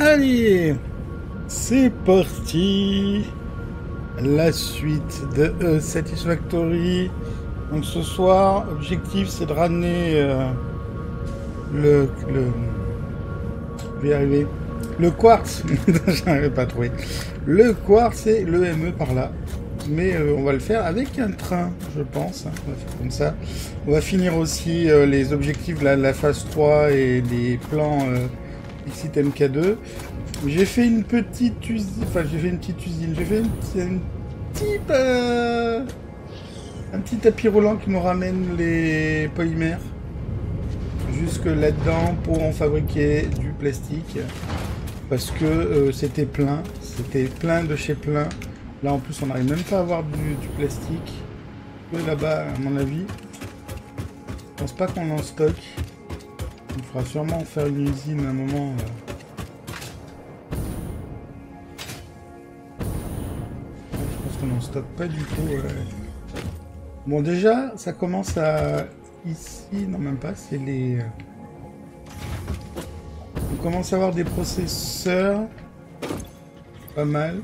Allez, c'est parti. La suite de euh, Satisfactory. Donc ce soir, objectif c'est de ramener euh, le, le... Je vais arriver. Le quartz. J'arrive pas à trouver. Le quartz et le ME par là. Mais euh, on va le faire avec un train, je pense. On va faire comme ça. On va finir aussi les objectifs de la, la phase 3 et les plans Exit MK2. J'ai fait une petite usine. Enfin, j'ai fait une petite usine. J'ai fait une, euh, un petit tapis roulant qui nous ramène les polymères jusque là-dedans pour en fabriquer du plastique parce que euh, c'était plein, c'était plein de chez plein. Là en plus on n'arrive même pas à avoir du, du plastique. Là-bas à mon avis, je pense pas qu'on en stocke. Il faudra sûrement en faire une usine à un moment. euh. Je pense qu'on en stocke pas du tout. Bon déjà ça commence à ici, non même pas, c'est les. euh, on commence à avoir des processeurs pas mal,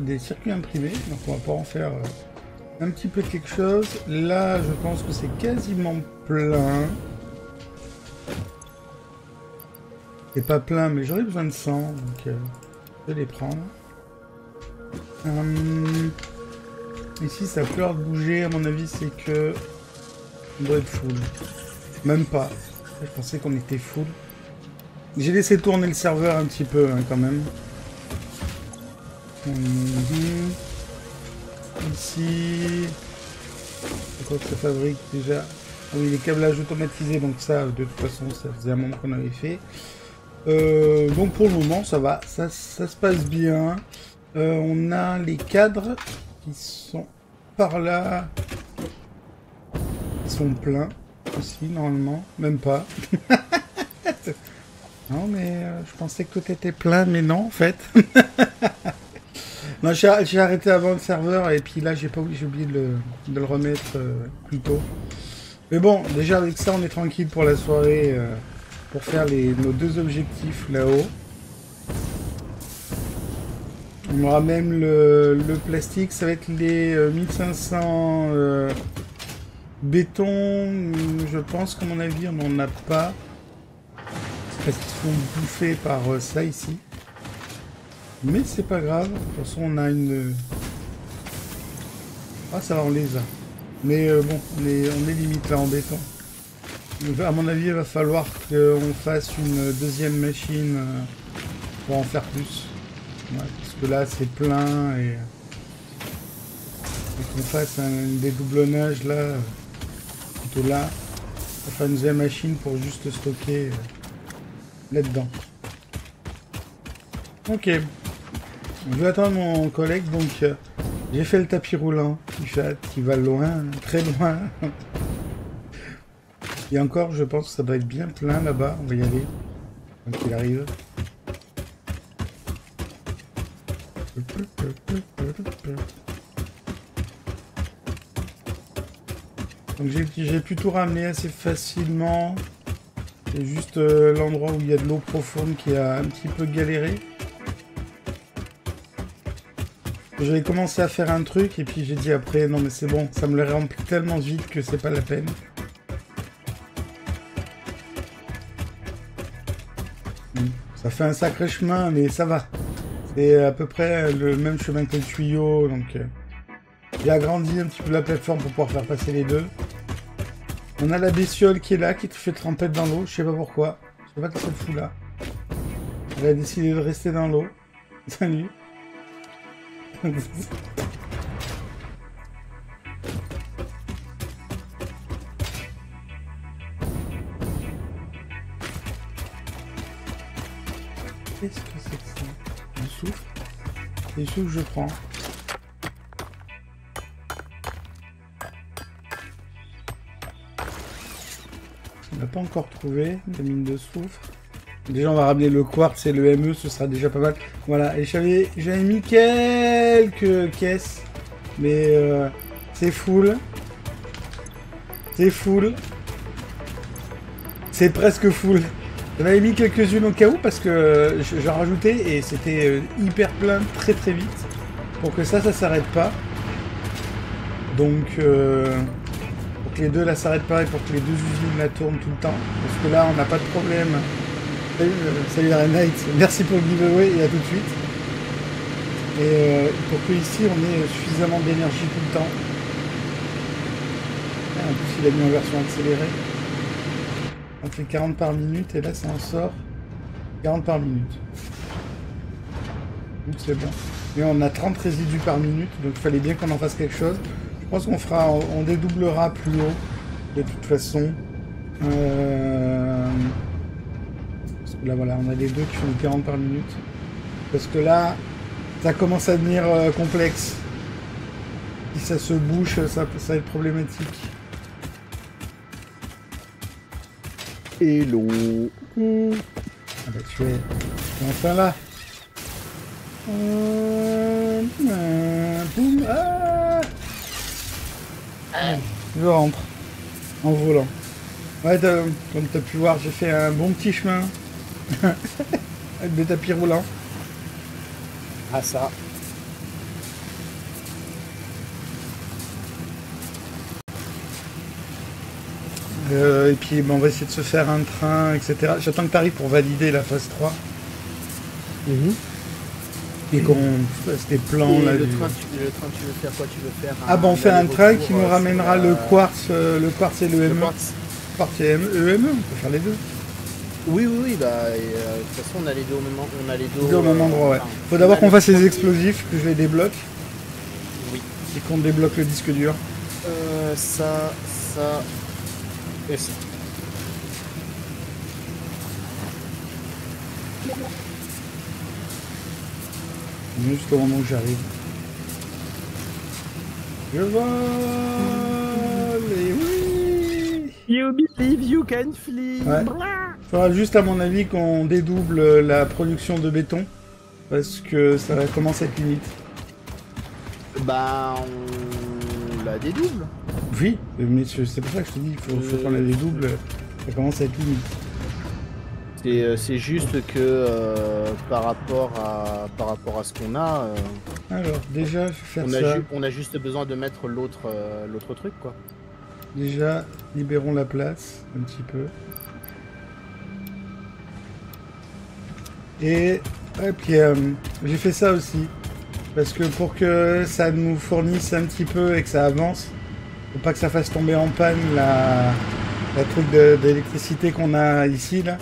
des circuits imprimés, donc on va pouvoir en faire euh, un petit peu quelque chose. Là, je pense que c'est quasiment plein. C'est pas plein, mais j'aurais besoin de 100, donc euh, je vais les prendre. Hum, ici, ça l'air de bouger, à mon avis, c'est que on doit être full. Même pas. Je pensais qu'on était full. J'ai laissé tourner le serveur un petit peu hein, quand même. Mhm. Ici. C'est quoi que ça fabrique déjà Ah oui, les câblages automatisés, donc ça, de toute façon, ça faisait un moment qu'on avait fait. Euh, donc pour le moment, ça va, ça, ça se passe bien. Euh, on a les cadres qui sont par là. Ils sont pleins aussi, normalement. Même pas. non, mais euh, je pensais que tout était plein, mais non, en fait. non, j'ai arrêté avant le serveur et puis là, j'ai pas oublié, oublié de le, de le remettre euh, plus tôt. Mais bon, déjà avec ça, on est tranquille pour la soirée, euh, pour faire les, nos deux objectifs là-haut. On aura même le, plastique, ça va être les euh, 1500 euh, béton. Je pense qu'à mon avis, on n'en a pas. Parce qu'ils sont bouffés par euh, ça ici. Mais c'est pas grave. De toute façon, on a une. Ah, ça va, on les a. Mais euh, bon, on est, on est limite là en béton. Donc, À mon avis, il va falloir qu'on fasse une deuxième machine euh, pour en faire plus. Parce que là, c'est plein et. qu'on fasse un dédoublonnage là, euh, plutôt là, pour faire une deuxième machine pour juste stocker euh, là-dedans. Ok. Je vais attendre mon collègue, donc euh, j'ai fait le tapis roulant qui va loin, très loin. Et encore, je pense que ça doit être bien plein là-bas. On va y aller. Donc il arrive. Donc j'ai j'ai pu tout ramener assez facilement. C'est juste euh, l'endroit où il y a de l'eau profonde qui a un petit peu galéré. J'avais commencé à faire un truc et puis j'ai dit après non mais c'est bon, ça me le remplit tellement vite que c'est pas la peine. Ça fait un sacré chemin mais ça va. C'est à peu près le même chemin que le tuyau donc euh, j'ai agrandi un petit peu la plateforme pour pouvoir faire passer les deux. On a la bestiole qui est là, qui te fait tremper dans l'eau, je sais pas pourquoi. Je sais pas que ça te fout là. Elle a décidé de rester dans l'eau. Salut. Qu'est-ce que c'est que ça Du souffle le souffle je prends. On n'a pas encore trouvé de mine de soufre. Déjà, on va ramener le quartz et le ME, ce sera déjà pas mal. Voilà, et j'avais mis quelques caisses, mais euh, c'est full. C'est full. C'est presque full. J'en avais mis quelques-unes au cas où parce que j'ai rajouté et c'était euh, hyper plein très très vite pour que ça, ça s'arrête pas. Donc, euh, pour que les deux là s'arrêtent pas et pour que les deux usines la tournent tout le temps. Parce que là, on n'a pas de problème. Salut, euh, Night, merci pour le giveaway et à tout de suite. Et pour que ici, on ait suffisamment d'énergie tout le temps. En plus, il a mis en version accélérée. On fait 40 par minute et là ça en sort 40 par minute. Donc c'est bon. Mais on a 30 résidus par minute, donc il fallait bien qu'on en fasse quelque chose. Je pense qu'on fera, on dédoublera plus haut de toute façon. Euh, là voilà, on a les deux qui font 40 par minute. Parce que là, ça commence à devenir euh, complexe. Si ça se bouche, ça, ça va être problématique. Hello. Ah bah tu es enfin là. Ah. Je rentre en volant. Ouais, comme tu as pu voir, j'ai fait un bon petit chemin avec des tapis roulants. Ah ça, Euh, et puis on va essayer de se faire un train, etc. J'attends que tu arrives pour valider la phase 3. Mhm. Et qu'on fasse des plans là. Le, train, tu, le train, tu veux faire quoi? Tu veux faire Ah bah on fait un train qui nous ramènera le quartz, euh, le quartz et le, ME. Quartz et EME, e, on peut faire les deux. Oui, oui, oui, bah, euh, de toute façon, on a les deux au même, on a les deux, au même endroit, ouais. Faut d'abord qu'on fasse les explosifs, que je les débloque. Oui. Et qu'on débloque le disque dur. Euh, ça, ça, Juste au moment où j'arrive. Je vole et oui You believe you can fly ouais. Faudra juste à mon avis qu'on dédouble la production de béton. Parce que ça commence à être limite. Bah on la dédouble. Oui, mais c'est pour ça que je te dis, il faut, faut qu'on ait des doubles, ça commence à être limite. C'est euh, juste que euh, par, rapport à, par rapport à ce qu'on a. Euh, Alors, déjà, faire on ça. A on a juste besoin de mettre l'autre l'autre truc, quoi. Déjà, libérons la place un petit peu. Et, et puis, j'ai fait ça aussi. Parce que pour que ça nous fournisse un petit peu et que ça avance, faut pas que ça fasse tomber en panne la, la truc d'électricité qu'on a ici là.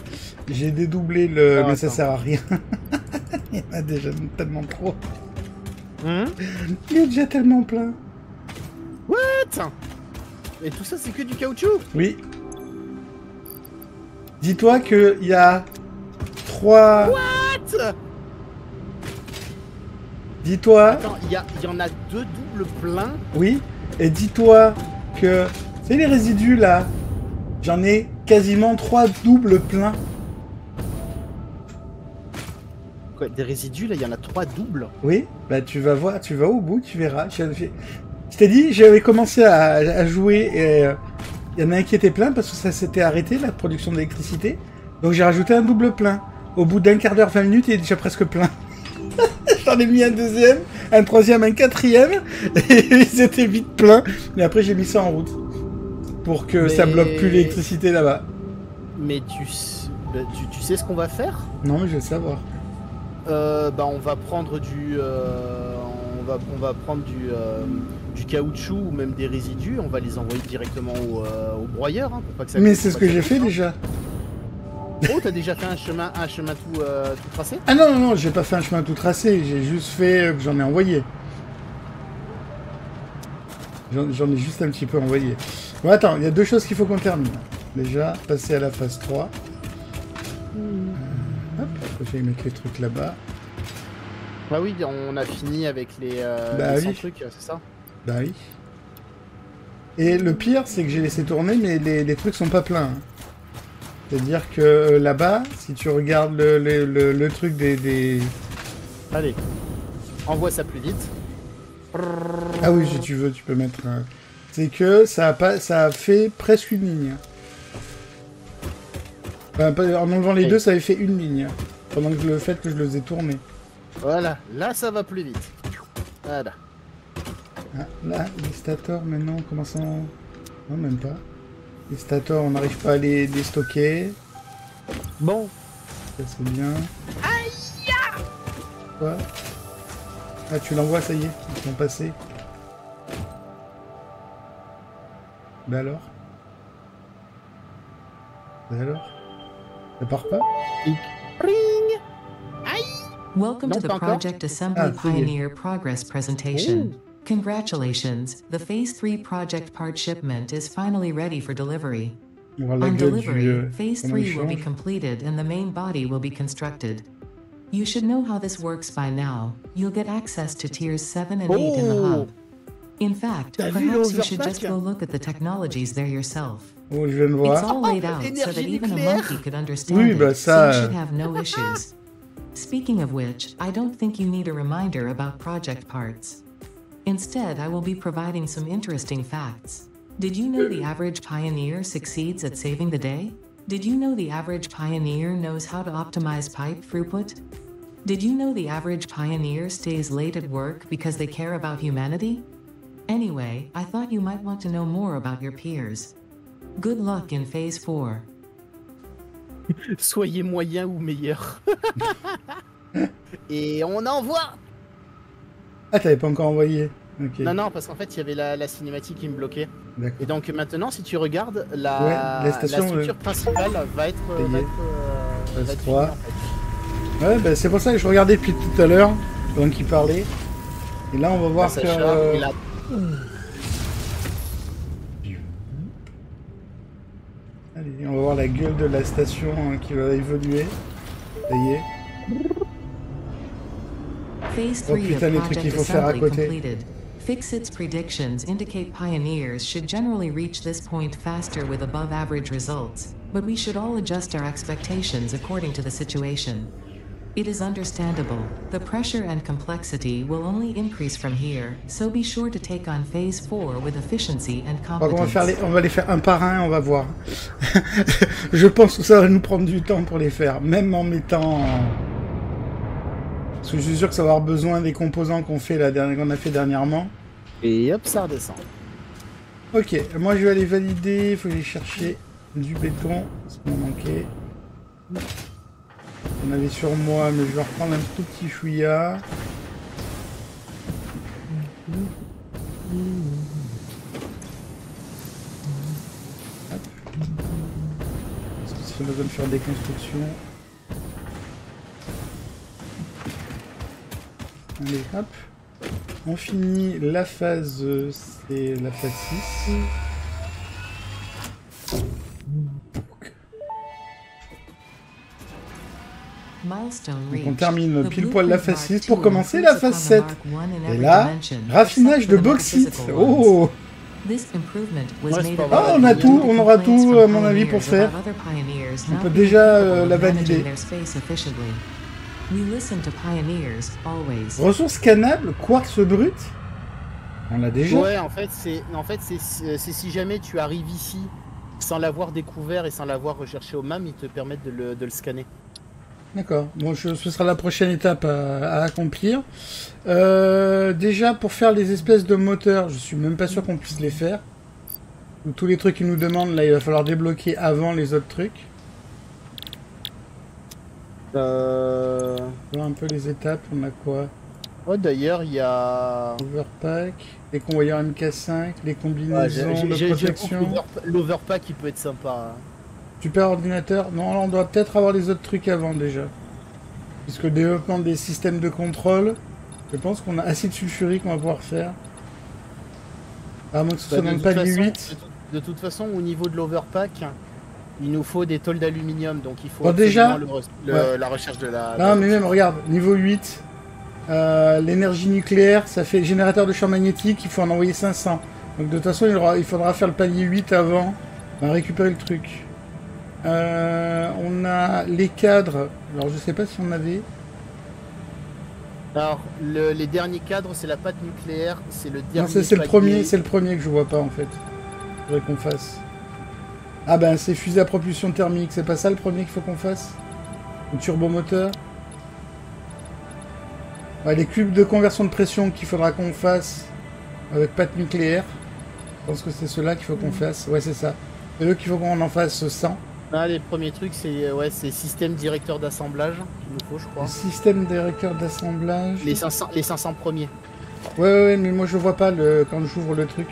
J'ai dédoublé le... mais ça sert à rien. Il y en a déjà tellement trop. Hmm Il est déjà tellement plein. What? Et tout ça c'est que du caoutchouc? Oui. Dis-toi qu'il y a trois... What? Dis-toi... Attends, il y, y en a deux doubles pleins? Oui. Et dis-toi que... C'est les résidus là J'en ai quasiment trois doubles pleins. Quoi, des résidus là, il y en a trois doubles Oui, bah tu vas voir, tu vas au bout, tu verras. Je t'ai dit, j'avais commencé à, jouer et euh, il y en a un qui était plein parce que ça s'était arrêté, la production d'électricité. Donc j'ai rajouté un double plein. Au bout d'un quart d'heure, 20 minutes, il est déjà presque plein. J'en ai mis un deuxième, un troisième, un quatrième, et ils étaient vite pleins. Mais après, j'ai mis ça en route. Pour que ça bloque plus l'électricité là-bas. Mais tu, bah, tu, tu, sais ce qu'on va faire? Non, mais je veux savoir. Euh, bah, on va prendre du. Euh, on, va, on va prendre du, euh, du caoutchouc ou même des résidus. On va les envoyer directement au, au broyeur. Hein, pour pas que ça mais c'est ce que j'ai fait déjà. Oh, t'as déjà fait un chemin, un chemin tout, euh, tout tracé? Ah non, non, non, j'ai pas fait un chemin tout tracé, j'ai juste fait que j'en ai envoyé. J'en ai juste un petit peu envoyé. Bon, attends, il y a deux choses qu'il faut qu'on termine. Déjà, passer à la phase 3. Euh, hop, je vais mettre les trucs là-bas. Bah oui, on a fini avec les, euh, bah trucs, c'est ça? Bah oui. Et le pire, c'est que j'ai laissé tourner, mais les, les trucs sont pas pleins. Hein. C'est-à-dire que euh, là-bas, si tu regardes le, truc des, Allez, envoie ça plus vite. Ah oui, si tu veux, tu peux mettre... C'est que ça a, pas... ça a fait presque une ligne. Enfin, pas- en enlevant les Oui. deux, ça avait fait une ligne. Pendant que le fait que je les ai tournés. Voilà, là ça va plus vite. Voilà. Ah, là, les stators, maintenant, en... Non, même pas. Les stators, on n'arrive pas à les déstocker. Bon, Ça, c'est bien. Aïe Quoi? Ah, tu l'envoies, ça y est, ils sont passés. Bah alors? Bah alors? Ça part pas? Ring Welcome to the. Project Assembly Ah. Pioneer Progress presentation. Congratulations, the Phase 3 project part shipment is finally ready for delivery. On va voir la On delivery, du... euh, Phase 3 will be completed and the main body will be constructed. You should know how this works by now. You'll get access to tiers 7 and 8 in the Oh. hub. In fact, perhaps you should just go look at the technologies there yourself. Oh, je viens de It's all laid out so that even a monkey could understand Oui, it, so you should have no issues. Speaking of which, I don't think you need a reminder about project parts. Instead, I will be providing some interesting facts. Did you know the average pioneer succeeds at saving the day? Did you know the average pioneer knows how to optimize pipe throughput? Did you know the average pioneer stays late at work because they care about humanity? Anyway, I thought you might want to know more about your peers. Good luck in Phase 4. soyez moyen ou meilleur. Et on envoie Ah, t'avais pas encore envoyé Non, non, parce qu'en fait, il y avait la, la cinématique qui me bloquait. Et donc maintenant, si tu regardes, la, Ouais, la station, structure euh, principale va être... va être, euh, va être S3. finie, en fait. Ouais, bah, c'est pour ça que je regardais depuis tout à l'heure, pendant qu'il parlait. Et là, on va voir ça faire... charge, euh, là- Allez, on va voir la gueule de la station hein, qui va évoluer. Ça y est. Phase Oh 3 putain, of Project Assembly completed. Fixit's predictions indicate pioneers should generally reach this point faster with above average results, but we should all adjust our expectations according to the situation. It is understandable. The pressure and complexity will only increase from here, so be sure to take on Phase 4 with efficiency and Donc, on, va faire competence. les... on va les faire un par un, on va voir. je pense que ça va nous prendre du temps pour les faire, même en mettant... Parce que je suis sûr que ça va avoir besoin des composants qu'on fait la dernière... qu'on a fait dernièrement. Et hop, ça redescend. Ok, moi je vais aller valider, il faut aller chercher du béton, ça m'en manquait. On avait sur moi, mais je vais reprendre un tout petit chouïa. Parce que si on a besoin de faire des constructions. Allez, hop. On finit la phase, c'est la phase 6. Milestone Donc on termine pile poil la phase Mark 6 pour commencer la phase upon the 7. Mark I in Et là, raffinage de bauxite. Oh. Ah, on a tout, to on aura tout, à mon avis, pour faire. On peut déjà, euh, la valider. We listen to pioneers always. Ressources cannables, quartz brut? On l'a déjà? Ouais, en fait, c'est en fait, c'est c'est si jamais tu arrives ici sans l'avoir découvert et sans l'avoir recherché au MAM, ils te permettent de le, de le scanner. D'accord. Bon, je- ce sera la prochaine étape à, à accomplir. Euh, déjà, pour faire les espèces de moteurs, je suis même pas sûr qu'on puisse les faire. Tous les trucs qu'ils nous demandent, là, il va falloir débloquer avant les autres trucs. Euh... Voir un peu les étapes, on a quoi Oh, d'ailleurs, il y a. Overpack, les convoyeurs MK5, les combinaisons Ouais, de protection, l'overpa- L'overpack, il peut être sympa. hein. super ordinateur? Non, là, on doit peut-être avoir les autres trucs avant déjà. Puisque le développement des systèmes de contrôle, je pense qu'on a acide sulfurique qu'on va pouvoir faire. À moins que ce Bah, soit de dans le toute palier façon- 8. De, de toute façon, au niveau de l'overpack, il nous faut des tôles d'aluminium, donc il faut Bon, déjà- le le- Ouais. la recherche de la. Non, de- mais même, regarde, niveau 8, euh, l'énergie nucléaire, ça fait générateur de champ magnétique, il faut en envoyer 500. Donc de toute façon, il, y aura- il faudra faire le palier 8 avant, ben, récupérer le truc. Euh, on a les cadres, alors je sais pas si on avait... Alors, le- les derniers cadres, c'est la pâte nucléaire, c'est le dernier. Non, c'est le premier, c'est le premier que je vois pas en fait. Faudrait qu'on fasse. Ah ben c'est fusée à propulsion thermique, c'est pas ça le premier qu'il faut qu'on fasse? Le turbomoteur Ouais, les cubes de conversion de pression qu'il faudra qu'on fasse avec pâte nucléaire. Je pense que c'est ceux-là qu'il faut qu'on fasse. Ouais, c'est ça. C'est eux qu'il faut qu'on en fasse 100. Ah, les premiers trucs, c'est ouais, c'est système directeur d'assemblage qu'il nous faut, je crois. Le système directeur d'assemblage. Les 500, les 500 premiers. Ouais, ouais, ouais, mais moi je vois pas le... quand j'ouvre le truc.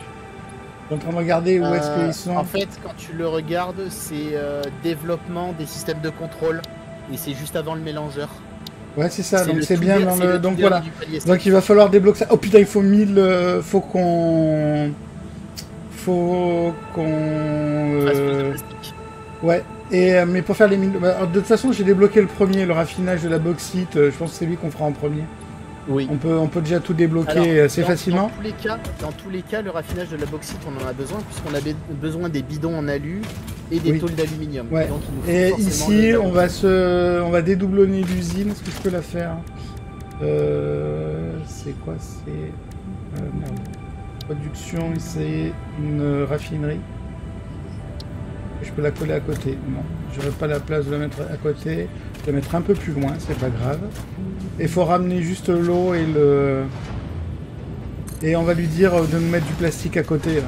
En train de regarder où est-ce Euh, qu'ils sont. En fait, quand tu le regardes, c'est euh, développement des systèmes de contrôle. Et c'est juste avant le mélangeur. Ouais, c'est ça, donc c'est bien dans le. Donc voilà. Donc il va falloir débloquer ça. Oh putain, il faut 1000. euh, faut qu'on. Faut qu'on. Ouais. Et, mais pour faire les 1000. bah, de toute façon, j'ai débloqué le premier, le raffinage de la bauxite. je pense que c'est lui qu'on fera en premier. Oui. On peut, on peut déjà tout débloquer Alors, assez dans- facilement. Dans tous, les cas, dans tous les cas, le raffinage de la bauxite, on en a besoin puisqu'on a be- besoin des bidons en alu et des Oui. tôles d'aluminium. Ouais. Et ici, on va se, on va dédoublonner l'usine. Est-ce que je peux la faire? Euh, C'est quoi? C'est euh, production. C'est une raffinerie. Je peux la coller à côté. Non, j'aurais pas la place de la mettre à côté. Je vais mettre un peu plus loin. C'est pas grave. Il faut ramener juste l'eau et le. Et on va lui dire de nous mettre du plastique à côté. là.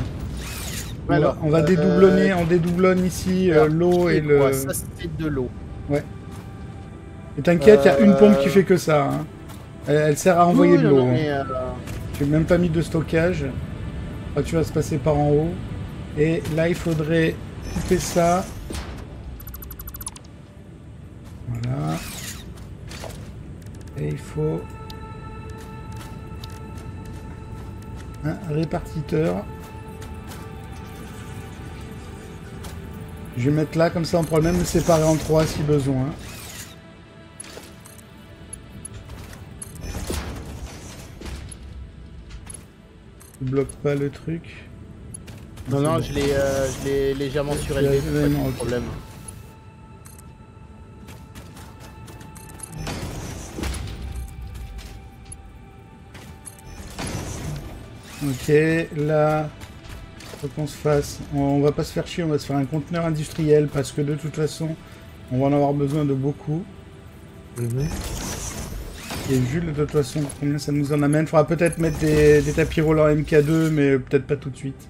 On va- Alors, on va euh, dédoublonner, on dédoublonne ici euh, l'eau et le. Ça, c'est de l'eau. Et t'inquiète, il y a une Euh, pompe qui fait que ça. hein. Elle, elle sert à envoyer Oui, de l'eau. hein. mais, euh, J'ai même pas mis de stockage. Ah, tu vas se passer par en haut. Et là, il faudrait couper ça. Voilà. Et il faut un répartiteur. Je vais mettre là, comme ça on pourra même le séparer en trois si besoin. Je bloque pas le truc. Non, non, bon. je l'ai euh, légèrement surélevé. Pas de ok. Ok, là, faut qu'on se fasse. On, on va pas se faire chier, on va se faire un conteneur industriel parce que de toute façon, on va en avoir besoin de beaucoup. Et vu de toute façon combien ça nous en amène, faudra peut-être mettre des, des tapis roulants MK2, mais peut-être pas tout de suite.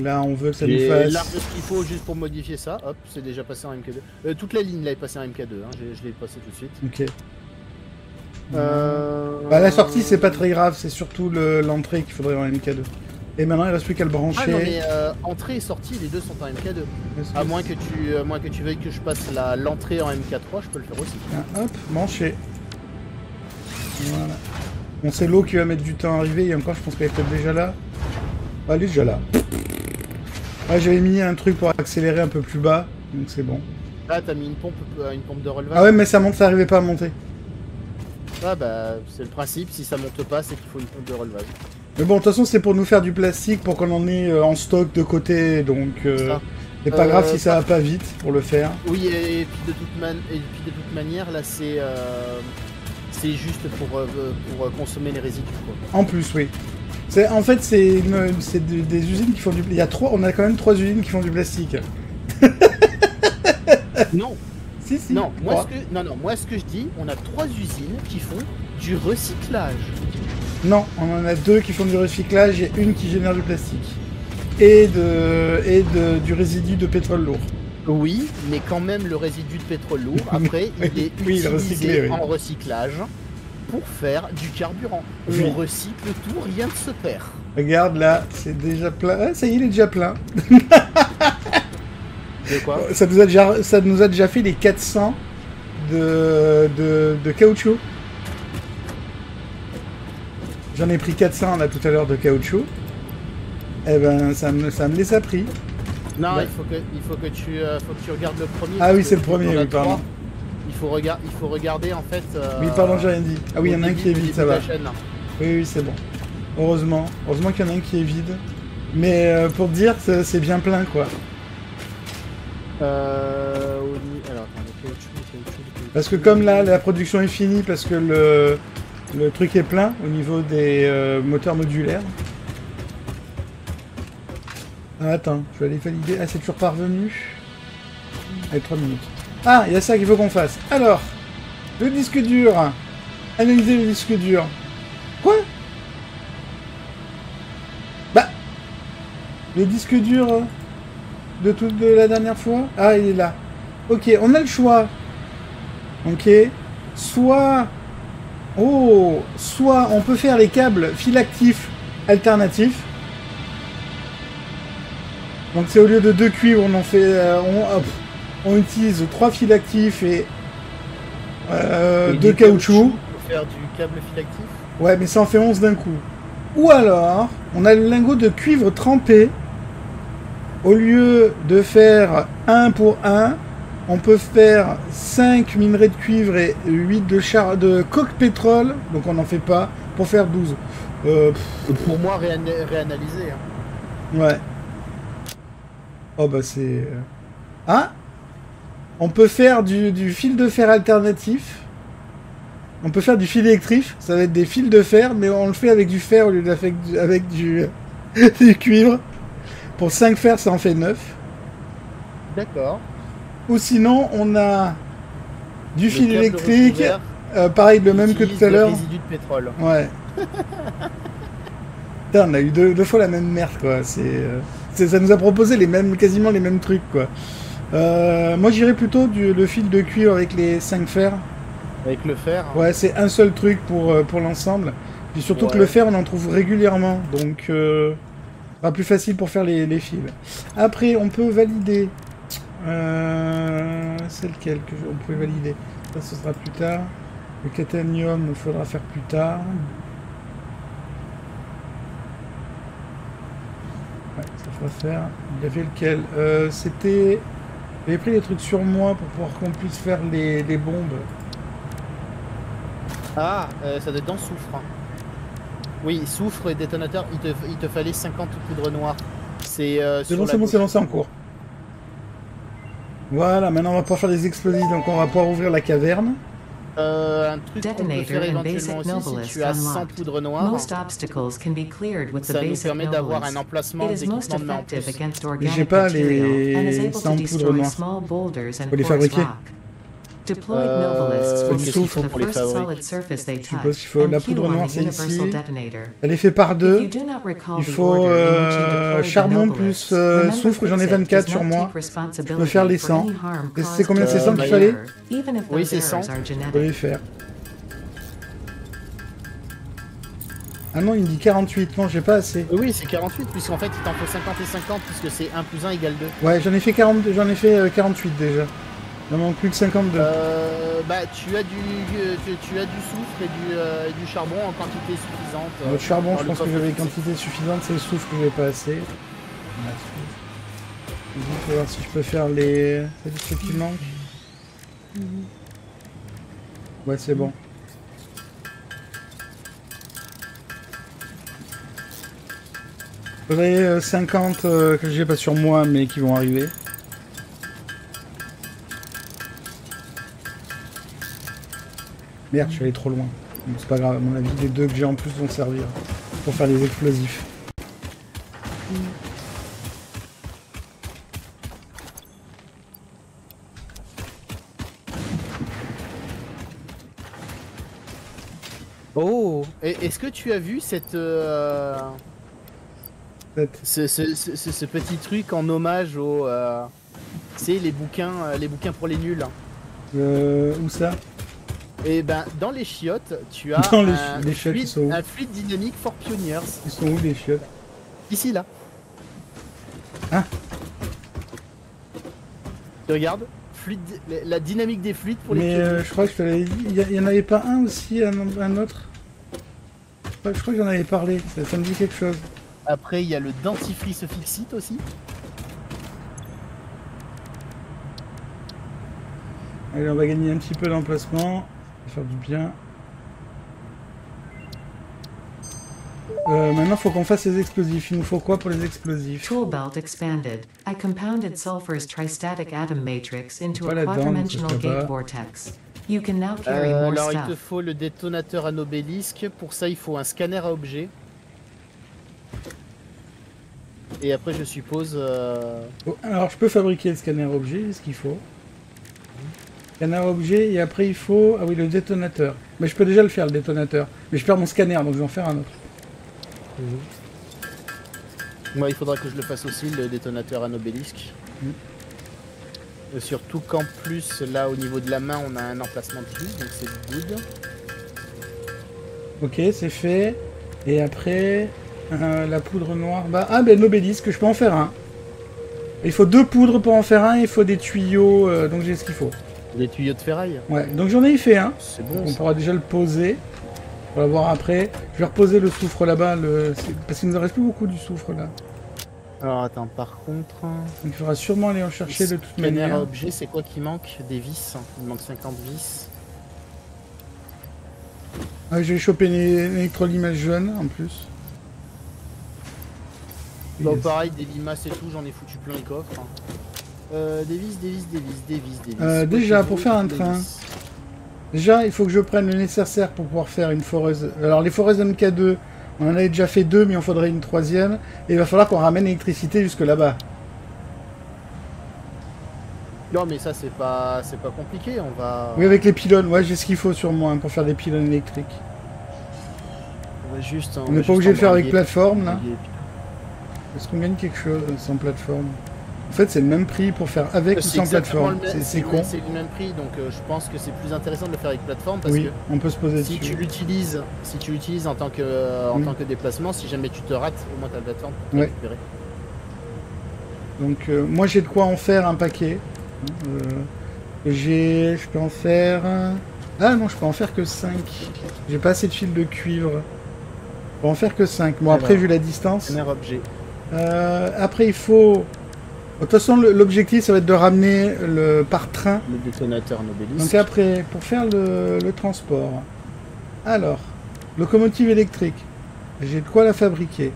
Là, on veut que ça nous J'ai fasse. l'arbre qu'il faut juste pour modifier ça. Hop, c'est déjà passé en MK2. Euh, toute la ligne là est passée en MK2. Hein. Je, je l'ai passé tout de suite. Ok. Euh... Bah, la sortie, c'est pas très grave, c'est surtout le- l'entrée qu'il faudrait en MK2. Et maintenant, il reste plus qu'à le brancher. Ah non mais euh, entrée et sortie, les deux sont en MK2. Est-ce que À moins que tu, à moins que tu veuilles que je passe la- l'entrée en MK3, je peux le faire aussi. Ah, hop, branché. Voilà. Bon, c'est l'eau qui va mettre du temps à arriver. Et encore, je pense qu'elle est peut-être déjà là. Ah, elle est déjà là. Ah, j'avais mis un truc pour accélérer un peu plus bas. Donc c'est bon. Là, t'as mis une pompe, euh, une pompe de relevage. Ah ouais, mais ça monte, ça arrivait pas à monter. Ah bah, c'est le principe. Si ça monte pas, c'est qu'il faut une pompe de relevage. Mais bon, de toute façon, c'est pour nous faire du plastique pour qu'on en ait euh, en stock de côté. Donc, euh, c'est pas Euh, grave si ça va pas vite pour le faire. Oui, et, et puis de toute man- et puis de toute manière, là, c'est, euh, c'est juste pour, euh, pour euh, consommer les résidus. Quoi. En plus, oui. C'est, en fait, c'est, une- c'est de- des usines qui font du. Il y a trois. On a quand même trois usines qui font du plastique. non, Si, si. non, moi ce que, non, non, moi ce que je dis, on a trois usines qui font du recyclage. Non, on en a deux qui font du recyclage et une qui génère du plastique. Et, de, et de, du résidu de pétrole lourd. Oui, mais quand même le résidu de pétrole lourd, après, il est Oui, utilisé recyclé, oui. en recyclage pour faire du carburant. Oui. On recycle tout, rien ne se perd. Regarde là, c'est déjà plein. Ah, ça y est, il est déjà plein. De quoi Ça nous a déjà, ça nous a déjà fait les 400 de, de, de caoutchouc. J'en ai pris 400 là tout à l'heure de caoutchouc. Eh ben, ça me, ça me les a pris. Non, Ouais. il, faut que, il faut, que tu, euh, faut que tu regardes le premier. Ah oui, c'est le premier, oui, pardon. Il faut, regard- il faut regarder en fait. euh, Oui, pardon, j'ai rien dit. Ah oui, il y en a un qui est vide, ça va. chaîne. Oui, oui, c'est bon. Heureusement. Heureusement qu'il y en a un qui est vide. Mais euh, pour te dire, c'est bien plein quoi. Euh. Parce que comme là, la production est finie, parce que le, le truc est plein au niveau des euh, moteurs modulaires. Ah, attends, je vais aller valider. Ah, c'est toujours parvenu. Allez, 3 minutes. Ah, il y a ça qu'il faut qu'on fasse. Alors, le disque dur. Analyser le disque dur. Quoi? Bah, le disque dur de toute de la dernière fois Ah, il est là. Ok, on a le choix. Ok. Soit... Oh Soit on peut faire les câbles fil actifs alternatifs. Donc c'est au lieu de deux cuivres, on en fait... euh, on, hop, on utilise trois fils actifs et... Euh, Et deux caoutchoucs. Pour faire du câble fil actif. Ouais, mais ça en fait 11 d'un coup. Ou alors, on a le lingot de cuivre trempé. Au lieu de faire 1 pour 1, on peut faire 5 minerais de cuivre et 8 de, char de coque pétrole. Donc on n'en fait pas. Pour faire 12. Euh, Pour moi, réana- réanalyser. hein. ouais. Oh bah c'est... Ah On peut faire du, du fil de fer alternatif. On peut faire du fil électrique, ça va être des fils de fer, mais on le fait avec du fer au lieu d'avec du, avec du, du cuivre. Pour 5 fers, ça en fait 9. D'accord. Ou sinon, on a du Le fil électrique, euh, pareil, le même que tout à l'heure. résidus de pétrole. Ouais. Putain, on a eu deux, deux fois la même merde, quoi. C'est, euh, ça nous a proposé les mêmes, quasiment les mêmes trucs, quoi. Euh, moi, j'irais plutôt du, le fil de cuivre avec les 5 fers. Avec le fer. hein. Ouais, c'est un seul truc pour, pour l'ensemble. Puis surtout que le fer, on en trouve régulièrement. Donc, plus facile pour faire les, les fils. Après, on peut valider. Euh, c'est lequel que je- on peut valider Ça, ce sera plus tard. Le catanium, il faudra faire plus tard. Ouais, ça fera faire. Il y avait lequel? Euh, C'était. J'avais pris des trucs sur moi pour pouvoir qu'on puisse faire les, les bombes. Ah, euh, ça doit être dans soufre. Oui, soufre et détonateur, il te, il te fallait 50 poudres noires. C'est euh, bon, c'est bon, c'est bon, c'est en cours. Voilà, maintenant on va pouvoir faire des explosifs, donc on va pouvoir ouvrir la caverne. Euh, un truc qu'on peut Detonator faire and éventuellement basic aussi, si tu as 100 unlocked. poudres noires, Most obstacles can be cleared with the ça nous basic permet d'avoir un emplacement It is most d'équipement de main en effective plus. against j'ai organic pas material and is les able to 100 poudres destroy noires. small boulders and Faut les fabriquer. Deployed Euh, novelists faut will du keep soufre the pour les first fabriquer. solid surface they Je suppose touch qu'il faut- la poudre noire, the c'est universal ici. detonator. Elle est faite par If deux. you do not recall Il the faut, euh, charbon plus, euh, soufre, j'en ai Physics 24 does sur not moi. Je peux responsibility faire les for 100. any harm Et c'est caused combien c'est the 100 qu'il fallait even if Oui, c'est 100. errors are On genetic. peut les faire. Ah non, il me dit 48. Non, j'ai pas assez. Euh, Oui, c'est 48, puisqu'en fait, il t'en faut 50 et 50, puisque c'est 1 plus 1 égale 2. Ouais, j'en ai fait 40, j'en ai fait euh, 48 déjà. Il manque plus que 52. Euh, bah, tu as du, euh, tu, tu as du soufre et du, euh, et du charbon en quantité suffisante. euh, Le charbon, dans je pense que j'avais quantité suffisante, c'est le soufre que j'avais pas assez. Je vais voir si je peux faire les. C'est qui manque. Ouais, c'est bon. Faudrait euh, 50 euh, que j'ai pas sur moi mais qui vont arriver. Merde, je suis allé trop loin. C'est pas grave, à mon avis, les deux que j'ai en plus vont servir pour faire les explosifs. Oh Est-ce que tu as vu cette, euh, ce, ce- ce- ce- ce petit truc en hommage au... Euh, c'est les bouquins, euh, les bouquins pour les nuls hein. Euh, où ça? Et ben, dans les chiottes, tu as Dans les un, les chiottes, fluide, sont un fluide dynamique for Pioneers. Ils sont où les chiottes Ici, là. Ah. Tu regardes fluide, la- dynamique des fluides pour les Mais pionniers. euh, je crois que je te l'avais dit. Il y, en avait pas un aussi, un, un autre Je crois que j'en avais parlé, ça, ça me dit quelque chose. Après, il y a le dentifrice fixite aussi. Allez, on va gagner un petit peu d'emplacement. Ça faire du bien. Euh, maintenant, faut qu'on fasse les explosifs. Il nous faut quoi pour les explosifs Tool belt expanded. I compounded sulfur's tristatic atom matrix into a va. gate vortex. You can now carry Euh, more alors, il te stuff. faut le détonateur à obélisque. Pour ça, il faut un scanner à objet. Et après, je suppose. euh, Bon, alors, je peux fabriquer le scanner objet, ce qu'il faut. Scanner objet, et après, il faut... Ah oui, le détonateur. Mais je peux déjà le faire, le détonateur. Mais je perds mon scanner, donc je vais en faire un autre. Moi, il faudra que je le fasse aussi, le détonateur à obélisque. Euh, Surtout qu'en plus, là, au niveau de la main, on a un emplacement de plus, donc c'est good. Ok, c'est fait. Et après, euh, la poudre noire... Bah, ah, ben, l'obélisque, je peux en faire un. Il faut deux poudres pour en faire un, il faut des tuyaux, euh, donc j'ai ce qu'il faut. Les tuyaux de ferraille. Ouais, donc j'en ai fait un. C'est bon. on ça. pourra déjà le poser. On va voir après. Je vais reposer le soufre là-bas, le... c'est- parce qu'il nous en reste plus beaucoup du soufre là. Alors attends, par contre. Donc il faudra sûrement aller en chercher de toute Scanner à manière. objet, c'est quoi qui manque Des vis. Il manque 50 vis. Ah, je vais choper une, électrolimage jaune en plus. Bon, Yes. pareil, des limaces et tout, j'en ai foutu plein les coffres. Euh, des vis, des vis, des vis, des vis, des vis. Euh, déjà, pour faire un train. Déjà, il faut que je prenne le nécessaire pour pouvoir faire une foreuse. Alors les foreuses MK2, on en avait déjà fait deux, mais il en faudrait une troisième. Et il va falloir qu'on ramène l'électricité jusque là-bas. Non, mais ça, c'est pas, c'est pas compliqué. On va. Oui, avec les pylônes, ouais, j'ai ce qu'il faut sur moi hein, pour faire des pylônes électriques. on va juste. On n'est pas obligé de faire avec plateforme là. Est-ce qu'on gagne quelque chose sans plateforme? En fait, c'est le même prix pour faire avec ou sans plateforme. C'est- con. C'est le même prix, donc euh, je pense que c'est plus intéressant de le faire avec plateforme parce Oui, que on peut se poser si dessus. tu l'utilises, si tu l'utilises en tant que euh, en Mm. tant que déplacement, si jamais tu te rates, au moins t'as la plateforme pour Ouais. récupérer. Donc, euh, moi, j'ai de quoi en faire un paquet. J'ai, je peux en faire. Ah non, je peux en faire que 5. J'ai pas assez de fil de cuivre. Je peux en faire que 5. Bon, après, vu la distance. Premier objet. Après, il faut. De toute façon, l'objectif, ça va être de ramener le par train Le détonateur Nobelis. Donc après, pour faire le, le transport, alors, locomotive électrique, j'ai de quoi la fabriquer.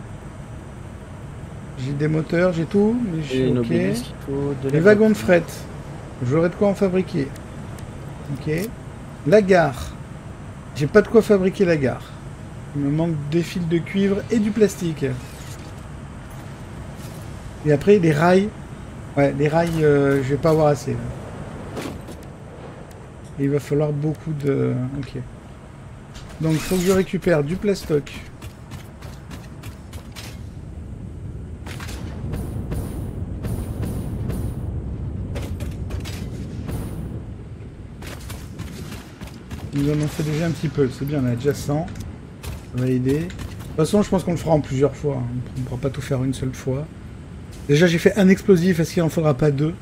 J'ai des moteurs, j'ai tout, mais Les wagons de fret, j'aurai de quoi en fabriquer. Ok. La gare, j'ai pas de quoi fabriquer la gare. Il me manque des fils de cuivre et du plastique. Et après, les rails. Ouais, les rails, euh, je vais pas avoir assez. il va falloir beaucoup de... Ok. Donc il faut que je récupère du plastoc. Nous en fait déjà un petit peu, c'est bien, on a déjà 100. Ça va aider. De toute façon, je pense qu'on le fera en plusieurs fois. hein. On ne pourra pas tout faire une seule fois. Déjà, j'ai fait un explosif, est-ce qu'il en faudra pas deux?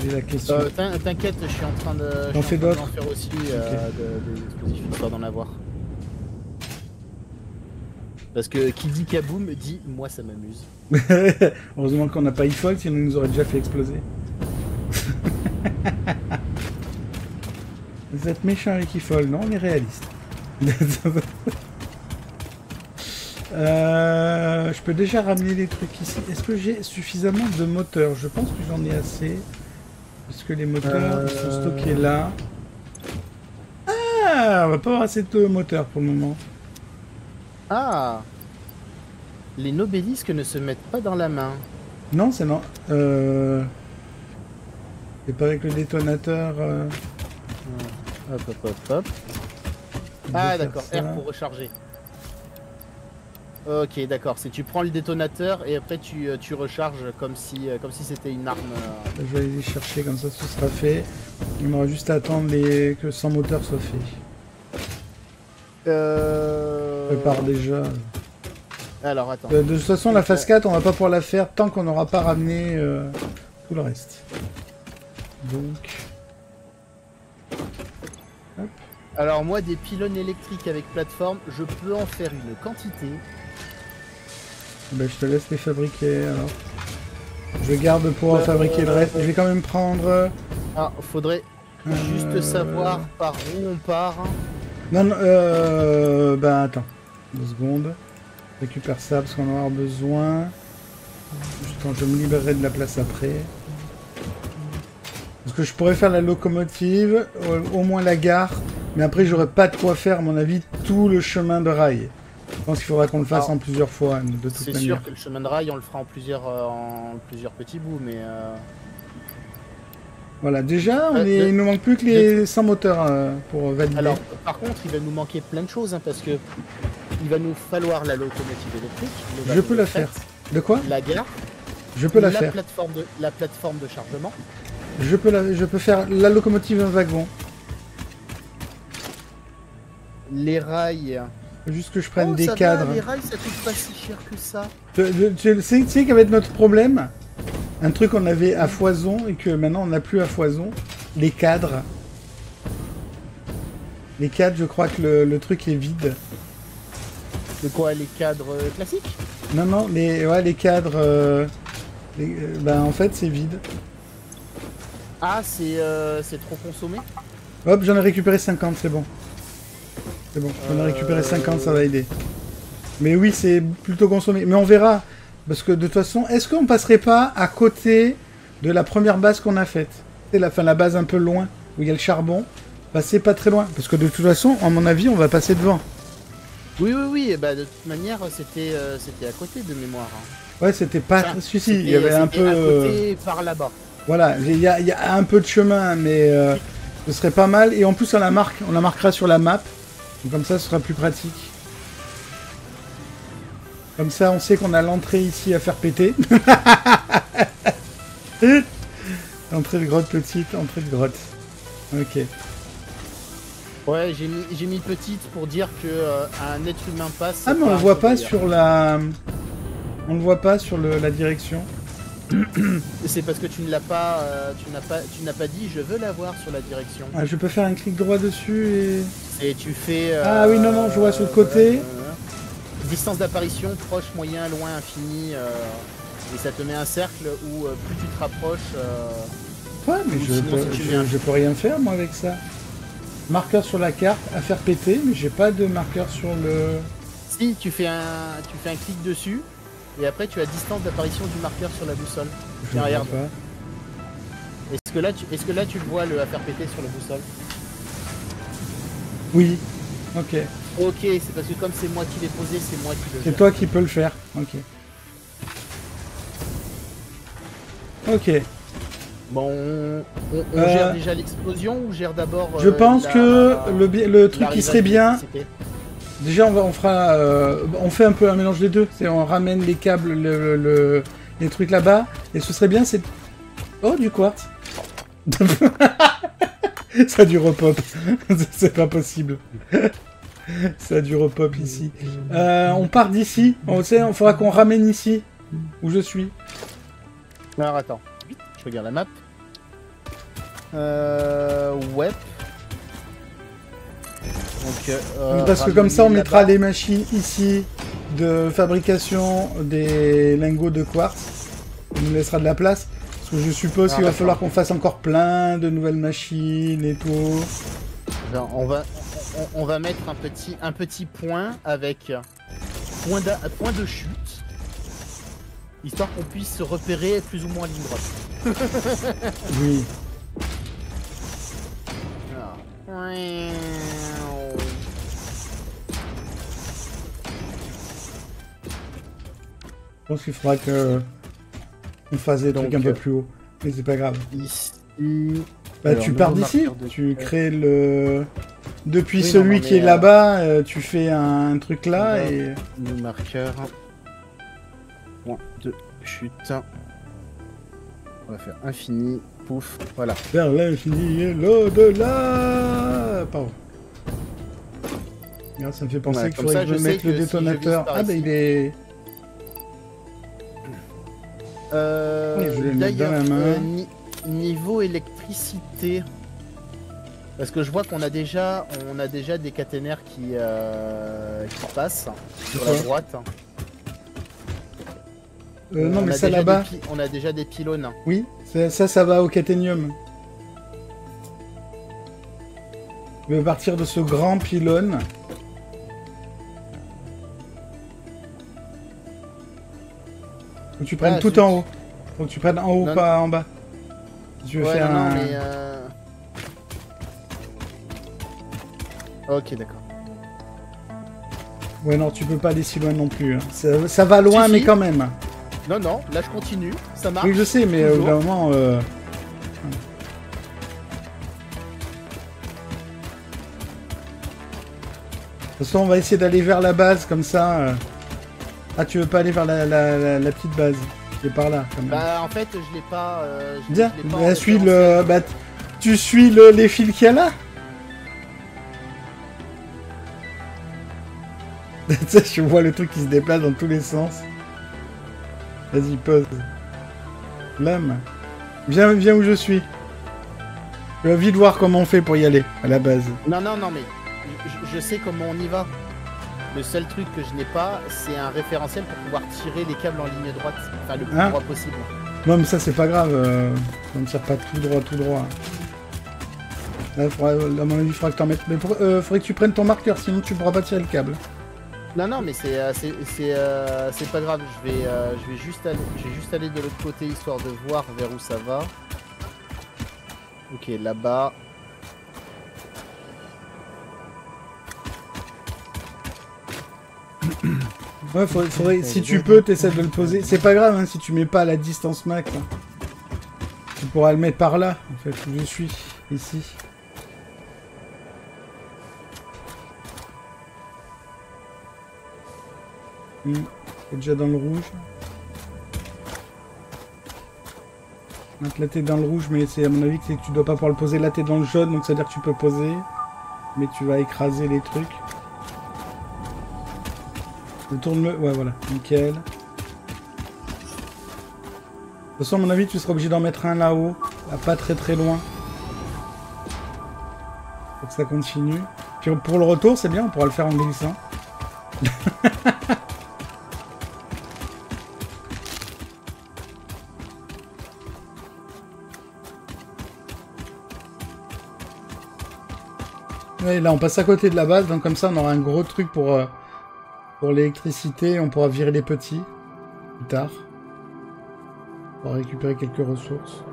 C'est la question. Euh, t'in- T'inquiète, je suis en train de. je T'en suis fais en train d'autres? faire aussi euh, de- des explosifs histoire d'en avoir. Parce que qui dit kaboom dit moi ça m'amuse. Heureusement qu'on n'a pas e sinon il nous aurait déjà fait exploser. Vous êtes méchant avec e non, on est réaliste. Euh, je peux déjà ramener les trucs ici. Est-ce que j'ai suffisamment de moteurs Je pense que j'en ai assez. Parce que les moteurs ils sont Euh. stockés là. Ah, on va pas avoir assez de moteurs pour le moment. Ah Les nobelisques ne se mettent pas dans la main. Non, c'est non. Euh... C'est pas avec le détonateur. euh, Hop hop hop hop. de Ah d'accord. R pour recharger. Ok d'accord, c'est tu prends le détonateur et après tu, euh, tu recharges comme si euh, comme si c'était une arme. euh, Je vais aller les chercher comme ça, ce sera fait. On aura juste à attendre les... que 100 moteurs soient faits. Euh... Prépare déjà. Alors attends. De toute façon, la phase 4, on va pas pouvoir la faire tant qu'on n'aura pas ramené euh, tout le reste. Donc, Alors moi des pylônes électriques avec plateforme, je peux en faire une quantité. Ben, je te laisse les fabriquer alors. Je garde pour Euh, fabriquer le reste. Je vais quand même prendre. Ah, faudrait juste euh, savoir par où on part. Non, non, euh. Ben attends. Deux secondes. Je récupère ça parce qu'on en aura besoin. Quand je me libérerai de la place après. Parce que je pourrais faire la locomotive, au, au moins la gare, mais après j'aurais pas de quoi faire, à mon avis, tout le chemin de rail. Pense qu'il faudra qu'on le fasse Alors, en plusieurs fois, de toute C'est manière. sûr que le chemin de rail, on le fera en plusieurs, euh, en plusieurs petits bouts, mais euh, Voilà, déjà, on Euh, est- de- il nous manque plus que les 100 moteurs euh, pour valider. alors par contre, il va nous manquer plein de choses hein, parce que il va nous falloir la locomotive électrique. le je peux de la faire. De quoi? La gare, Je peux la, la faire. plateforme de la plateforme de chargement. Je peux, la... je peux faire la locomotive un wagon. Les rails. Faut Juste que je prenne Oh, des ça va, cadres. les rails, ça coûte pas si cher que ça. Tu, tu- tu sais, tu sais qu'avec notre problème, un truc qu'on avait à foison et que maintenant on n'a plus à foison, les cadres. Les cadres, je crois que le, le truc est vide. De quoi les cadres euh, classiques? Non, non, les, ouais, les cadres. euh, les- euh, ben, en fait, c'est vide. Ah, c'est euh, c'est trop consommé? Hop, j'en ai récupéré 50, c'est bon. C'est bon, j'en ai récupéré Euh, 50, ça va aider. Mais oui, c'est plutôt consommé. Mais on verra. Parce que de toute façon, est-ce qu'on passerait pas à côté de la première base qu'on a faite? C'est la, fin, la base un peu loin, où il y a le charbon. Passer pas très loin. Parce que de toute façon, à mon avis, on va passer devant. Oui, oui, oui. et Bah, de toute manière, c'était euh, c'était à côté de mémoire. hein. Ouais, c'était pas... Enfin, si, si, il y avait un peu... à euh, côté par là-bas. Voilà, il y a, y a un peu de chemin, mais euh, ce serait pas mal. Et en plus, on la marque, on la marquera sur la map. Donc comme ça, ce sera plus pratique. Comme ça, on sait qu'on a l'entrée ici à faire péter. entrée de grotte petite, entrée de grotte. Ok. Ouais, j'ai mis, petite pour dire que euh, un être humain passe. Ah, mais on le voit pas sur la... On le voit pas sur le- la direction. C'est parce que tu ne l'as pas, euh, tu n'as pas, tu n'as pas dit je veux la voir sur la direction. Ah, je peux faire un clic droit dessus et... Et tu fais. euh, Ah oui, non, non, je vois sur le côté. distance d'apparition, proche, moyen, loin, infini. euh, et ça te met un cercle où plus tu te rapproches. Ouais, mais je sinon, peux, si je peux rien faire moi avec ça. Marqueur sur la carte à faire péter, mais j'ai pas de marqueur sur le. Si tu fais un, tu fais un clic dessus. Et après, tu as distance d'apparition du marqueur sur la boussole. Je pas. Est-ce que là, tu, est-ce que là, tu le vois le à faire péter sur la boussole? Oui. Ok. Ok, c'est parce que comme c'est moi qui l'ai posé, c'est moi qui le C'est toi qui peux le faire. Ok. Ok. Bon, on, Euh, gère déjà l'explosion ou gère d'abord Je euh, pense la- que le, le truc qui serait bien, déjà on, fera, euh, on fait un peu un mélange des deux. C'est on ramène les câbles, le, le- le- les trucs là-bas, et ce serait bien, c'est oh du quartz. Ça du repop. c'est pas possible. Ça du repop ici. Euh, on part d'ici. On sait, on faudra qu'on ramène ici où je suis. Alors attends, je regarde la map. Euh, ouais. Donc, euh, Parce que comme ça, on mettra les machines ici de fabrication des lingots de quartz. On nous laissera de la place. Parce que je suppose Ah, qu'il va falloir qu'on fasse encore plein de nouvelles machines et tout. Ben, on va, on, on va mettre un petit, un petit point avec point, d'a- point de chute, histoire qu'on puisse se repérer plus ou moins ligne droite. Oui. Je pense qu'il faudra que on fasse des Donc, trucs un peu plus haut. Mais c'est pas grave. Ici. Bah, alors, tu pars d'ici. de- Tu crées le. Depuis Oui, celui non, qui est euh, là-bas, euh, tu fais un truc là et. Le marqueur. Point de chute. On va faire infini. Pouf. Voilà. Vers l'infini et l'au-delà Pardon. Regarde, ça me fait penser Ouais, qu'il faudrait que je je mette le si détonateur. ah bah il est... Euh, Oui, je vais le mettre dans la main. euh, ni- niveau électricité. Parce que je vois qu'on a déjà, on a déjà des caténaires qui, euh, qui passent sur la droite. Euh, non On mais ça là-bas, On a déjà des pylônes. oui, ça, ça, va au caténium. Je vais partir de ce grand pylône. Faut que tu prennes Ah, tout en haut. Faut que tu prennes en haut, Non, pas en bas. Tu veux Ouais, faire non, un... mais. euh, Ok, d'accord. Ouais, non, tu peux pas aller si loin non plus. hein. Ça, ça va loin, Si, mais si. quand même. Non, non, là je continue, ça marche. Oui, je sais, mais euh, au bout d'un moment... euh, De toute façon, on va essayer d'aller vers la base, comme ça... euh. Ah, tu veux pas aller vers la, la- la- la petite base? Qui est par là, quand même. Bah en fait, je l'ai pas. euh, je Bien, je pas bah, suis le... Bah, tu suis le... les fils qu'il y a là? Tu sais, je vois le truc qui se déplace dans tous les sens. Vas-y, pose. L'âme. Viens, viens où je suis. Je vais vite voir comment on fait pour y aller, à la base. Non, non, non, mais je, je sais comment on y va. Le seul truc que je n'ai pas, c'est un référentiel pour pouvoir tirer les câbles en ligne droite, enfin le plus Hein droit possible. Non, mais ça, c'est pas grave. euh, on ne tire pas tout droit, tout droit. Là, faudra- à mon avis, il faudra que t'en mettes... Mais pour- euh, faudrait que tu prennes ton marqueur, sinon tu pourras pas tirer le câble. Non, non, mais c'est euh, c'est c'est, euh, c'est pas grave. Je vais euh, je vais juste aller je vais juste aller de l'autre côté histoire de voir vers où ça va. Ok, là-bas. Ouais, faudrait, faudrait- si tu peux, t'essaies de le poser. C'est pas grave hein, si tu mets pas à la distance max. hein. Tu pourras le mettre par là, en fait, où je suis, ici. Hmm, t'es déjà dans le rouge. Donc là dans le rouge, mais c'est à mon avis que tu dois pas pouvoir le poser. Là t'es dans le jaune, donc ça veut dire que tu peux poser. Mais tu vas écraser les trucs. Tourne-le, ouais voilà, nickel. De toute façon, à mon avis, tu seras obligé d'en mettre un là-haut, là, pas très très loin. Faut que ça continue. Puis pour le retour, c'est bien, on pourra le faire en glissant. Ouais, là, on passe à côté de la base, donc comme ça, on aura un gros truc pour, euh, pour l'électricité. On pourra virer les petits plus tard. Va récupérer quelques ressources.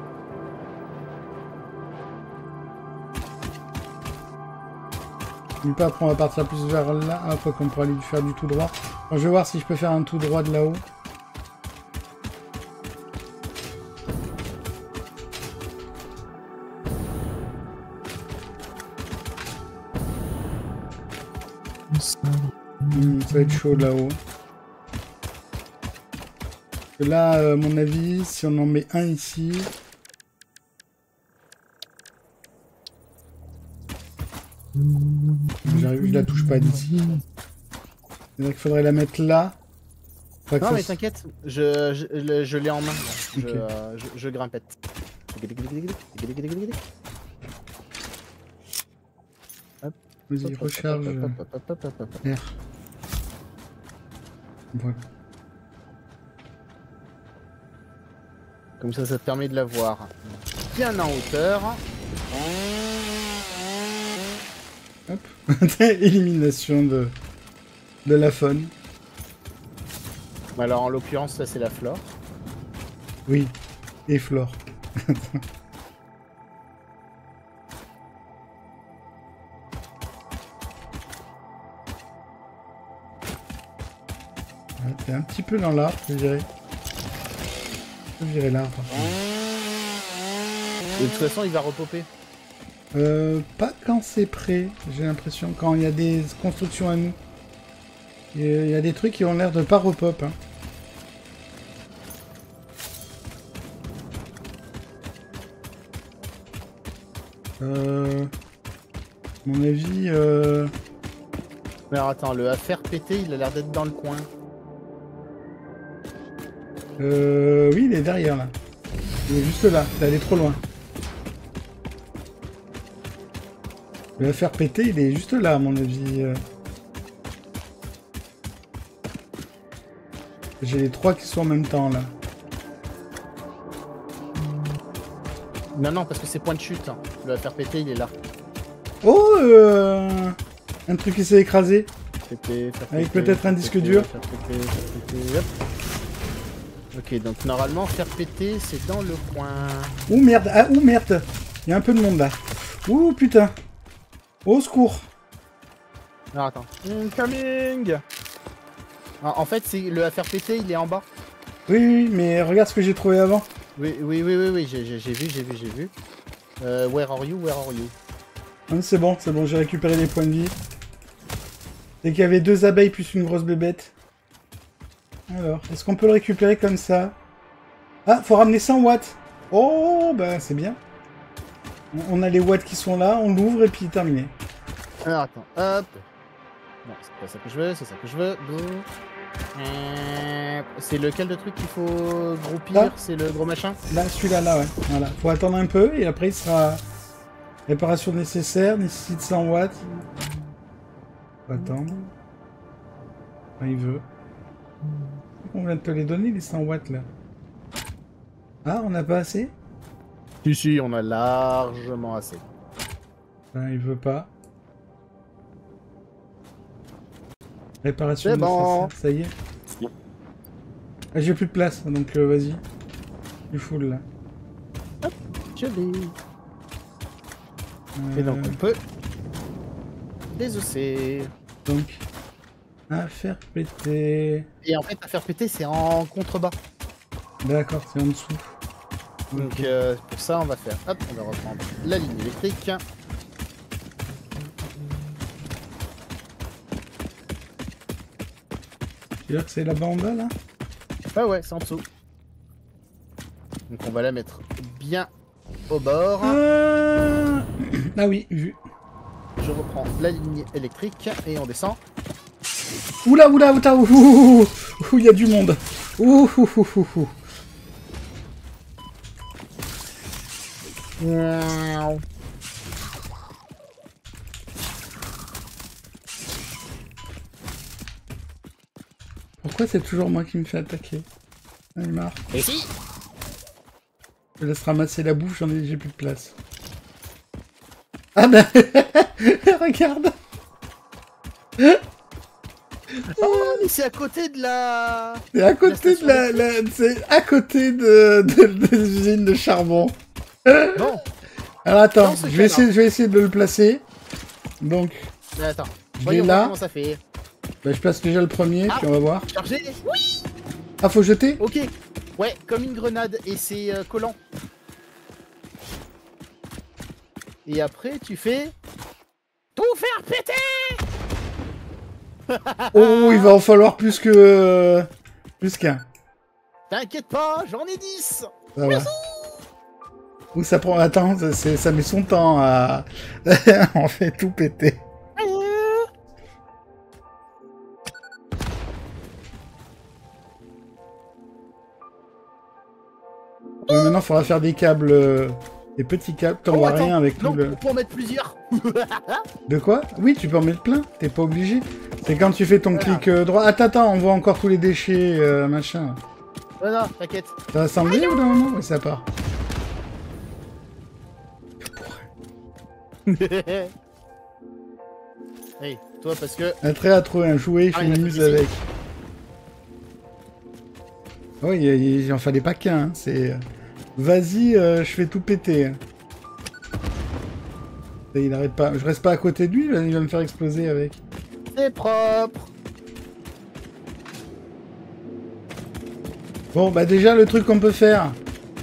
Pas, après on va partir plus vers là. Quoi qu'on pourra lui faire du tout droit. Je vais voir si je peux faire un tout droit de là-haut. Hmm, ça va être chaud là-haut. Là, euh, à mon avis, si on en met un ici... J'arrive, je la touche pas d'ici. Qu'il faudrait la mettre là. Non ça mais t'inquiète, je, je, l'ai en main. Je, euh, je, grimpette. Vas-y, recharge. Hop, hop, hop, hop, hop, hop. R. Voilà. Comme ça, ça te permet de la voir bien en hauteur. Hop. Élimination de, de la faune. Alors en l'occurrence, ça c'est la flore. Oui. Et flore. T'es un petit peu dans l'arbre, je dirais. Je virer l'arbre. Et de toute façon, il va repopper. Euh, pas quand c'est prêt, j'ai l'impression, quand il y a des constructions à nous. Il y a- il y a des trucs qui ont l'air de pas repop. Hein. Euh... à Mon avis, euh... Mais alors attends, le à faire péter, il a l'air d'être dans le coin. Euh... Oui, il est derrière là. Il est juste là, t'es allé trop loin. Le faire péter, il est juste là, à mon avis. J'ai les trois qui sont en même temps là. Non, non, parce que c'est point de chute. hein. Le à faire péter, il est là. Oh euh... Un truc qui s'est écrasé. Péter, faire Avec peut-être un disque péter, dur. faire péter, faire péter, hop. Ok, donc normalement, faire péter, c'est dans le coin. Ouh merde, ah ouh merde. Il y a un peu de monde là. Ouh putain. Au secours. Alors attends. Incoming En, en fait, c'est le à faire péter, il est en bas. Oui, oui, mais regarde ce que j'ai trouvé avant. Oui, oui, oui, oui, oui, j'ai j'ai- j'ai vu, j'ai vu, j'ai vu. Euh, where are you, where are you? Hein, c'est bon, c'est bon, j'ai récupéré les points de vie. Et qu'il y avait deux abeilles plus une grosse bébête. Alors, est-ce qu'on peut le récupérer comme ça Ah, faut ramener 100 watts. Oh, bah c'est bien. On- a les watts qui sont là, on l'ouvre et puis terminé. Alors attends, hop. Non, c'est pas ça que je veux, c'est ça que je veux. Euh, C'est lequel de truc qu'il faut groupir Ah. C'est le gros machin Là, celui-là, là, ouais. Voilà. Faut attendre un peu et après il sera... Réparation nécessaire, nécessite 100 watts. Faut attendre. Ah, il veut. On vient de te les donner, les 100 watts, là. Ah, on n'a pas assez? Si, si, on a largement assez. Ben, il veut pas. Réparation C'est bon. ça y est. Ah, j'ai plus de place, donc euh, vas-y. Du full, là. Je l'ai. Euh, Et donc on peut désosser. donc, à faire péter. Et en fait, à faire péter, c'est en contrebas. D'accord, c'est en dessous. Donc euh, pour ça, on va faire. Hop, on va reprendre la ligne électrique. Tu veux dire que c'est là-bas en bas, là? Ah ouais, c'est en dessous. Donc on va la mettre bien au bord. ah... ah oui, vu. Je reprends la ligne électrique et on descend. Oula, oula, oula, ouh, il y a du monde. Ouh, ouh, ouh, ouh, ouh. Pourquoi c'est toujours moi qui me fais attaquer? Ai marre. Et si? Je laisse ramasser la bouffe, j'en ai, j'ai plus de place. Ah bah Regarde Oh, mais c'est à côté de la. C'est à côté de la, la- c'est à côté de, de, de l'usine de charbon. Bon, Alors attends, je vais essayer, je vais essayer de le placer. Donc, mais attends. je l'ai là. comment ça fait. Bah, je place déjà le premier, Ah. puis on va voir. Chargé Oui Ah, faut jeter? Ok. Ouais, comme une grenade et c'est euh, collant. Et après, tu fais. Tout faire péter Oh, il va en falloir plus que plus qu'un. T'inquiète pas, j'en ai 10 Ça. Ou ça prend. Attends, ça, met son temps à. on fait tout péter. Ouais, maintenant, il faudra faire des câbles. Euh, Des petits câbles. T'en Oh, vois attends, rien avec Non, tout le. pour en mettre plusieurs De quoi Oui, tu peux en mettre plein. T'es pas obligé. C'est quand tu fais ton Voilà. clic euh, droit. Attends, attends, on voit encore tous les déchets, euh, machin. Non, non, t'inquiète. Ça va s'enlever ou d'un moment Oui, ça part. hey, toi, parce que. Attrait à trouver un jouet, je Ah, il m'amuse avec. Oh, il, a- il en fallait pas qu'un. hein, C'est. Vas-y, euh, je fais tout péter. Et Il arrête pas. Je reste pas à côté de lui, il va- il va me faire exploser avec. C'est propre Bon, bah déjà, le truc qu'on peut faire...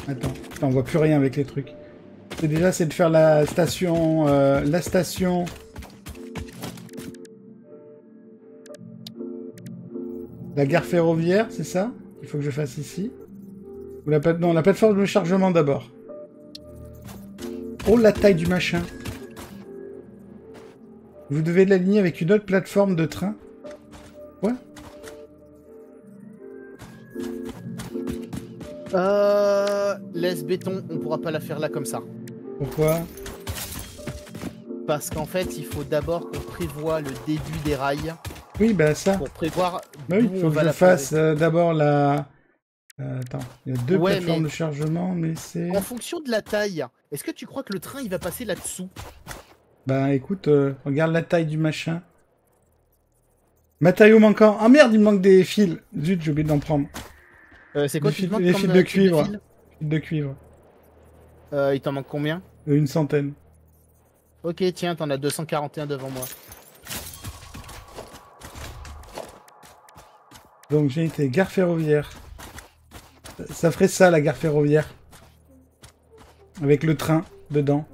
Attends, putain, on voit plus rien avec les trucs. C'est déjà, c'est de faire la station... euh, la station... La gare ferroviaire, c'est ça Il faut que je fasse ici? Ou la, plate- non, la plateforme de chargement d'abord. Oh, la taille du machin. Vous devez l'aligner avec une autre plateforme de train. Ouais Euh. Laisse béton, on pourra pas la faire là comme ça. Pourquoi? Parce qu'en fait, il faut d'abord qu'on prévoit le début des rails Oui, bah ça. pour prévoir Bah oui, on faut que va je la fasse euh, d'abord la... Euh, attends, il y a deux Ouais, plateformes mais- de chargement, mais c'est... En fonction de la taille, est-ce que tu crois que le train il va passer là-dessous? Bah écoute, euh, regarde la taille du machin. Matériaux manquants. Ah merde, il me manque des fils. Zut, j'ai oublié d'en prendre. Euh, C'est quoi Les tu fils- les comme, fils euh, de cuivre. fil Fils de cuivre. Euh, Il t'en manque combien? Euh, Une centaine. Ok, tiens, t'en as 241 devant moi. Donc j'ai été gare ferroviaire. Ça ferait ça la gare ferroviaire. Avec le train dedans.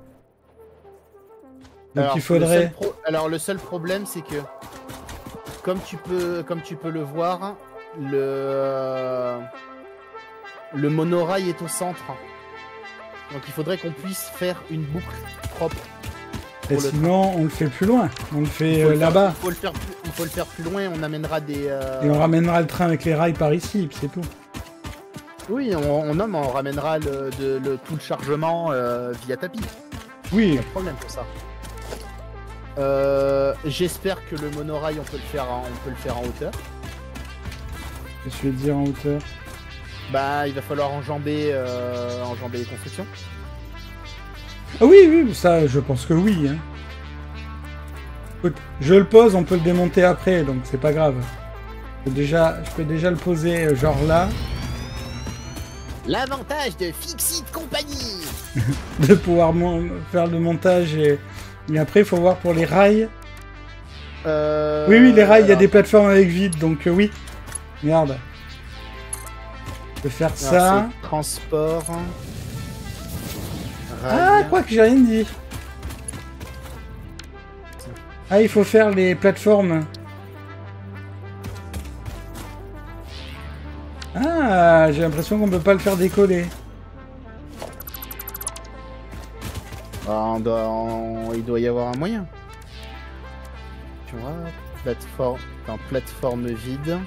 Donc Alors, il faudrait... Le pro- Alors le seul problème c'est que comme tu peux comme tu peux le voir, le le monorail est au centre. Donc il faudrait qu'on puisse faire une boucle propre. Et le sinon on le fait plus loin. On le fait euh, là-bas. Il faut le faire plus, il faut le faire plus loin, on amènera des euh, Et on ramènera le train avec les rails par ici, puis c'est tout. Oui, on, on, nomme, on ramènera le, de- le- tout le chargement euh, via tapis. Oui, Pas de problème pour ça. Euh, J'espère que le monorail, on peut le faire, en, on peut le faire en hauteur. je vais dire en hauteur? Bah, il va falloir enjamber, euh, enjamber les constructions. Ah oui, oui, ça, je pense que oui. hein. Écoute, je le pose, on peut le démonter après, donc c'est pas grave. Je peux déjà, je peux déjà le poser genre là, L'avantage de Fixit Compagnie de pouvoir faire le montage et, et après il faut voir pour les rails. euh, Oui, oui, les rails, il y a des plateformes avec vide, donc euh, oui. Merde. Je peux faire alors, ça. Transport. Ah, quoi que j'ai rien dit. Ah, il faut faire les plateformes. Ah, j'ai l'impression qu'on peut pas le faire décoller. Ah, on doit- on- Il doit y avoir un moyen. Tu vois, plateforme, plateforme vide.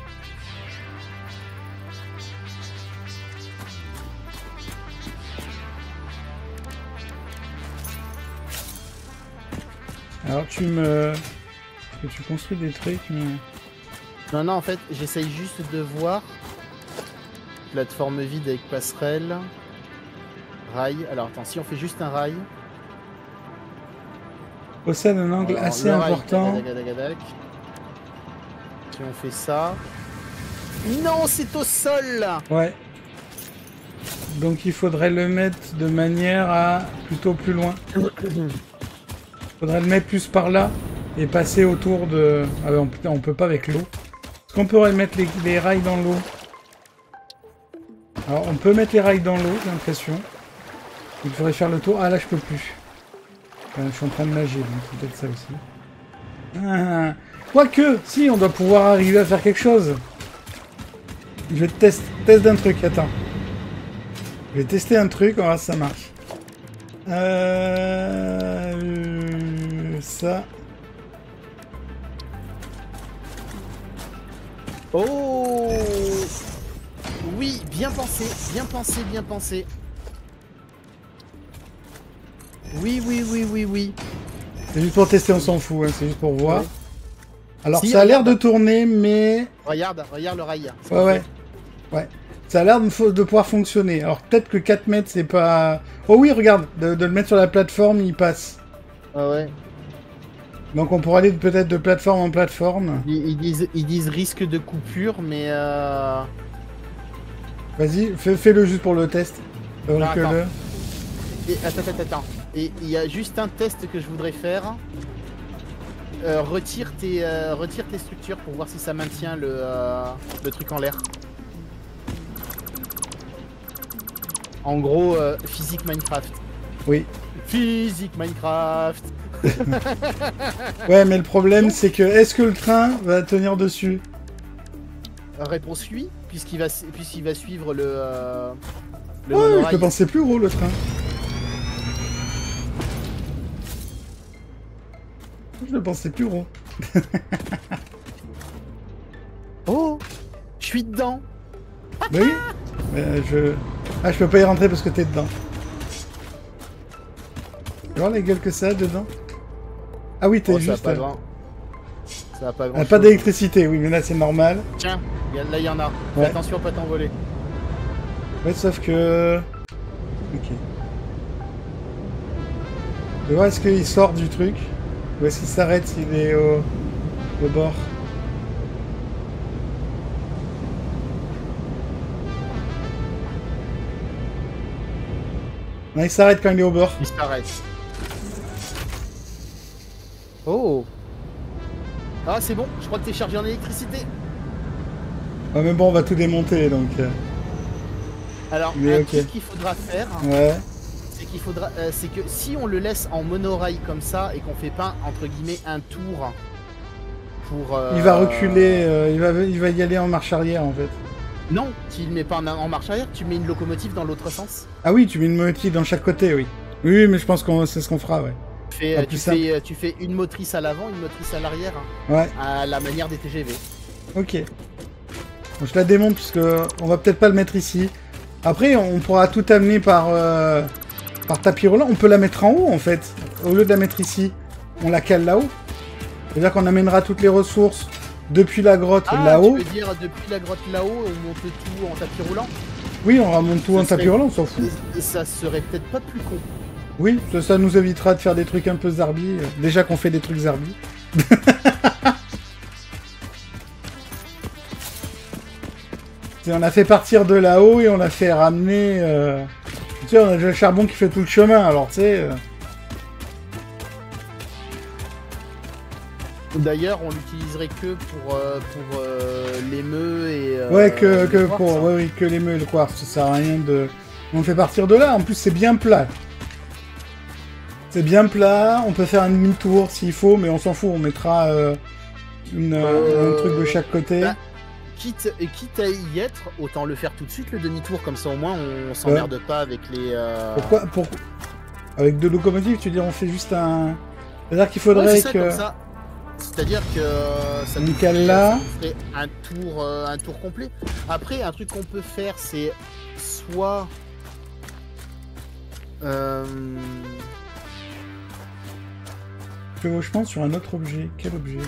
Alors tu me... que tu construis des trucs, mais... Non, non, en fait, j'essaye juste de voir. Plateforme vide avec passerelle. Rail. Alors, attends, si on fait juste un rail. possède un angle Alors, assez rail, important. Si on fait ça. Non, c'est au sol Ouais. Donc il faudrait le mettre de manière à plutôt plus loin. faudrait le mettre plus par là et passer autour de. Ah ouais, on, peut pas avec l'eau. Est-ce qu'on pourrait mettre les, les rails dans l'eau? Alors on peut mettre les rails dans l'eau, j'ai l'impression. Il faudrait faire le tour. Ah là je peux plus. Euh, je suis en train de nager, donc c'est peut-être ça aussi. Ah. Quoique, si, on doit pouvoir arriver à faire quelque chose. Je vais test, test d'un truc, attends. Je vais tester un truc, on va voir si ça marche. Euh... Ça. Oh Oui, bien pensé, bien pensé, bien pensé. Oui, oui, oui, oui, oui. C'est juste pour tester, on s'en fout, hein, c'est juste pour voir. Ouais. Alors Si, ça a l'air de tourner, mais... Regarde, regarde le rail. Ouais, ouais. Ouais. Ça a l'air de, pouvoir fonctionner. Alors peut-être que 4 mètres, c'est pas... Oh oui, regarde, de, de le mettre sur la plateforme, il passe. Ah ouais. Donc on pourra aller peut-être de plateforme en plateforme. Ils, ils disent, ils disent risque de coupure, mais euh... Vas-y, fais- fais-le juste pour le test. Non, Fabrique-le. Et, attends, attends, attends. Et il y a juste un test que je voudrais faire. Euh, retire, tes, euh, retire tes structures pour voir si ça maintient le, euh, le truc en l'air. En gros, euh, physique Minecraft. Oui. Physique Minecraft. Ouais, mais le problème, c'est que est-ce que le train va tenir dessus? Réponse oui, puisqu'il va, puisqu'il va suivre le, euh, le Ouais, je le pensais plus gros, le train. Je le pensais plus gros. Oh Je suis dedans Bah oui Euh, je... Ah, je peux pas y rentrer parce que t'es dedans. Tu vois la gueule que ça a dedans Ah oui, t'es Oh, ça a juste... pas grand... Ça a pas grand ah, pas d'électricité, oui, mais là c'est normal. Tiens, y a- là il y en a. Fais Ouais. attention à pas t'envoler. Ouais, sauf que... Ok. Je vois, est-ce qu'il sort du truc? Ou est-ce qu'il s'arrête s'il est au... au bord? Non, il s'arrête quand il est au bord. Il s'arrête. Oh Ah c'est bon, je crois que t'es chargé en électricité. Ouais, mais bon, on va tout démonter, donc... euh, Alors, Mais un truc qu'il faudra faire, Ouais. c'est qu'il faudra, euh, c'est que si on le laisse en monorail comme ça et qu'on fait pas entre guillemets un tour pour. euh, Il va reculer, euh, il, va, il va y aller en marche arrière, en fait. Non, tu le mets pas en, marche arrière, tu mets une locomotive dans l'autre sens. Ah oui, tu mets une moitié dans chaque côté, oui. Oui, mais je pense que c'est ce qu'on fera, ouais. Tu fais, Ah, euh, tu, fais, euh, tu fais une motrice à l'avant, une motrice à l'arrière, hein, Ouais, à la manière des TGV. ok. Bon, je la démonte, puisque on va peut-être pas le mettre ici. Après, on pourra tout amener par, euh, par tapis roulant. On peut la mettre en haut, en fait. Au lieu de la mettre ici, on la cale là-haut. C'est-à-dire qu'on amènera toutes les ressources depuis la grotte Ah, là-haut. tu veux dire depuis la grotte là-haut, on monte tout en tapis roulant? Oui, on remonte tout en tapis roulant, on s'en fout. Et ça serait peut-être pas plus con. Oui, ça, ça nous évitera de faire des trucs un peu zarbi. euh, Déjà qu'on fait des trucs zarbi. On a fait partir de là-haut et on a fait ramener... euh, Tu sais, on a déjà le charbon qui fait tout le chemin, alors tu sais... euh, D'ailleurs, on l'utiliserait que pour, euh, pour l'émeu et. Ouais, que, que le quartz, pour... hein. Ouais, oui, que les meules, le quartz, ça sert à rien de... On fait partir de là, en plus c'est bien plat. C'est bien plat, on peut faire un demi-tour s'il faut, mais on s'en fout, on mettra euh, une, Euh, un truc de chaque côté. bah, Quitte, et quitte à y être, autant le faire tout de suite le demi-tour, comme ça au moins on s'emmerde pas avec les. euh, Pourquoi pour... Avec deux locomotives, tu dis on fait juste un... C'est-à-dire qu'il faudrait ça, que... C'est-à-dire que euh, ça nous ferait- là. ça nous ferait un tour, euh, un tour complet. Après, un truc qu'on peut faire, c'est soit. Euh, Chevauchement sur un autre objet. Quel objet?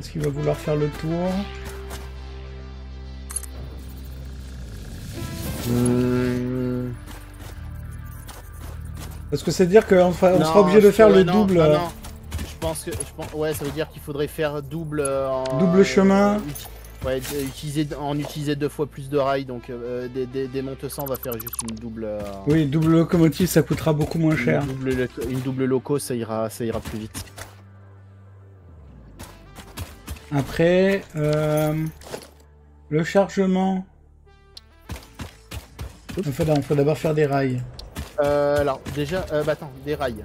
Est-ce qu'il va vouloir faire le tour? Parce que c'est dire qu'on sera, on non, sera obligé de faire le non, double. non, euh, non. Je pense que, je pense, ouais, ça veut dire qu'il faudrait faire double. euh, en- Double chemin. uti- Ouais, utiliser, en utiliser deux fois plus de rails, donc euh, des, des, des monte-sang, on va faire juste une double. euh, Oui, double locomotive, ça coûtera beaucoup moins cher. Une double, une double loco, ça ira, ça ira plus vite. Après, euh, le chargement. Il faut, d'abord faire des rails. Euh, alors, déjà, euh, bah attends, des rails.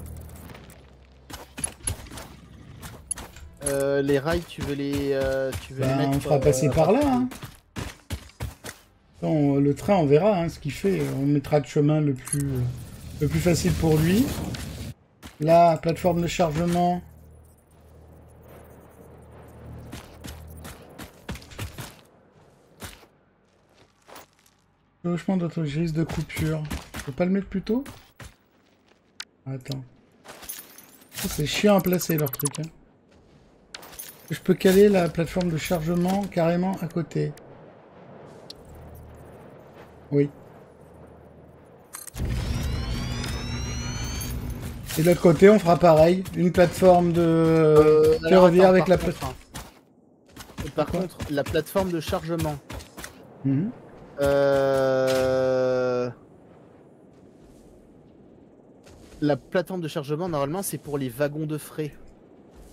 Euh, les rails, tu veux les, euh, tu veux les Ben, mettre. on fera euh, passer par là. hein. Bon, le train, on verra hein, ce qu'il fait. On mettra le chemin le plus, le plus facile pour lui. Là, plateforme de chargement. Chevauchement d'autogrise de coupure. Je peux pas le mettre plus tôt? Attends. C'est chiant à placer leur truc. hein. Je peux caler la plateforme de chargement carrément à côté. Oui. Et de l'autre côté, on fera pareil. Une plateforme de Euh, ferroviaire avec la plateforme. Par contre, la plateforme de chargement. Mhm. Euh... La plateforme de chargement, normalement, c'est pour les wagons de frais.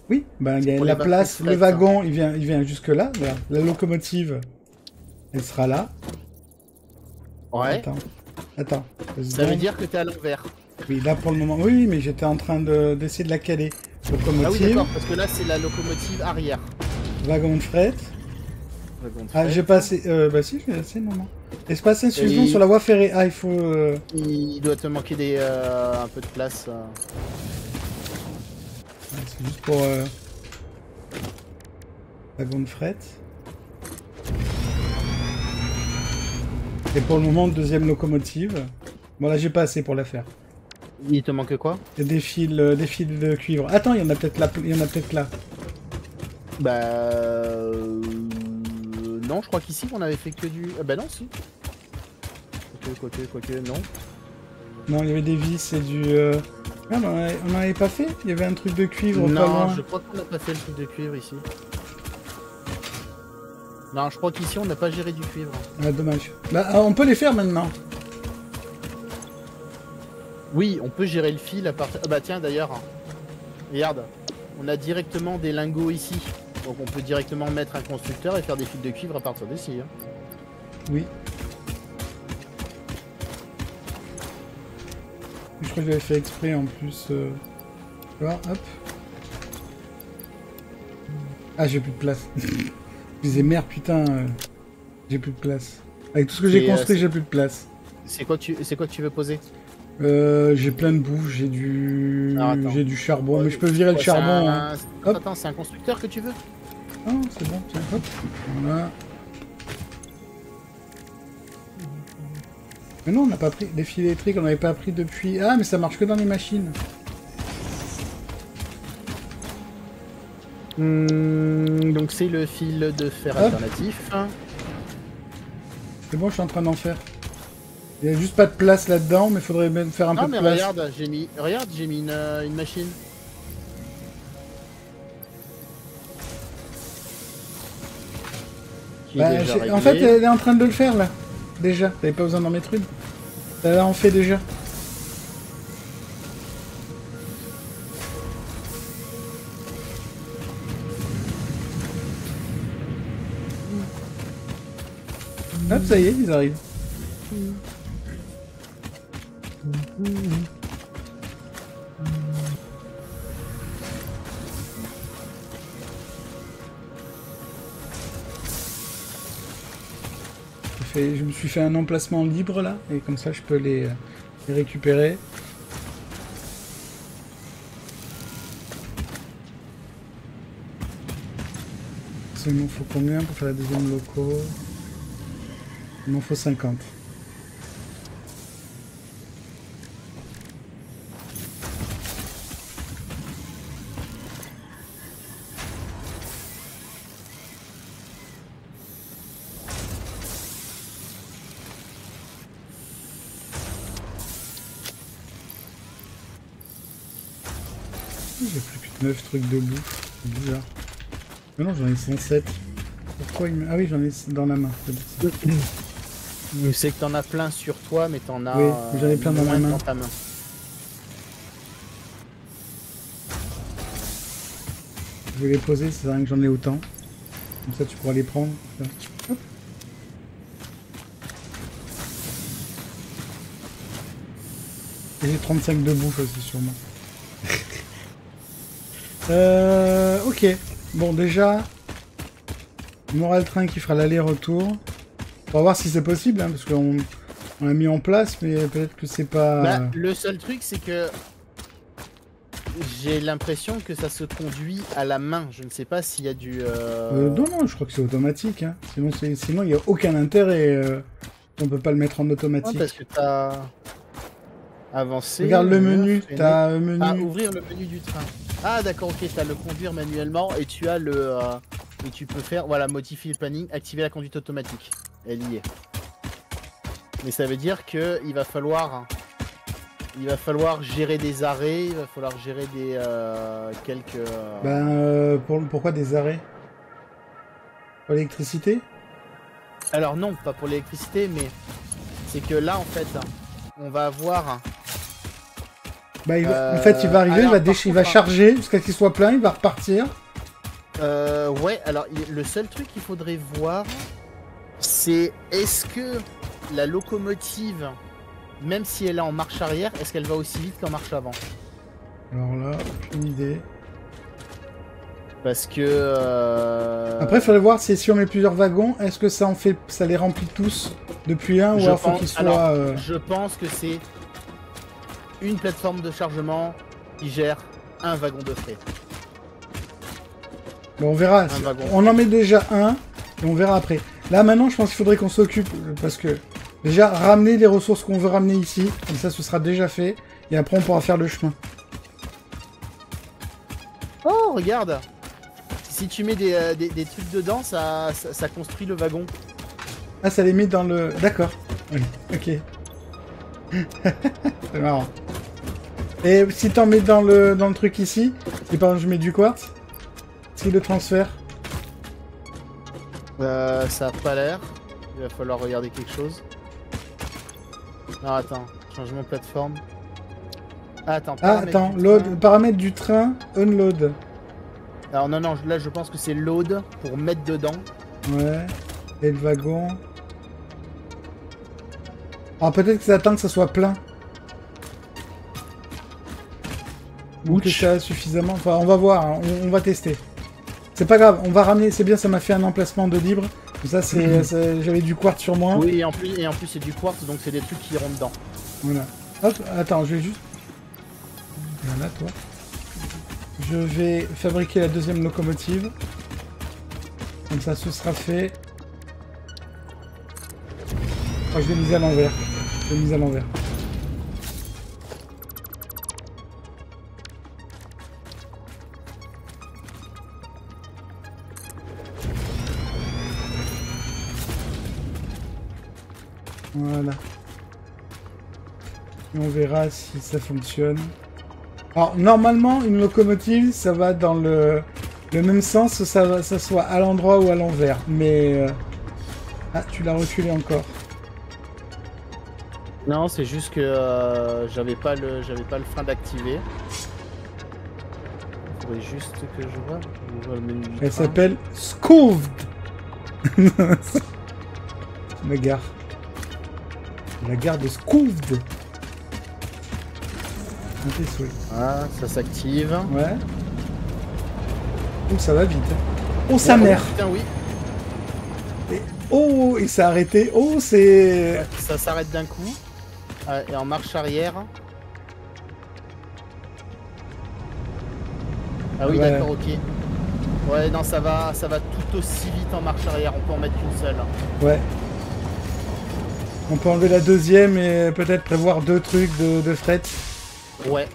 Oui, ben, il y a pour la place, le fret, wagon, il vient, il vient jusque là. Voilà. La locomotive, elle sera là. Ouais. Attends, attends. Ça veut dire que t'es à l'envers. Oui, là pour le moment. Oui, oui, mais j'étais en train de- d'essayer de, la caler. Ah oui, Locomotive, d'accord, parce que là, c'est la locomotive arrière. wagon de fret. Wagon de Ah, fret. j'ai pas assez. Euh, bah si, j'ai assez, non. Espace insuffisant Et- sur la voie ferrée. Ah, il faut. euh, Il doit te manquer des, euh, un peu de place. C'est juste pour. Euh... Wagon de fret. Et pour le moment, deuxième locomotive. Bon, là, j'ai pas assez pour la faire. Il te manque quoi? Des fils, euh, des fils de cuivre. Attends, il y en a peut-être là. Il y en a peut-être là. Bah. euh, Non, je crois qu'ici, on avait fait que du. Ah bah non, si. Quoique, quoique, quoique, non. Non, il y avait des vis et du. Euh... Merde, on en avait pas fait Il y avait un truc de cuivre pas Non, loin. je crois qu'on n'a pas fait le truc de cuivre ici. Non, je crois qu'ici, on n'a pas géré du cuivre. Ah, dommage. Bah, ah, on peut les faire maintenant. Oui, on peut gérer le fil à partir. Ah bah tiens d'ailleurs, regarde, on a directement des lingots ici. Donc on peut directement mettre un constructeur et faire des fils de cuivre à partir d'ici. hein. Oui. Je crois que j'avais fait exprès en plus. Euh... vois, hop. Ah, j'ai plus de place. je disais merde, putain, euh, j'ai plus de place. Avec tout ce que j'ai euh, construit, j'ai plus de place. C'est quoi tu c'est quoi que tu veux poser? Euh, j'ai plein de bouffe, j'ai du, j'ai du charbon, mais je peux virer le charbon. un- hein. Attends, Hop. attends, c'est un constructeur que tu veux? Ah, c'est bon, tiens, hop. Voilà. Mais non, on n'a pas pris les fils électriques, on n'avait pas pris depuis. Ah, mais ça marche que dans les machines. Hmm, Donc c'est le fil de fer Hop. alternatif. C'est bon, je suis en train d'en faire. Il n'y a juste pas de place là-dedans, mais il faudrait même faire un Non peu mais de place. regarde, j'ai mis regarde, j'ai mis une, euh, une machine. Bah, en fait, elle est en train de le faire là. Déjà, t'avais pas besoin d'en mettre une. Elle en fait déjà. Hop, ça y est, ils arrivent. Je me suis fait un emplacement libre là, et comme ça je peux les, euh, les récupérer. Il m'en faut combien pour faire la deuxième loco? Il m'en faut 50. J'ai plus que 9 trucs de bouffe. C'est bizarre. Mais non, j'en ai 107. Pourquoi il me... Ah oui, j'en ai dans la main. Je sais que t'en as plein sur toi, mais t'en as. Oui, j'en ai plein dans moins ma main. dans ta main. Je vais les poser, c'est rien que j'en ai autant. Comme ça, tu pourras les prendre. Là. Hop. Et j'ai 35 de bouffe aussi, sûrement. euh, ok. Bon, déjà, on aura le train qui fera l'aller-retour. On va voir si c'est possible, hein, parce qu'on on l'a mis en place, mais peut-être que c'est pas... Bah, le seul truc, c'est que j'ai l'impression que ça se conduit à la main. Je ne sais pas s'il y a du. euh, Euh, non, non, je crois que c'est automatique. Hein. Sinon, il n'y a aucun intérêt. euh, on peut pas le mettre en ouais, automatique. parce que t'as avancé. Regarde le menu. T'as un menu. Ah, ouvrir le menu du train. Ah, d'accord, ok, t'as le conduire manuellement et tu as le. euh, et tu peux faire, voilà, modifier le planning, activer la conduite automatique. Elle y est. Mais ça veut dire que il va falloir. Il va falloir gérer des arrêts, il va falloir gérer des. euh, quelques. euh, Ben, euh, pour, pourquoi des arrêts? Pour l'électricité? Alors non, pas pour l'électricité, mais c'est que là en fait, on va avoir. Bah, il va- Euh, En fait, il va arriver, il va, il va charger jusqu'à ce qu'il soit plein, il va repartir. Euh, ouais, alors le seul truc qu'il faudrait voir, c'est est-ce que la locomotive, même si elle est en marche arrière, est-ce qu'elle va aussi vite qu'en marche avant? Alors là, aucune idée. Parce que. euh, Après, il faudrait voir si, si on met plusieurs wagons, est-ce que ça en fait, ça les remplit tous depuis un ou alors faut pense- qu'ils soient. alors, euh, Je pense que c'est une plateforme de chargement qui gère un wagon de frais. Bon, on verra. On en met déjà un et on verra après. Là, maintenant, je pense qu'il faudrait qu'on s'occupe parce que déjà ramener les ressources qu'on veut ramener ici, comme ça, ce sera déjà fait. Et après, on pourra faire le chemin. Oh, regarde Si tu mets des, euh, des- des trucs dedans, ça, ça, ça construit le wagon. Ah, ça les met dans le. D'accord. Oui. Ok. C'est marrant. Et si t'en mets dans le dans le truc ici, si par exemple je mets du quartz, si le transfert. Euh, ça a pas l'air. Il va falloir regarder quelque chose. Non, attends. Changement de plateforme. Attends, Ah, attends, load, train. paramètres du train, unload. Alors non, non, là je pense que c'est load pour mettre dedans. Ouais. Et le wagon. Alors peut-être que ça attend que ça soit plein. Ou que ça a suffisamment. Enfin, on va voir, hein, on, on va tester. C'est pas grave, on va ramener. C'est bien, ça m'a fait un emplacement de libre. Comme ça, c'est, c'est- j'avais du quartz sur moi. Oui, et en plus, et en plus c'est du quartz, donc c'est des trucs qui iront dedans. Voilà. Hop, attends, je vais juste. Voilà, toi. Je vais fabriquer la deuxième locomotive. Comme ça, ce sera fait. Je l'ai mise à l'envers. Je à l'envers. Voilà. Et on verra si ça fonctionne. Alors, normalement, une locomotive, ça va dans le, même sens, ça, ça soit à l'endroit ou à l'envers. Mais... euh, Ah, tu l'as reculé encore. Non, c'est juste que euh, j'avais pas le j'avais pas le frein d'activer. Faudrait juste que je vois. Je vois le Elle s'appelle Scooved La gare. La gare de Scooved. Ah, ça s'active. Ouais. Oh, ça va vite. hein. Oh, sa Oh, mère Putain, oui. Et- Oh, il s'est arrêté. Oh, c'est... Ça s'arrête d'un coup. Ouais, et en marche arrière. Ah oui, Ouais. d'accord, ok. Ouais, non, ça va, ça va tout aussi vite en marche arrière. On peut en mettre qu'une seule. Ouais. On peut enlever la deuxième et peut-être prévoir deux trucs de, de fret. Ouais.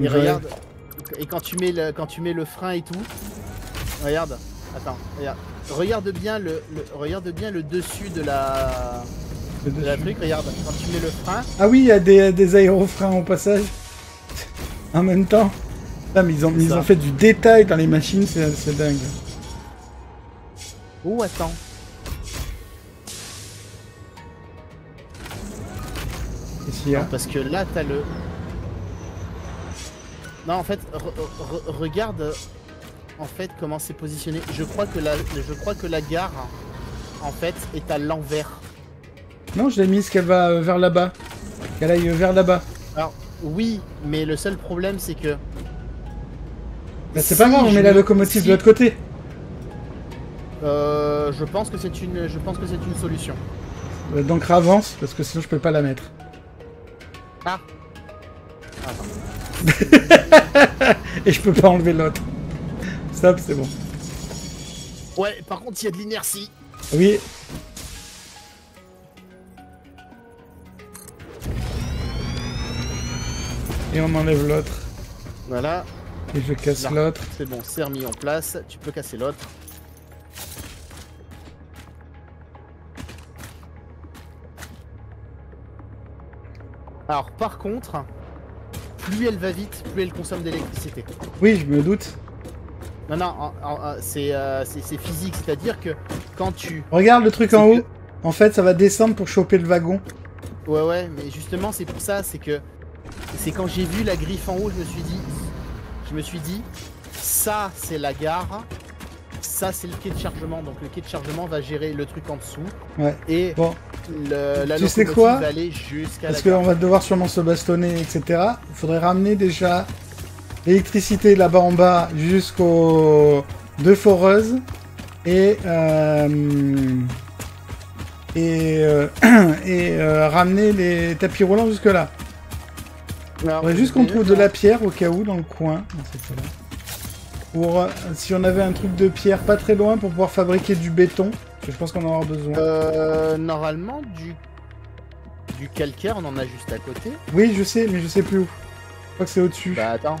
Et Ouais. regarde. Et quand tu mets le, quand tu mets le frein et tout. Regarde. Attends. Regarde. Regarde bien le, le- regarde bien le dessus de la, Le de la dessus. truc. Regarde. Quand tu mets le frein. Ah oui, il y a des, des aérofreins au passage. en même temps. Ah, mais ils ont, ils ont fait du détail dans les machines, c'est dingue. Oh, attends. Qu'est-ce qu'il y a Non, parce que là, t'as le. Non, en fait, re- re- regarde en fait comment c'est positionné. Je crois que la, je crois que la gare, en fait, est à l'envers. Non, je l'ai mise qu'elle va euh, vers là-bas. Qu'elle aille euh, vers là-bas. Alors, oui, mais le seul problème, c'est que. Bah, c'est Si pas grave, on met la locomotive si- de l'autre côté. Euh, je pense que c'est une, je pense que c'est une solution. Euh, Donc avance, parce que sinon je peux pas la mettre. Ah. Attends. Et je peux pas enlever l'autre. Stop, c'est bon. Ouais, par contre, il y a de l'inertie. Oui. Et on enlève l'autre. Voilà, Et je casse l'autre. c'est bon, c'est remis en place. Tu peux casser l'autre. Alors, par contre, plus elle va vite, plus elle consomme d'électricité. Oui, je me doute. Non, non, c'est euh, c'est- physique, c'est-à-dire que quand tu. Regarde le truc en que- haut. En fait, ça va descendre pour choper le wagon. Ouais, ouais, mais justement, c'est pour ça, c'est que. C'est quand j'ai vu la griffe en haut, je me suis dit. Je me suis dit, ça, c'est la gare. Ça, c'est le quai de chargement. Donc, le quai de chargement va gérer le truc en dessous. Ouais. Et Bon, le, la Tu sais quoi va aller jusqu'à la parce qu'on va devoir sûrement se bastonner, etc. Il faudrait ramener déjà l'électricité là-bas en bas jusqu'aux deux foreuses et euh, et, euh, et euh, ramener les tapis roulants jusque là. Alors, Faudrait juste qu'on trouve de la pierre au cas où dans le coin. Pour euh, si on avait un truc de pierre pas très loin pour pouvoir fabriquer du béton, parce que je pense qu'on en aura besoin. Euh, normalement, du. Du calcaire, on en a juste à côté. Oui, je sais, mais je sais plus où. Je crois que c'est au-dessus. Bah, attends.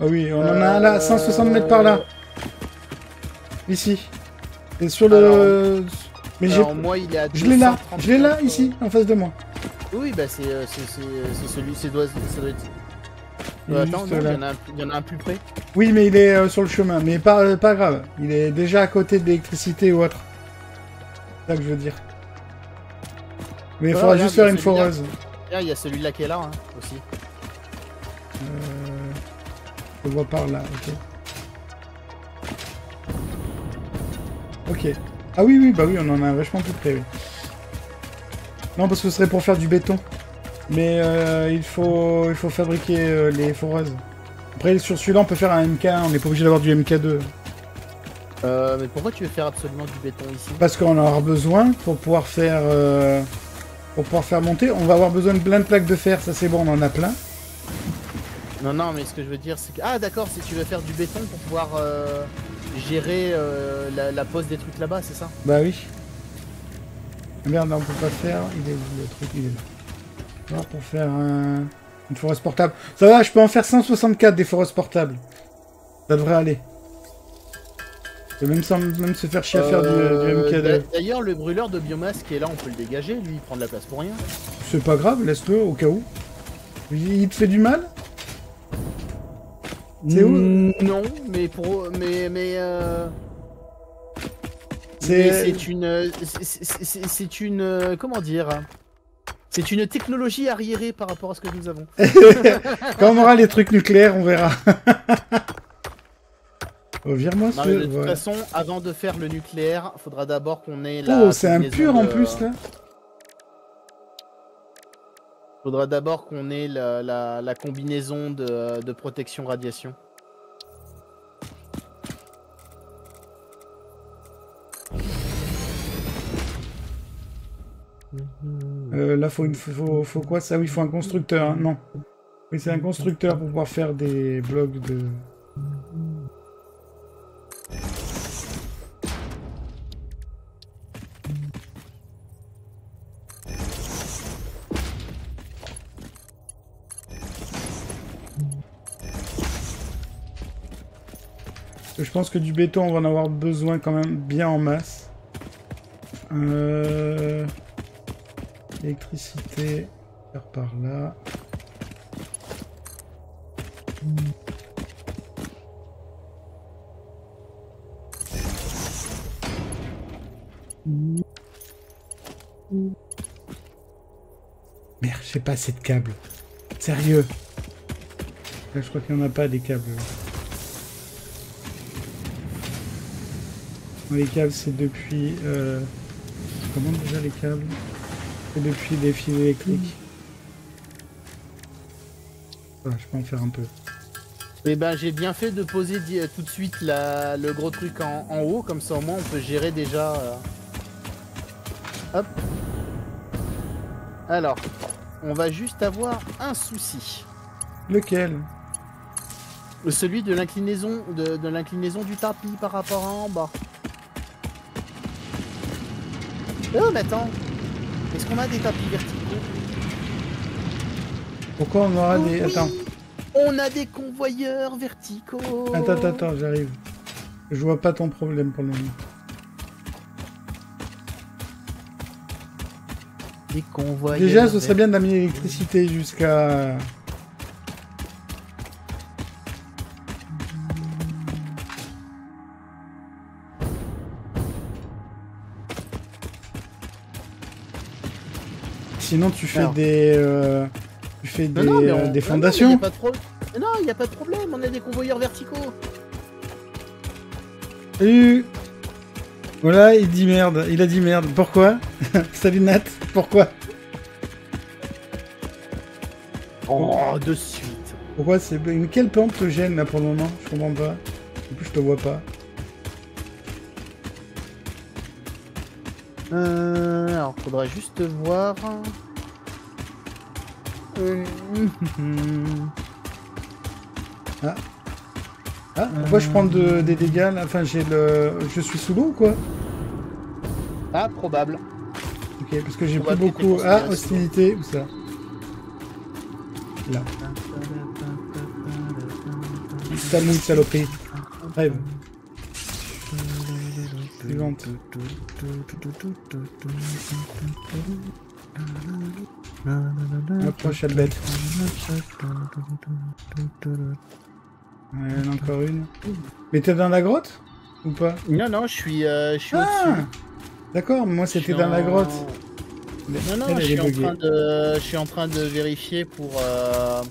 Ah oui, on en a un là, à 160 mètres par Euh, là. Ici. Et sur le. Mais j'ai. Alors, moi, il est à Je l'ai là, 230 je l'ai là, ici, en face de moi. euh, Oui, bah, c'est euh, c'est celui. C'est doit, ça doit être. Euh, attends, non, il y, en a un, il y en a un plus près. Oui, mais il est euh, sur le chemin, mais pas, euh, pas grave. Il est déjà à côté de l'électricité ou autre. C'est ça que je veux dire. Mais il faudra juste faire une foreuse. Là, il y a celui-là qui est là hein, aussi. Euh... Je le vois par là, ok. Ok. Ah oui, oui, bah oui, on en a vachement plus près, oui. Non, parce que ce serait pour faire du béton. Mais euh, il, faut, il faut fabriquer euh, les foreuses. Après, sur celui-là, on peut faire un MK1, on n'est pas obligé d'avoir du MK2. Euh, mais pourquoi tu veux faire absolument du béton ici? Parce qu'on en aura besoin pour pouvoir faire... euh, pour pouvoir faire monter. On va avoir besoin de plein de plaques de fer, ça c'est bon, on en a plein. Non, non, mais ce que je veux dire, c'est que... Ah, d'accord, si tu veux faire du béton pour pouvoir euh, gérer euh, la, la pose des trucs là-bas, c'est ça? Bah oui. Merde, là, on peut pas faire. Il est où le truc Il est là. Alors, pour faire un... une forest portable. Ça va, je peux en faire 164 des forest portables. Ça devrait aller. Et même sans même se faire chier à faire du, Euh, du MK2. d'a- D'ailleurs, le brûleur de biomasse qui est là, on peut le dégager, lui, il prend de la place pour rien. C'est pas grave, laisse-le au cas où. Il te fait du mal? C'est où Mm, Non, mais pour... Mais... mais euh... C'est- une... c'est- une... euh, Comment dire? C'est une technologie arriérée par rapport à ce que nous avons. Quand on aura les trucs nucléaires, on verra. oh, vire-moi ce... de toute façon, avant de faire le nucléaire, faudra d'abord qu'on ait la. Oh, c'est un combinaison pur en de- plus, là Faudra d'abord qu'on ait la, combinaison de, de protection radiation. Euh, là, faut, une, faut, faut quoi ça? Oui, faut un constructeur. hein. Non. Oui, c'est un constructeur pour pouvoir faire des blocs de. Je pense que du béton, on va en avoir besoin quand même bien en masse. Euh... Électricité, faire par là. Merde, j'ai pas assez de câbles. Sérieux? Là, je crois qu'il n'y en a pas des câbles. Les câbles, c'est depuis... Euh... Comment déjà les câbles C'est depuis des fils électriques. Voilà, je peux en faire un peu. Et ben, j'ai bien fait de poser tout de suite la- le gros truc en, en haut, comme ça au moins on peut gérer déjà. euh. Hop. Alors, on va juste avoir un souci. Lequel? Celui de l'inclinaison de, de l'inclinaison du tapis par rapport à en bas. Oh mais attends. Est-ce qu'on a des tapis verticaux? Pourquoi on aura des... Oui Attends, On a des convoyeurs verticaux. Attends, attends, attends, j'arrive. Je vois pas ton problème pour le moment. Des convoyeurs Déjà, ce serait bien d'amener l'électricité jusqu'à... Sinon, tu fais Alors. des... euh, Tu fais des, Non, non, mais on- des non, non, mais y fondations. a pas de pro- Non, il n'y a pas de problème, on a des convoyeurs verticaux. Salut Voilà, il dit merde. Il a dit merde. Pourquoi? Salut Nat. Pourquoi? Oh, de suite. Pourquoi c'est... Mais quelle plante te gêne là pour le moment? Je comprends pas. En plus, je te vois pas. Euh, alors, faudrait juste voir. Euh, Ah, pourquoi je prends de- des dégâts là Enfin, j'ai le... Je suis sous l'eau ou quoi Ah, probable. Ok, parce que j'ai va beaucoup... Ah, hostilité, où ça Là. Ta mouille, saloperie. Rêve. Suivante. Approche, Albette. Ouais, il y en a encore une. Mais t'es dans la grotte Ou pas? Non, non, je suis, euh, je suis Ah au-dessus. D'accord, moi c'était dans la grotte. Non, non, Elle, je elle suis, en train de, je suis en train de vérifier pour, euh,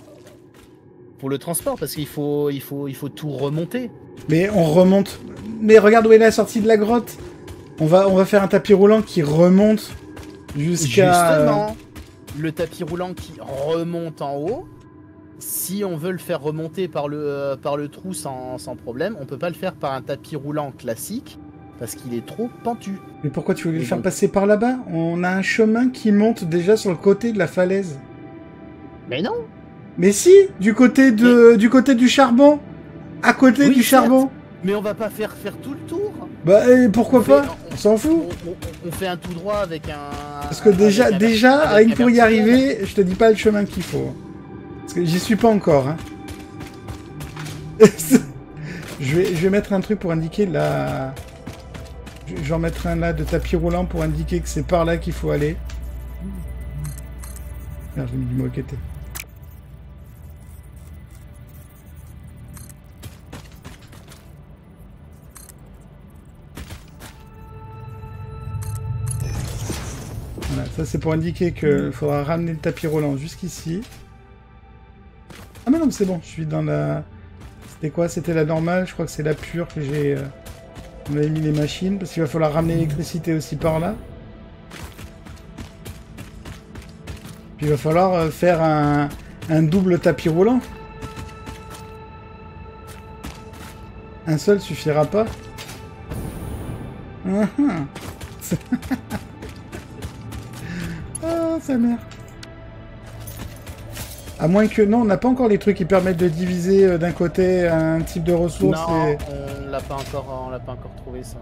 pour le transport parce qu'il faut, il faut, il faut tout remonter. Mais on remonte. Mais regarde où est la sortie de la grotte. On va, on va faire un tapis roulant qui remonte jusqu'à. Justement, le tapis roulant qui remonte en haut, si on veut le faire remonter par le, euh, par le trou sans, sans problème, on peut pas le faire par un tapis roulant classique parce qu'il est trop pentu. Mais pourquoi tu voulais le faire donc- passer par là-bas? On a un chemin qui monte déjà sur le côté de la falaise. Mais non Mais si, du côté de, du côté du charbon, à côté Oui, du charbon. Mais on va pas faire faire tout le tour Bah et pourquoi On fait- pas on- On s'en fout. on- on fait un tout droit avec un... Parce que déjà, avec déjà, avec rien que pour y arriver, je te dis pas le chemin qu'il faut. Parce que j'y suis pas encore. Hein. je, vais, je vais mettre un truc pour indiquer la. Je je vais en mettre un là de tapis roulant pour indiquer que c'est par là qu'il faut aller. Merde, j'ai mis du moquette. Ça c'est pour indiquer qu'il faudra ramener le tapis roulant jusqu'ici. Ah mais non, mais c'est bon, je suis dans la... C'était quoi? C'était la normale, je crois que c'est la pure que j'ai... euh, On avait mis les machines, parce qu'il va falloir ramener l'électricité aussi par là. Puis il va falloir euh, faire un, un double tapis roulant. Un seul suffira pas. Ah, sa mère. À moins que... Non, on n'a pas encore les trucs qui permettent de diviser euh, d'un côté un type de ressources Non, et... on l'a pas encore, on l'a pas encore trouvé ça.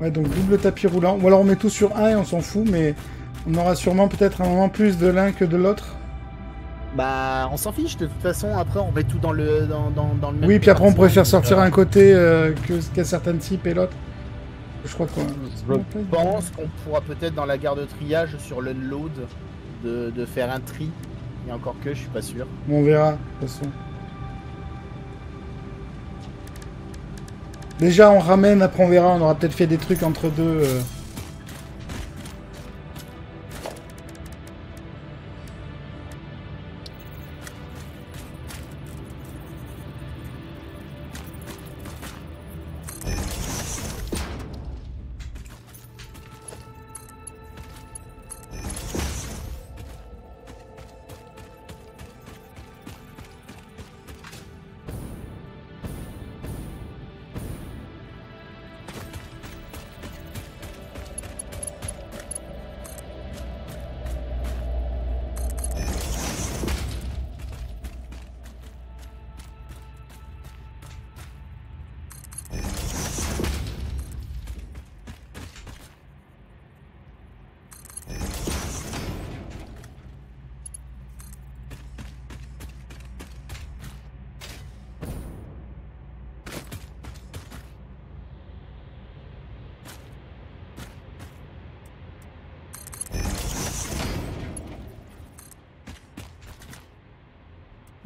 Ouais, donc double tapis roulant. Ou alors on met tout sur un et on s'en fout, mais on aura sûrement peut-être un moment plus de l'un que de l'autre. Bah, on s'en fiche de toute façon. Après, on met tout dans le dans, dans, dans le même. Oui, puis après on compartiment, sortir donc, un côté euh, que qu'à certains types et l'autre. Je crois qu'on... Je pense qu'on pourra peut-être dans la gare de triage sur l'unload de, de faire un tri. Et encore que, je suis pas sûr. Bon, on verra, de toute façon. Déjà, on ramène, après on verra, on aura peut-être fait des trucs entre deux. euh.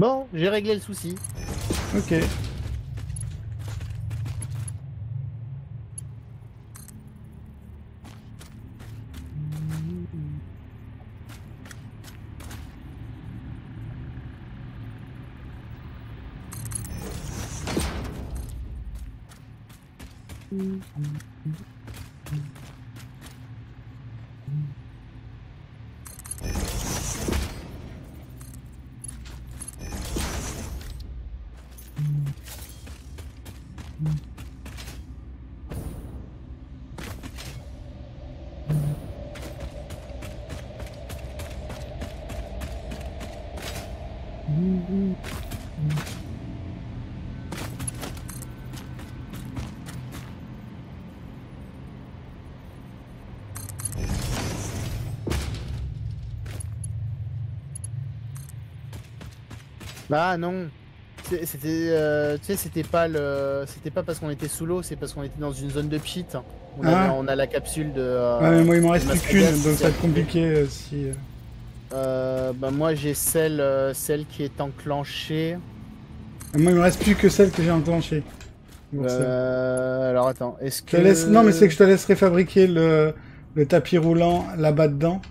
Bon, j'ai réglé le souci. Ok. Bah non. C'était, euh, tu sais, c'était pas le, c'était pas parce qu'on était sous l'eau, c'est parce qu'on était dans une zone de. On, Ah. avait- on a la capsule de. euh, Ouais, mais moi il m'en reste plus qu'une, donc ça va être compliqué euh, si. euh. Euh, bah moi j'ai celle, celle qui est enclenchée. Moi il me reste plus que celle que j'ai enclenchée. Euh, alors attends, est-ce que laisse... Non mais c'est que je te laisserai fabriquer le, le tapis roulant là-bas dedans.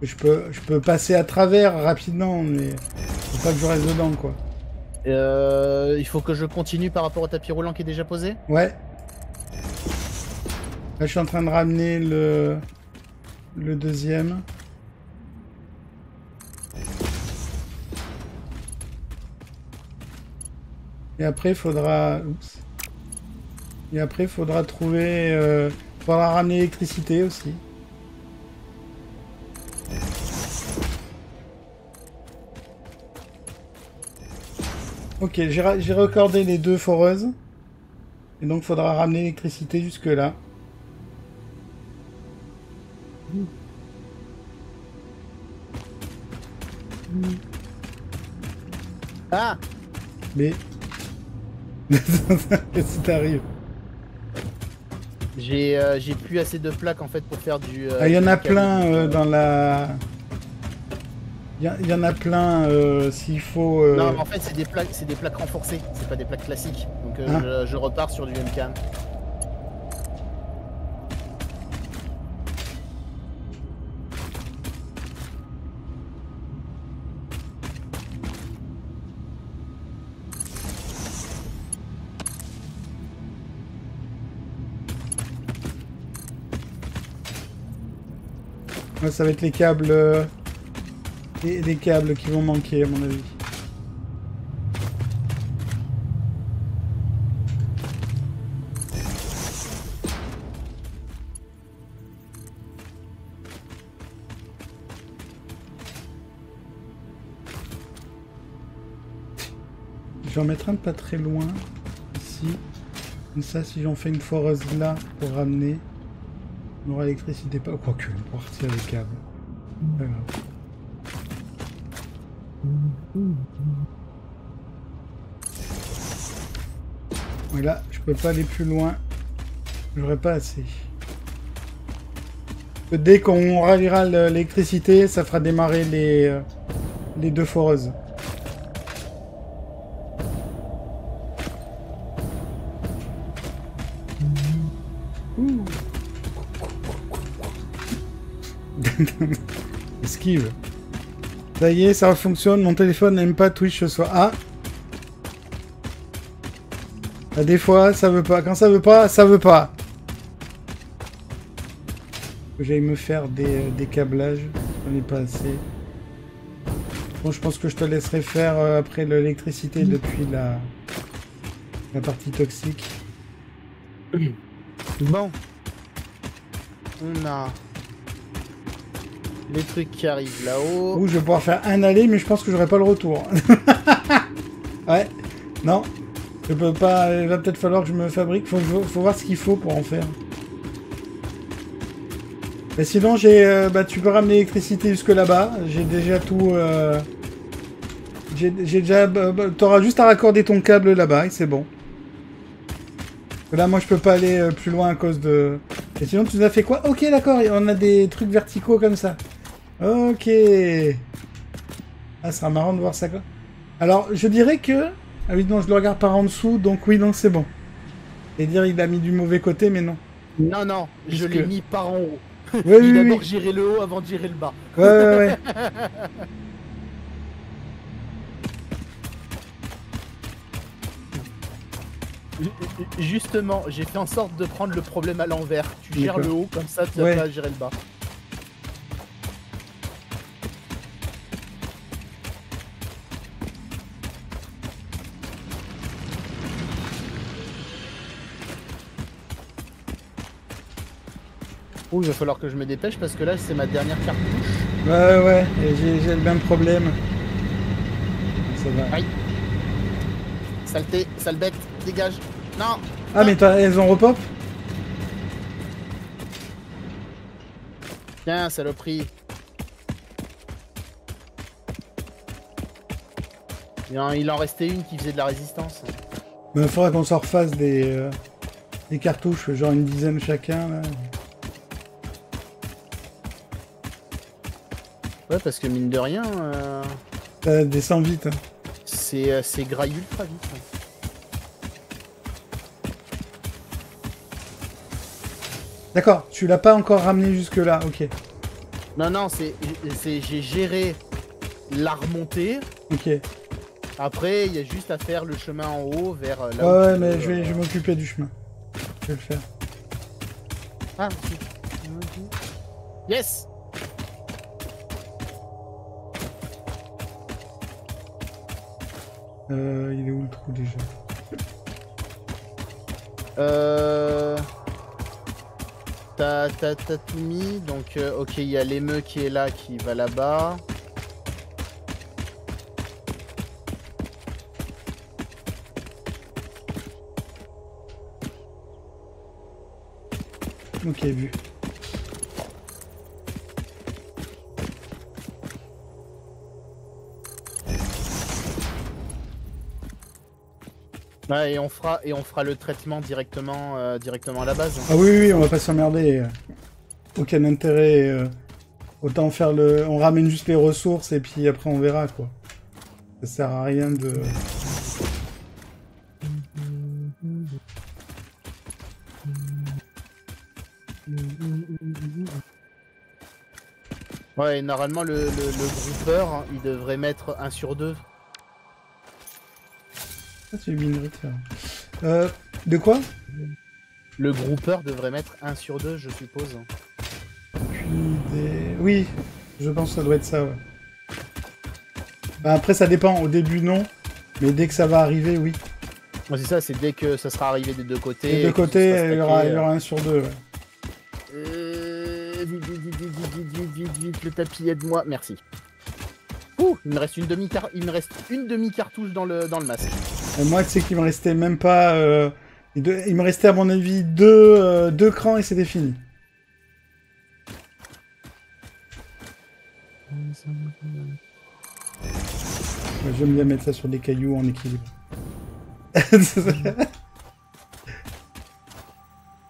Je peux, je peux passer à travers rapidement, mais faut pas que je reste dedans, quoi. Euh, il faut que je continue par rapport au tapis roulant qui est déjà posé Ouais. Là, je suis en train de ramener le, le deuxième. Et après, il faudra... Oups. Et après, il faudra trouver... Euh... faudra ramener l'électricité aussi. Ok, j'ai recordé les deux foreuses. Et donc, faudra ramener l'électricité jusque là. Ah Mais... Qu'est-ce qui t'arrive? Euh, J'ai plus assez de plaques en fait pour faire du... Euh, ah, il y en a plein euh, dans la... Il y, en a plein s'il faut... Non, mais en fait c'est des plaques, c'est des plaques renforcées, c'est pas des plaques classiques. Donc ah. je, repars sur du MCAM. ça va être les câbles... Les, câbles qui vont manquer à mon avis. Je vais en mettre un pas très loin, ici. Comme ça, si j'en fais une foreuse là pour ramener, on aura l'électricité pas. Quoique, on va retirer les câbles. Voilà, je peux pas aller plus loin. J'aurais pas assez. Dès qu'on ralliera l'électricité, ça fera démarrer les, euh, les deux foreuses. Esquive. Ça y est, ça fonctionne. Mon téléphone n'aime pas Twitch ce soir. Ah ah, Des fois, ça veut pas. Quand ça veut pas, ça veut pas. Que j'aille me faire des, euh, des câblages. J'en ai pas assez. Bon, je pense que je te laisserai faire euh, après l'électricité depuis la, la partie toxique. Bon. On a les trucs qui arrivent là-haut. Ouh, je vais pouvoir faire un aller, mais je pense que j'aurai pas le retour. ouais, non. Je peux pas. Il va peut-être falloir que je me fabrique. Faut, voir ce qu'il faut pour en faire. Mais sinon, j'ai. Euh, bah, tu peux ramener l'électricité jusque là-bas. J'ai déjà tout. Euh, j'ai déjà. Bah, bah, t'auras juste à raccorder ton câble là-bas et c'est bon. Là, moi, je peux pas aller euh, plus loin à cause de. Et sinon, tu nous as fait quoi? Ok, d'accord. On a des trucs verticaux comme ça. Ok. Ah, ça sera marrant de voir ça quoi. Alors, je dirais que... Ah oui, non, je le regarde par en dessous, donc oui, non, c'est bon. Et dire il a mis du mauvais côté, mais non. Non, non, je l'ai mis par en haut. Oui, oui, d'abord oui. le haut avant de gérer le bas. Ouais, ouais, ouais. Justement, j'ai fait en sorte de prendre le problème à l'envers. Tu gères le haut, comme ça tu vas pas gérer le bas. Il va falloir que je me dépêche parce que là, c'est ma dernière cartouche. Ouais, ouais, j'ai le même problème. Ça va. Aïe. Saleté, sale bête, dégage. Non Ah, mais elles ont repop? Tiens, saloperie. Il en restait une qui faisait de la résistance. Il faudra qu'on s'en refasse des, euh, des cartouches, genre une dizaine chacun. Là. Ouais, parce que mine de rien. Euh... Ça descend vite. Hein. C'est euh, graille ultra vite. D'accord, tu l'as pas encore ramené jusque là, ok. Non, non, c'est, c'est, j'ai géré la remontée. Ok. Après, il y a juste à faire le chemin en haut vers euh, là Ouais, ouais, mais je vais, euh, je vais m'occuper du chemin. Je vais le faire. Ah. Yes Euh, il est où le trou déjà Euh... T'as tout mis, donc euh, ok, il y a l'émeu qui est là, qui va là-bas. Ok, vu. Ouais, et on fera et on fera le traitement directement euh, directement à la base. Ah oui, oui, oui, on va pas s'emmerder. Aucun intérêt. euh. Autant faire le. On ramène juste les ressources et puis après on verra quoi. Ça sert à rien de. Ouais, normalement le, le, le groupeur, hein, il devrait mettre 1 sur 2. Ah, c'est. Euh, de quoi? Le groupeur devrait mettre 1 sur 2, je suppose. Puis des- Oui, je pense que ça doit être ça, ouais. Bah, après, ça dépend. Au début, non. Mais dès que ça va arriver, oui. Ouais, c'est ça, c'est dès que ça sera arrivé des deux côtés. Des deux côtés, il y, aura, il y aura un sur deux, ouais. Euh, Vite, vite, vite, vite, vite, vite, vite, vite, le tapis aide-moi, merci. Ouh, il me reste une demi car il me reste une demi cartouche dans le dans le masque. Et moi, tu sais qu'il me restait même pas. euh, il me restait, à mon avis, deux, euh, deux crans et c'était fini. J'aime bien mettre ça sur des cailloux en équilibre.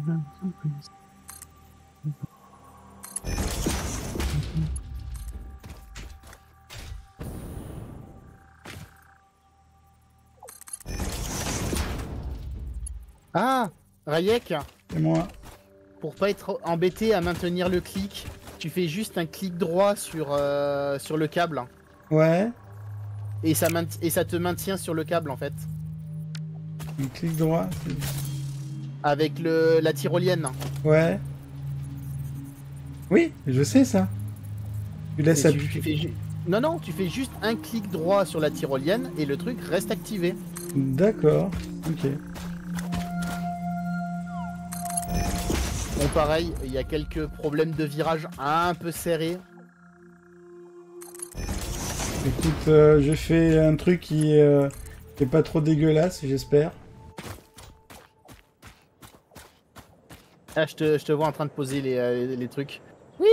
Ah, Rayek, Et moi. pour pas être embêté à maintenir le clic, tu fais juste un clic droit sur euh, sur le câble Ouais. et ça maint- et ça te maintient sur le câble en fait Un clic droit. c'est- avec le la tyrolienne. Ouais. Oui, je sais ça. Tu laisses appuyer. Non non, tu fais juste un clic droit sur la tyrolienne et le truc reste activé. D'accord. Ok. Pareil, il y a quelques problèmes de virage un peu serrés. Écoute, euh, j'ai fait un truc qui, euh, qui est pas trop dégueulasse, j'espère. Ah, je te, je te vois en train de poser les, euh, les- les trucs. Oui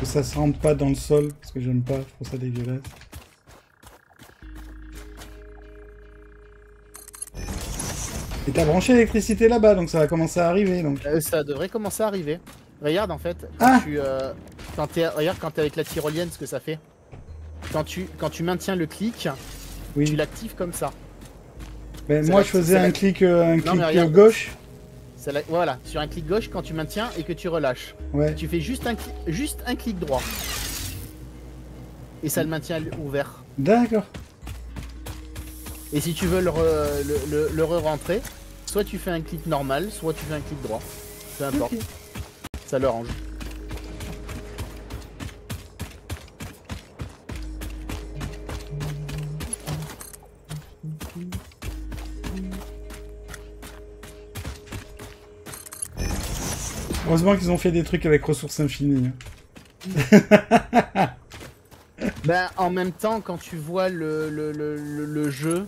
Que ça se rentre pas dans le sol, parce que j'aime pas, je trouve ça dégueulasse. Et t'as branché l'électricité là-bas, donc ça va commencer à arriver. Donc. Euh, Ça devrait commencer à arriver. Regarde en fait, quand Ah tu, euh, quand regarde quand t'es avec la tyrolienne ce que ça fait. Quand tu, quand tu maintiens le clic, tu Oui. l'actives comme ça. Mais c'est moi, la- je faisais un clic, euh, un mais clic regarde. gauche. La- voilà, sur un clic gauche quand tu maintiens et que tu relâches. Ouais. Tu fais juste un, cli- juste un clic droit. Et ça le maintient ouvert. D'accord. Et si tu veux le, re- le, le- le re-rentrer, soit tu fais un clic normal, soit tu fais un clic droit. Peu importe, ça le range. Heureusement qu'ils ont fait des trucs avec ressources infinies. Ben, en même temps, quand tu vois le, le, le, le- le jeu,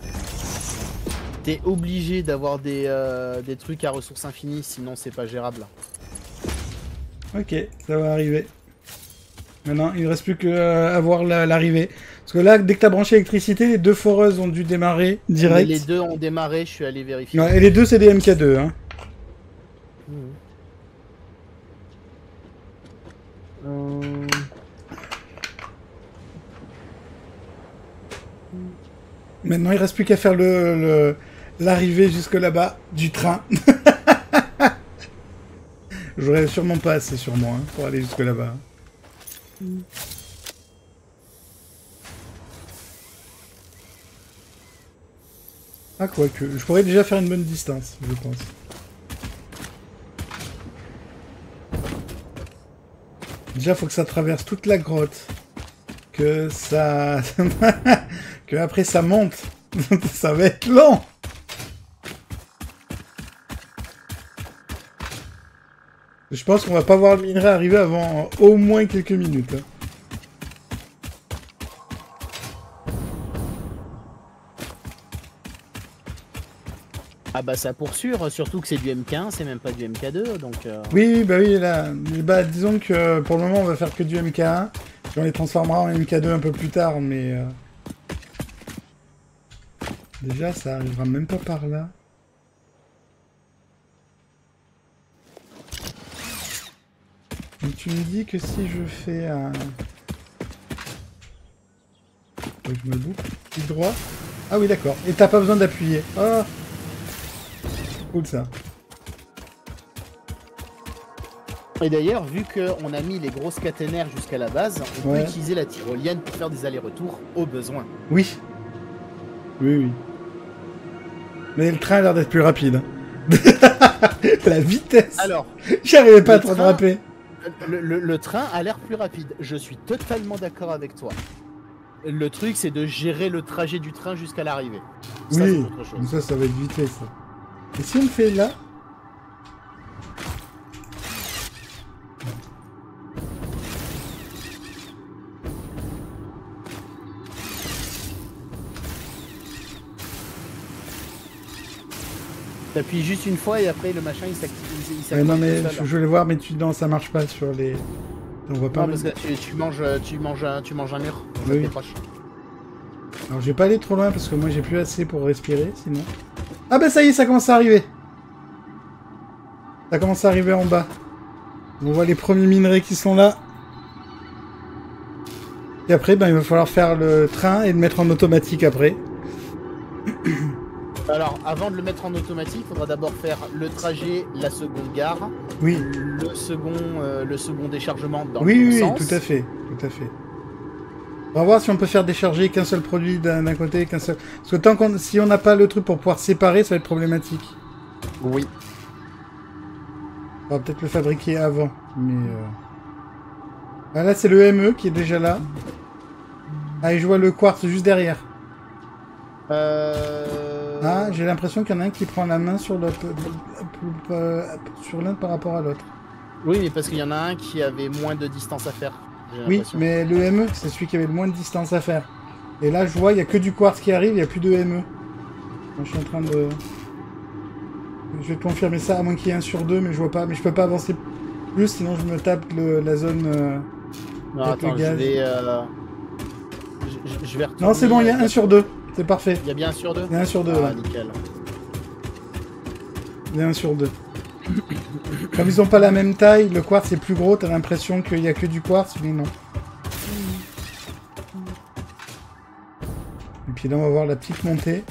t'es obligé d'avoir des, euh, des trucs à ressources infinies, sinon c'est pas gérable. Ok, ça va arriver. Maintenant, il ne reste plus qu'à voir la- l'arrivée. Parce que là, dès que t'as branché l'électricité, les deux foreuses ont dû démarrer direct. Les deux ont démarré, je suis allé vérifier. Ouais, et les deux, c'est des MK2. Hein. Euh, Maintenant, il reste plus qu'à faire le le- l'arrivée jusque là-bas du train. J'aurais sûrement pas assez sur moi hein, pour aller jusque là-bas. Ah, quoique. Je pourrais déjà faire une bonne distance, je pense. Déjà, faut que ça traverse toute la grotte. Que ça... que après ça monte. ça va être long. Je pense qu'on va pas voir le minerai arriver avant au moins quelques minutes. hein. Ah bah ça pour sûr, surtout que c'est du MK1, c'est même pas du MK2, donc... euh, Oui, oui, bah oui, là. Bah, disons que pour le moment, on va faire que du MK1. Puis on les transformera en MK2 un peu plus tard, mais... euh, Déjà, ça arrivera même pas par là. Mais tu me dis que si je fais un... Faut que je me loupe. Clic droit. Ah oui, d'accord. Et t'as pas besoin d'appuyer. Ah Cool ça. Et d'ailleurs, vu qu'on a mis les grosses caténaires jusqu'à la base, on Ouais. peut utiliser la tyrolienne pour faire des allers-retours au besoin. Oui. Oui, oui. Mais le train a l'air d'être plus rapide. La vitesse Alors, J'arrivais pas à te rattraper. Le, le- le train a l'air plus rapide. Je suis totalement d'accord avec toi. Le truc, c'est de gérer le trajet du train jusqu'à l'arrivée. Ça, Oui, c'est autre chose. comme ça, ça va être vitesse. ça. Et si on le fait là T'appuies juste une fois et après le machin il s'active. Ouais, Non, mais je, voulais voir, mais tu, non, ça marche pas sur les. On voit pas. Non, parce que tu, tu manges, tu manges, un- tu manges un mur. Oui. Alors, je vais pas aller trop loin parce que moi, j'ai plus assez pour respirer, sinon. Ah, bah ça y est, ça commence à arriver. Ça commence à arriver en bas. On voit les premiers minerais qui sont là. Et après, ben, il va falloir faire le train et le mettre en automatique après. Alors, avant de le mettre en automatique, il faudra d'abord faire le trajet, la seconde gare, Oui, le second, euh, le second déchargement dans oui, le oui, bon oui, sens. tout à fait, tout à fait. On va voir si on peut faire décharger qu'un seul produit d'un d'un côté, qu'un seul. Parce que tant qu'on, si on n'a pas le truc pour pouvoir séparer, ça va être problématique. Oui. On va peut-être le fabriquer avant, mais. Euh... Ah, là, c'est le ME qui est déjà là. Ah, et je vois le quartz juste derrière. Euh... Ah, j'ai l'impression qu'il y en a un qui prend la main sur l'autre, euh, sur l'un par rapport à l'autre. Oui, mais parce qu'il y en a un qui avait moins de distance à faire. Oui, mais le ME, c'est celui qui avait le moins de distance à faire. Et là, je vois, il n'y a que du quartz qui arrive, il n'y a plus de ME. Je suis en train de... Je vais confirmer ça, à moins qu'il y ait un sur deux, mais je vois pas. Mais je peux pas avancer plus, sinon je me tape le- la zone... euh, Non, le attends, je gaz. vais. euh, Je, vais retourner. Non, c'est bon, il y a un sur deux. C'est parfait. Il y a bien un sur deux Il y a un sur deux, Ah, ouais. nickel. Il y a un sur deux. Comme ils ont pas la même taille, le quartz est plus gros, t'as l'impression qu'il y a que du quartz, mais non. Et puis là, on va voir la petite montée.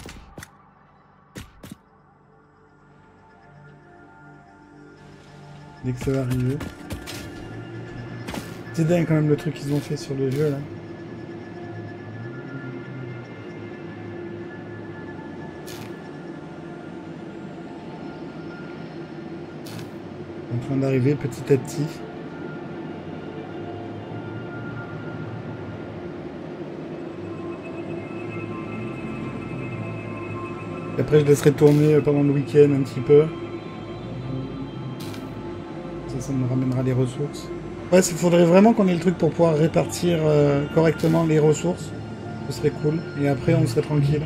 Dès que ça va arriver. C'est dingue quand même le truc qu'ils ont fait sur le jeu là. En train d'arriver petit à petit. Et après, je laisserai tourner pendant le week-end un petit peu. Ça, ça me ramènera les ressources. Ouais, il faudrait vraiment qu'on ait le truc pour pouvoir répartir euh, correctement les ressources. Ce serait cool. Et après, on serait tranquille.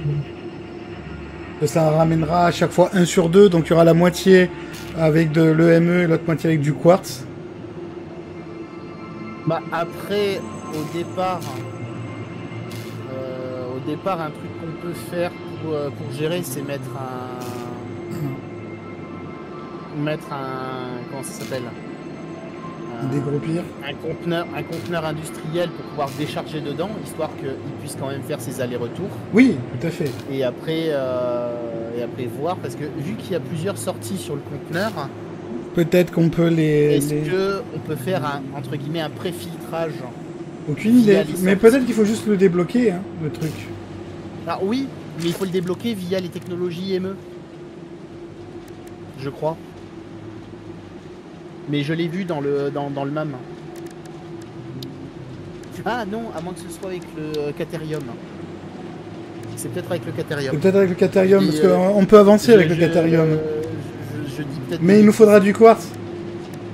Ça ramènera à chaque fois 1 sur 2, donc il y aura la moitié avec de l'EME et l'autre moitié avec du quartz. Bah après, au départ, euh, au départ, un truc qu'on peut faire pour, euh, pour gérer, c'est mettre un, mettre un, comment ça s'appelle, un, Dégroupir. un conteneur, un conteneur industriel pour pouvoir décharger dedans, histoire qu'il puisse quand même faire ses allers-retours. Oui, tout à fait. Et après, euh, et après voir, parce que vu qu'il y a plusieurs sorties sur le conteneur, Peut-être qu'on peut les. Est-ce les- que on peut faire un entre guillemets un préfiltrage Aucune idée. Mais peut-être qu'il faut juste le débloquer, hein, le truc. Ah oui, mais il faut le débloquer via les technologies ME. Je crois. Mais je l'ai vu dans le dans, dans le MAM. Ah non, à moins que ce soit avec le euh, Caterium. C'est peut-être avec le Caterium. C'est peut-être avec le Caterium, Et, parce euh, qu'on peut avancer avec le Caterium. euh, je, je dis peut-être Mais il nous faudra du quartz.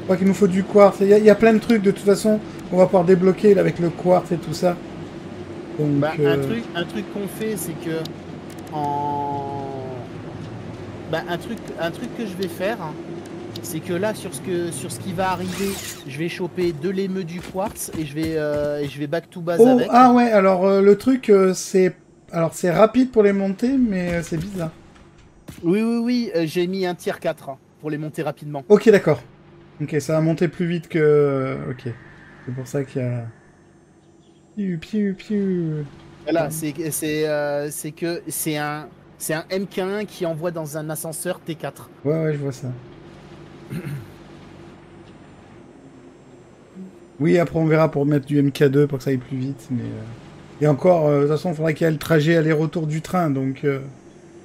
Je crois qu'il nous faut du quartz. Il y, a, il y a plein de trucs de toute façon qu'on va pouvoir débloquer avec le quartz et tout ça. Donc, Bah, euh, un truc, un truc qu'on fait, c'est que en bah, un truc, un truc que je vais faire, c'est que là sur ce que sur ce qui va arriver, je vais choper de l'émeu du quartz et je vais euh, et je vais back to base Oh, avec. ah ouais, alors euh, le truc, euh, c'est. Alors c'est rapide pour les monter, mais euh, c'est bizarre. Oui oui oui, euh, j'ai mis un tier 4 hein, pour les monter rapidement. Ok, d'accord. Ok, ça va monter plus vite que. Ok. C'est pour ça qu'il y a. Piu, piu, piu. Voilà, c'est c'est euh, c'est que c'est un c'est un MK1 qui envoie dans un ascenseur T4. Ouais, ouais, je vois ça. Oui, après on verra pour mettre du MK2 pour que ça aille plus vite, mais... euh, Et encore, euh, de toute façon, il faudra qu'il y ait le trajet aller-retour du train, donc... euh,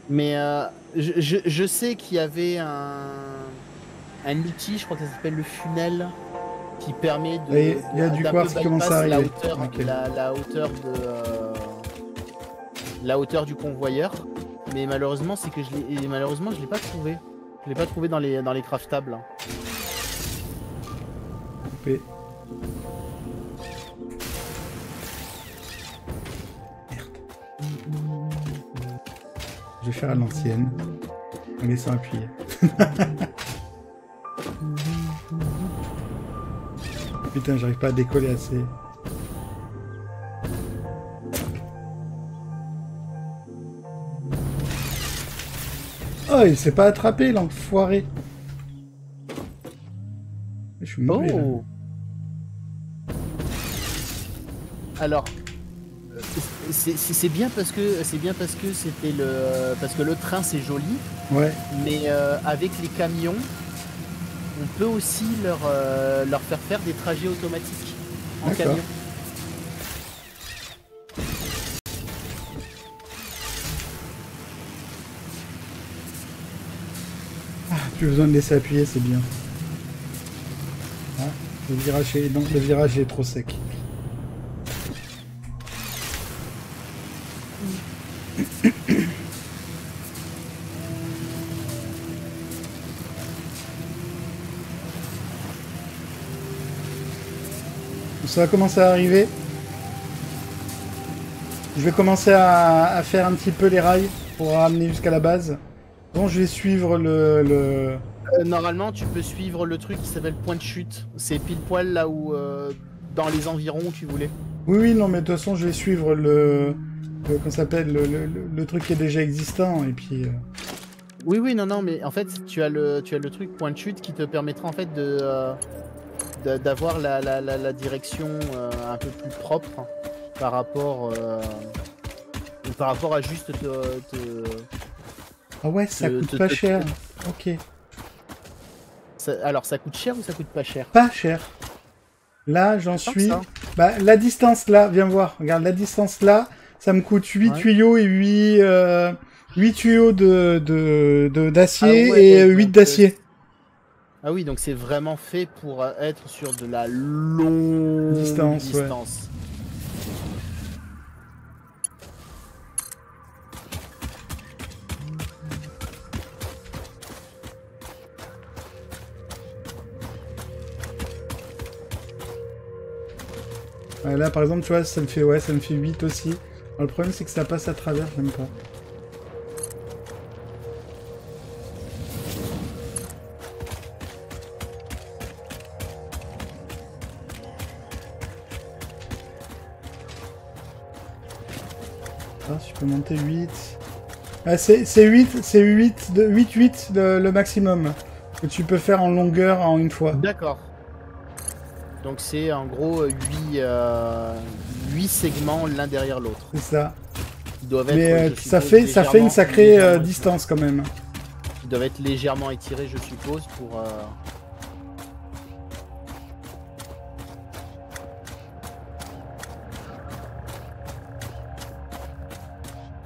Mais euh, je, je, je sais qu'il y avait un, un outil, je crois que ça s'appelle le funnel, qui permet de. Et il y a de- du quartz qui commence à la arriver. hauteur, la, la hauteur de. euh, la hauteur du convoyeur. Mais malheureusement, c'est que je l'ai, malheureusement, je l'ai pas trouvé. Je l'ai pas trouvé dans les, dans les craftables. coupé. Je vais faire à l'ancienne, en laissant appuyer. Putain, j'arrive pas à décoller assez. Oh, il s'est pas attrapé, l'enfoiré. Je suis mauvais, là. Oh Alors, euh, c'est bien parce que c'est bien parce que c'était le parce que le train c'est joli, Ouais. mais euh, avec les camions, on peut aussi leur euh, leur faire faire des trajets automatiques en camion. Plus besoin de laisser appuyer, c'est bien. Ah, le virage est... Donc le virage est trop sec. Ça va commencer à arriver. Je vais commencer à, à faire un petit peu les rails pour ramener jusqu'à la base. Bon, je vais suivre le... le... Euh, normalement, tu peux suivre le truc qui s'appelle point de chute. C'est pile poil là où euh, dans les environs où tu voulais. Oui, oui, non, mais de toute façon, je vais suivre le... le comment s'appelle le, le- le- le truc qui est déjà existant, et puis... euh, Oui, oui, non, non, mais en fait, tu as le, tu as le truc point de chute qui te permettra en fait de- d'avoir la, la, la, la direction euh, un peu plus propre par rapport euh, par rapport à juste te, te- Ah ouais, ça Te- coûte te- pas cher. Ok. ça- alors ça coûte cher ou ça coûte pas cher? Pas cher. Là, j'en suis... Bah, la distance là, viens voir. Regarde, la distance là, ça me coûte 8 Ouais. tuyaux et 8... euh, 8 tuyaux de de- de- d'acier Ah ouais, et donc, 8 euh, d'acier. Ah oui, donc c'est vraiment fait pour euh, être sur de la longue Distance, ouais. distance. Ouais, là, par exemple, tu vois, ça me fait, ouais, ça me fait 8 aussi. Alors, le problème, c'est que ça passe à travers, j'aime pas. Peux monter 8. Ah, c'est c'est 8, c'est 8, de 8, 8 le, le maximum que tu peux faire en longueur en une fois. D'accord. Donc c'est en gros 8, segments l'un derrière l'autre. C'est ça. Qui doivent être, Mais euh, ça fait, ça fait une sacrée euh, distance quand même. Qui doivent être légèrement étirés, je suppose, pour,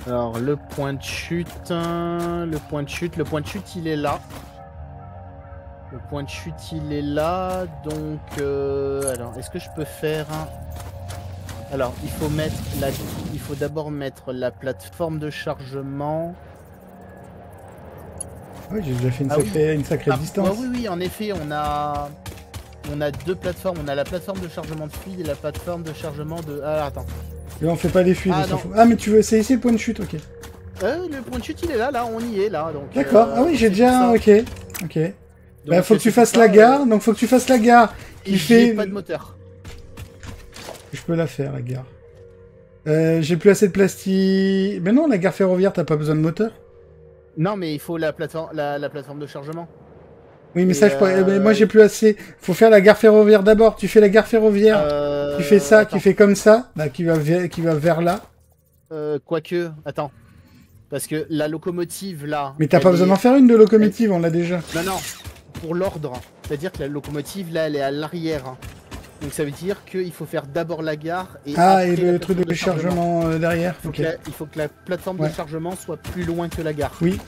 Alors, le point de chute, hein, le point de chute, le point de chute, il est là. Le point de chute, il est là. Donc, euh, alors, est-ce que je peux faire. Alors, il faut mettre la... Il faut d'abord mettre la plateforme de chargement. Oui, j'ai déjà fait une Ah oui. sacrée, une sacrée Ah, distance. oui, oui, en effet, on a... On a deux plateformes. On a la plateforme de chargement de fluide et la plateforme de chargement de... Ah, attends. Et on fait pas les fuites. Ah, on. Ah, mais tu veux essayer ici le point de chute, ok. Euh, le point de chute, il est là, là, on y est, là. donc, D'accord. euh, ah oui, j'ai déjà. Ok. Ok. Bah, faut que tu fasses ça, la euh, gare. Donc, faut que tu fasses la gare. et ai fait- pas de moteur. Je peux la faire, la gare. Euh, j'ai plus assez de plastique. Mais non, la gare ferroviaire, t'as pas besoin de moteur. Non, mais il faut la plateforme, la, la plateforme de chargement. Oui, mais Et, ça, je pourrais- euh, mais moi, j'ai plus assez. Faut faire la gare ferroviaire d'abord. Tu fais la gare ferroviaire. Euh, tu fais ça, attends, tu fais comme ça, là, qui va, vers- qui va vers là. euh, quoique, attends. Parce que la locomotive, là... Mais t'as pas besoin d'en faire une de locomotive, on l'a déjà. Non, non, pour l'ordre. C'est-à-dire que la locomotive, là, elle est à l'arrière. Donc ça veut dire qu'il faut faire d'abord la gare et Ah, et le truc de chargement euh, derrière. Il faut, que la, il faut que la plateforme Ouais. de chargement soit plus loin que la gare. Oui.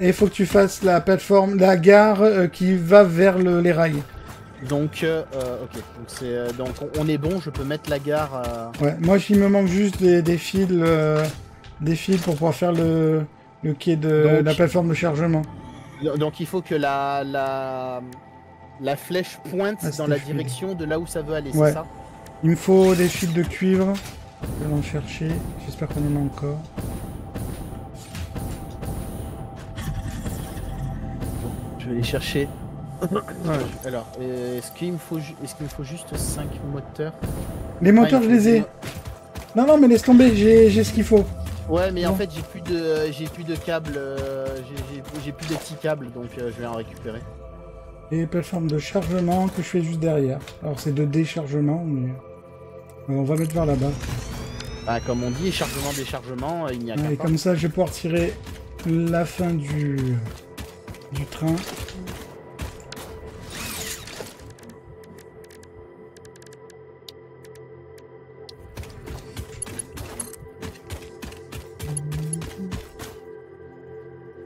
Et il faut que tu fasses la plateforme, la gare euh, qui va vers le- les rails. Donc, euh, euh, ok. Donc, c'est, euh, donc on, est bon, je peux mettre la gare. Ouais, moi, il me manque juste des, des fils, des fils pour pouvoir faire le, le quai de Donc- la plateforme de chargement. Donc il faut que la, la, la flèche pointe Ah, dans la fluide. direction de là où ça veut aller, Ouais. c'est ça? Il me faut des fils de cuivre. Je vais en chercher. J'espère qu'on en a encore. Je vais les chercher. Alors, euh, est-ce qu'il me faut, ju- est-ce qu'il me faut juste 5 moteurs? Les moteurs, Ah, je les ai. Non, non, mais laisse tomber, j'ai j'ai ce qu'il faut. Ouais, mais en fait j'ai plus de, j'ai plus de câbles, euh, j'ai- plus de petits câbles, donc euh, je vais en récupérer. Et les plateformes de chargement que je fais juste derrière. Alors, c'est de déchargement, mais. On va mettre vers là-bas. Bah, comme on dit, chargement, déchargement, il n'y a Ouais, qu'un et pas. comme ça, je vais pouvoir tirer la fin du, du train.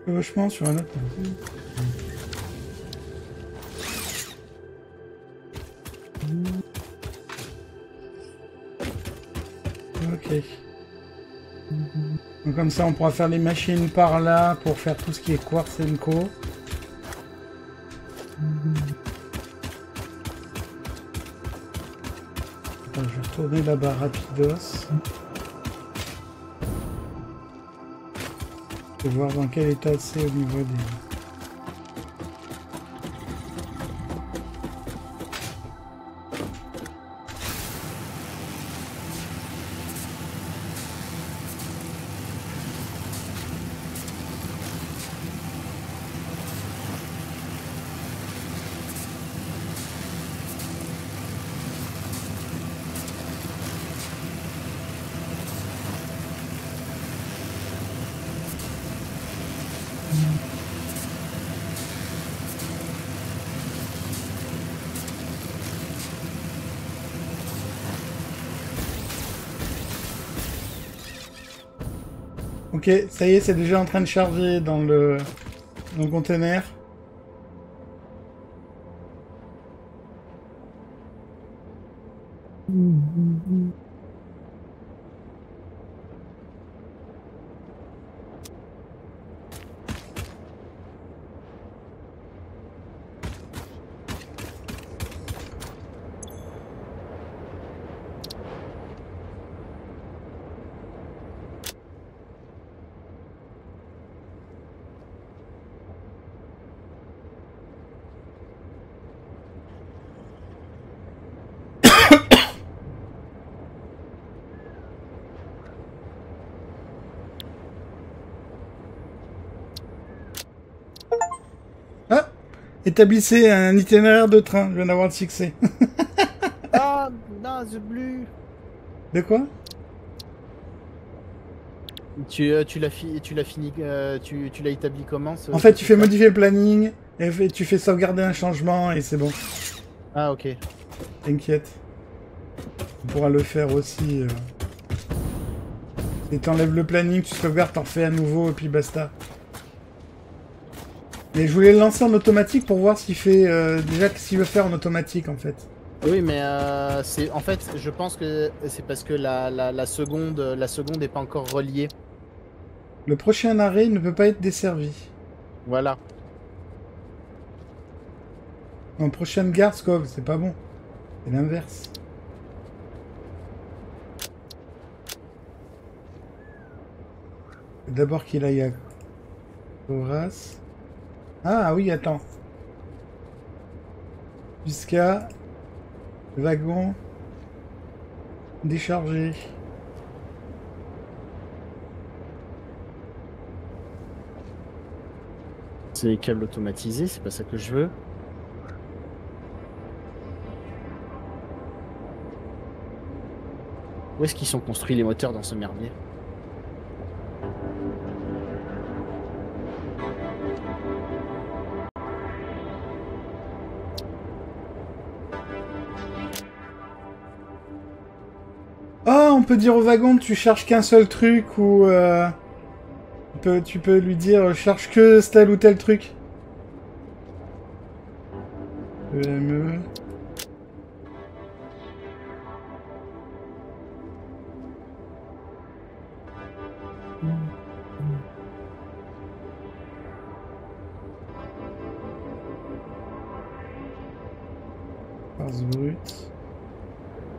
Vachement sur un autre. Ok. Donc comme ça, on pourra faire les machines par là pour faire tout ce qui est quartz and co. Je vais retourner là-bas rapidos. Et voir dans quel état c'est au niveau des... Ok, ça y est, c'est déjà en train de charger dans le, dans le conteneur. Ah Établissez un itinéraire de train, je viens d'avoir le succès. Ah, non, The Blue De quoi? Tu, euh, tu l'as fi- tu l'as fini, euh, tu, tu l'as établi comment ce- En fait, ce tu fais modifier le planning, et fait- tu fais sauvegarder un changement, et c'est bon. Ah, ok. T'inquiète. On pourra le faire aussi. euh. Et t'enlèves le planning, tu sauvegardes, t'en refais à nouveau, et puis basta. Mais je voulais le lancer en automatique pour voir s'il fait... euh, déjà, qu'il veut faire en automatique, en fait. Oui, mais euh, c'est en fait, je pense que c'est parce que la, la, la seconde, la seconde n'est pas encore reliée. Le prochain arrêt ne peut pas être desservi. Voilà. En prochaine gare, Scov, c'est pas bon. C'est l'inverse. D'abord qu'il aille à Horace. Ah oui, attends. Jusqu'à wagon déchargé. C'est les câbles automatisés, c'est pas ça que je veux. Où est-ce qu'ils sont construits les moteurs dans ce merdier? Peut dire au wagon, tu cherches qu'un seul truc ou... euh, tu, peux, lui dire, je cherche que tel ou tel truc. EME.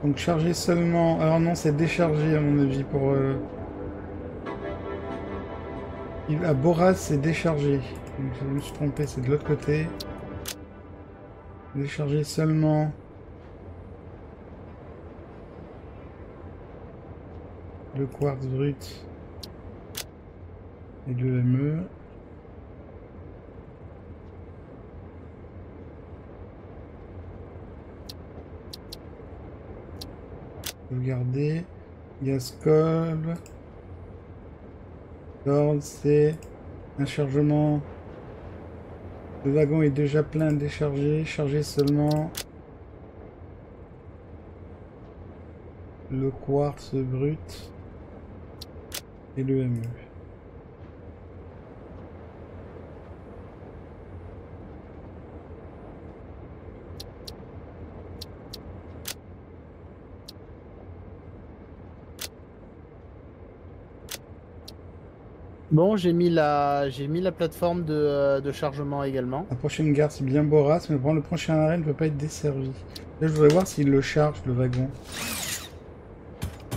Donc charger seulement... Alors non, c'est décharger à mon avis pour... Euh... À Boras, c'est décharger. Donc, je me suis trompé, c'est de l'autre côté. Décharger seulement... Le quartz brut. Et le ME. Regardez. Skull. Lord, c'est un chargement. Le wagon est déjà plein déchargé. Chargez seulement le quartz brut et le ME. Bon, j'ai mis la, j'ai mis la plateforme de, euh, de chargement également. La prochaine gare, c'est bien Boras, mais pour le prochain arrêt ne peut pas être desservi. Là, je voudrais voir s'il le charge, le wagon.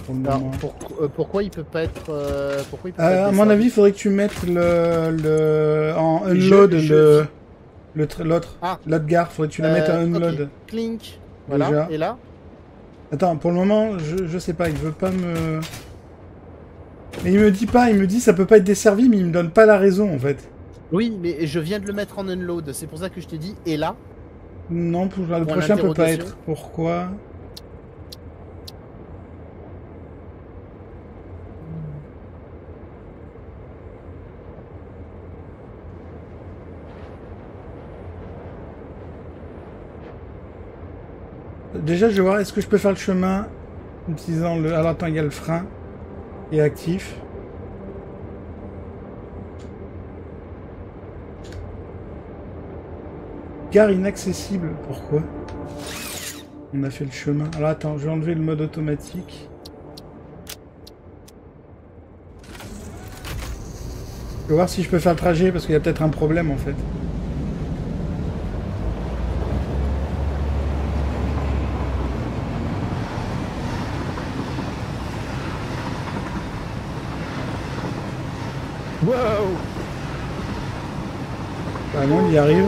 Pour le Alors, moment. pour- euh, pourquoi il peut pas être, euh, pourquoi il peut Euh, pas être à mon avis, il faudrait que tu mettes le, le en unload je- le le tr- l'autre Ah. l'autre gare. Faudrait que tu la mettes en Euh, unload. Clink. Voilà. Déjà. Et là Attends, pour le moment, je, je sais pas, il veut pas me. Mais il me dit pas, il me dit ça peut pas être desservi, mais il me donne pas la raison en fait. Oui, mais je viens de le mettre en unload. C'est pour ça que je t'ai dit. Et là Non, pour le prochain peut pas être. Pourquoi? Déjà, je vais voir, est-ce que je peux faire le chemin en utilisant le... Alors attends, il y a le frein? Actif. Gare inaccessible, pourquoi? On a fait le chemin. Alors attends, je vais enlever le mode automatique. Je vais voir si je peux faire le trajet parce qu'il y a peut-être un problème en fait. Wow Ah non, il y arrive.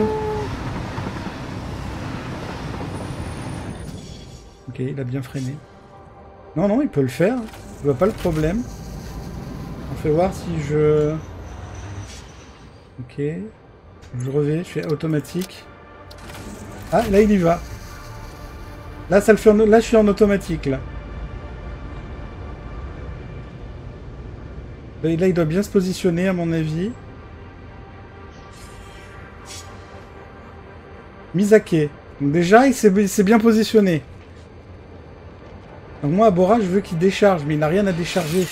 Ok, il a bien freiné. Non, non, il peut le faire. Je vois pas le problème. On fait voir si je... Ok. Je reviens, je fais automatique. Ah, là, il y va. Là, ça le fait en- là je suis en automatique, là. Là, là, il doit bien se positionner, à mon avis. Misake. Donc déjà, il s'est bien positionné. Donc moi, à Bora, je veux qu'il décharge, mais il n'a rien à décharger.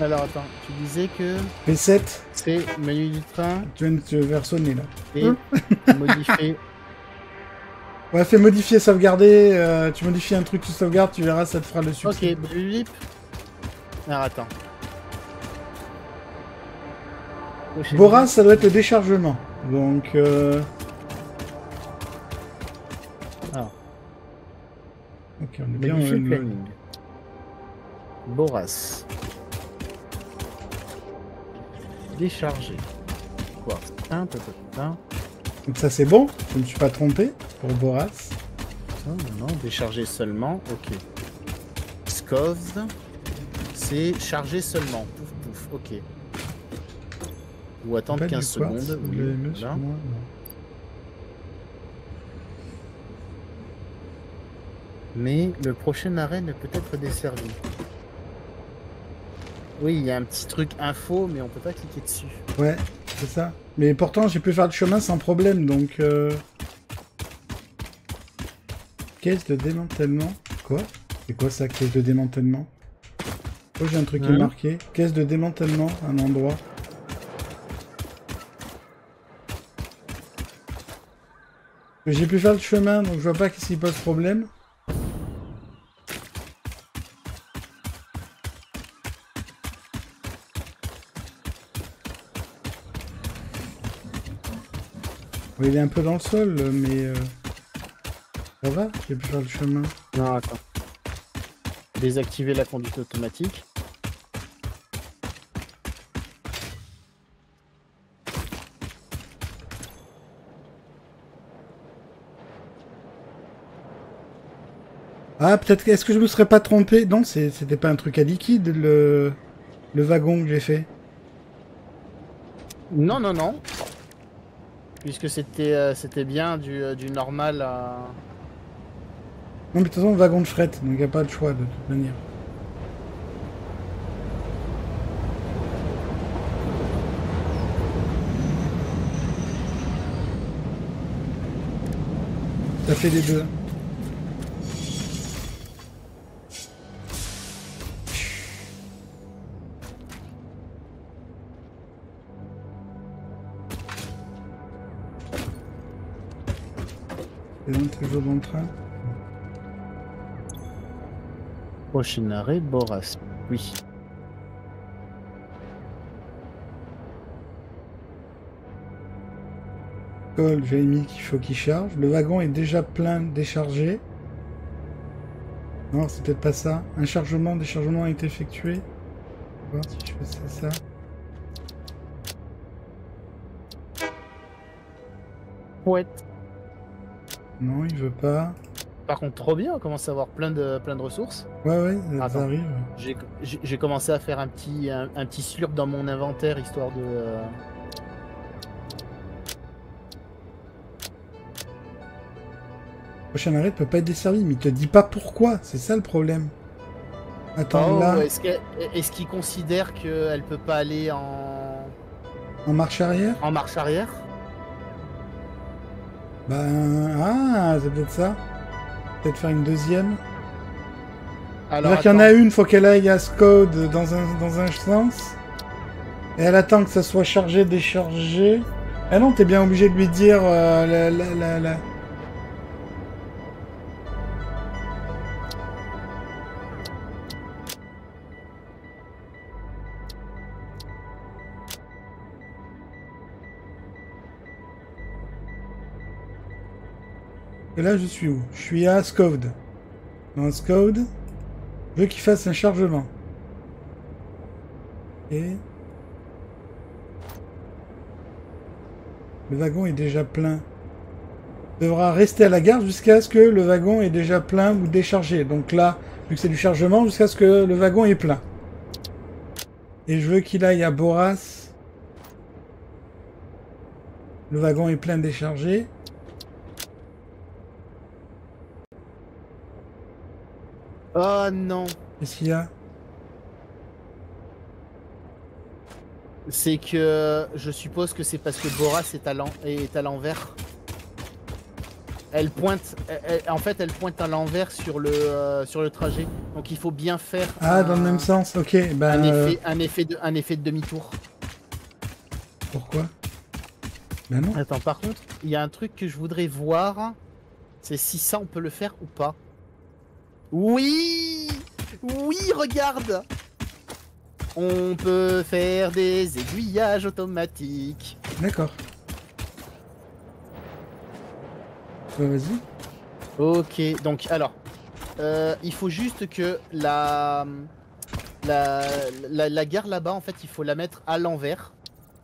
Alors attends, tu disais que P7, c'est menu du train tu viens de te faire sonner là. et modifier. Ouais, fais modifier, sauvegarder. euh, tu modifies un truc, tu sauvegardes, tu verras, ça te fera le succès. Ok, blip. Alors attends. Boras, ça doit être le déchargement. Donc, euh... Alors. Ok, on est bien. Planning. Boras. Décharger. Quoi. Donc ça c'est bon, je ne me suis pas trompé pour Boras. Non, non, non, décharger seulement. Ok. Scov. C'est charger seulement. Pouf, pouf. Ok. Ou attendre Pas du 15 quartz, secondes. oui, sur moi. Mais le prochain arrêt ne peut être desservi. Oui, il y a un petit truc info, mais on peut pas cliquer dessus. Ouais, c'est ça. Mais pourtant, j'ai pu faire le chemin sans problème, donc... Euh... Caisse de démantèlement Quoi? C'est quoi ça, caisse de démantèlement? Oh, j'ai un truc qui est marqué. Caisse de démantèlement, un endroit. J'ai pu faire le chemin, donc je vois pas qu'est-ce qui pose problème. Il est un peu dans le sol, mais... euh, Ça va, j'ai pu faire le chemin. Non, attends. Désactiver la conduite automatique. Ah, peut-être que- est-ce que je me serais pas trompé? Non, c'était pas un truc à liquide, le, le wagon que j'ai fait. Non, non, non. Puisque c'était euh, c'était bien du, euh, du normal à... Non, mais de toute façon, wagon de fret, donc il n'y a pas de choix de toute manière. Ça fait les deux. Toujours dans le train Prochain arrêt, Boras. Oui. Col, j'ai mis qu'il faut qu'il charge. Le wagon est déjà plein, déchargé. Non, c'est peut-être pas ça. Un chargement, déchargement a été effectué. On va voir si je fais ça. ça. Ouais. Non, il veut pas. Par contre, trop bien, on commence à avoir plein de, plein de ressources. Ouais, ouais, ça, arrive. J'ai- commencé à faire un petit, un, un petit slurp dans mon inventaire, histoire de... euh, Prochain arrêt peut pas être desservi, mais il te dit pas pourquoi. C'est ça le problème. Attends, Oh, là, est-ce qu'il considère qu'elle peut pas aller en, en marche arrière? En marche arrière? Ben, ah, c'est peut-être ça. Peut-être faire une deuxième. Alors, C'est-à-dire qu'il y en a une, faut qu'elle aille à dans un, dans un sens. Et elle attend que ça soit chargé, déchargé. Ah non, t'es bien obligé de lui dire euh, la, la, la, Et là, je suis où? Je suis à Scode. Dans Scode, je veux qu'il fasse un chargement. Et... Le wagon est déjà plein. Il devra rester à la gare jusqu'à ce que le wagon est déjà plein ou déchargé. Donc là, vu que c'est du chargement, jusqu'à ce que le wagon est plein. Et je veux qu'il aille à Boras. Le wagon est plein déchargé. Oh non Qu'est-ce qu'il y a? C'est que je suppose que c'est parce que Boras est à l'envers. Elle pointe, elle- elle- en fait, elle pointe à l'envers sur le euh, sur le trajet. Donc il faut bien faire. Ah, dans le un- même sens, ok. Ben, Un euh, effet, un effet de, un effet de demi-tour. pourquoi? Ben non. Attends, par contre, il y a un truc que je voudrais voir. C'est si ça, on peut le faire ou pas. Oui Oui, regarde On peut faire des aiguillages automatiques. D'accord. Ouais, Vas-y. Ok, donc alors, euh, il faut juste que la, la, la, la gare là-bas, en fait, il faut la mettre à l'envers.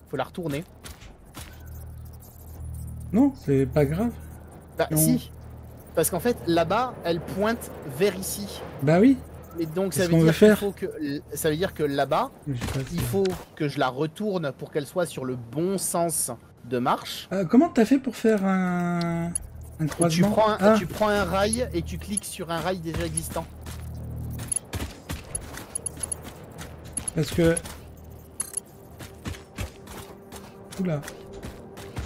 Il faut la retourner. Non, c'est pas grave. Bah si Parce qu'en fait, là-bas, elle pointe vers ici. Bah oui. Et donc ça veut, dire faire. qu'il faut que, ça veut dire que là-bas, il faut que je la retourne pour qu'elle soit sur le bon sens de marche. Euh, comment t'as fait pour faire un, un Tu croisement prends, un, Ah, tu prends un rail et tu cliques sur un rail déjà existant. parce que... Oula.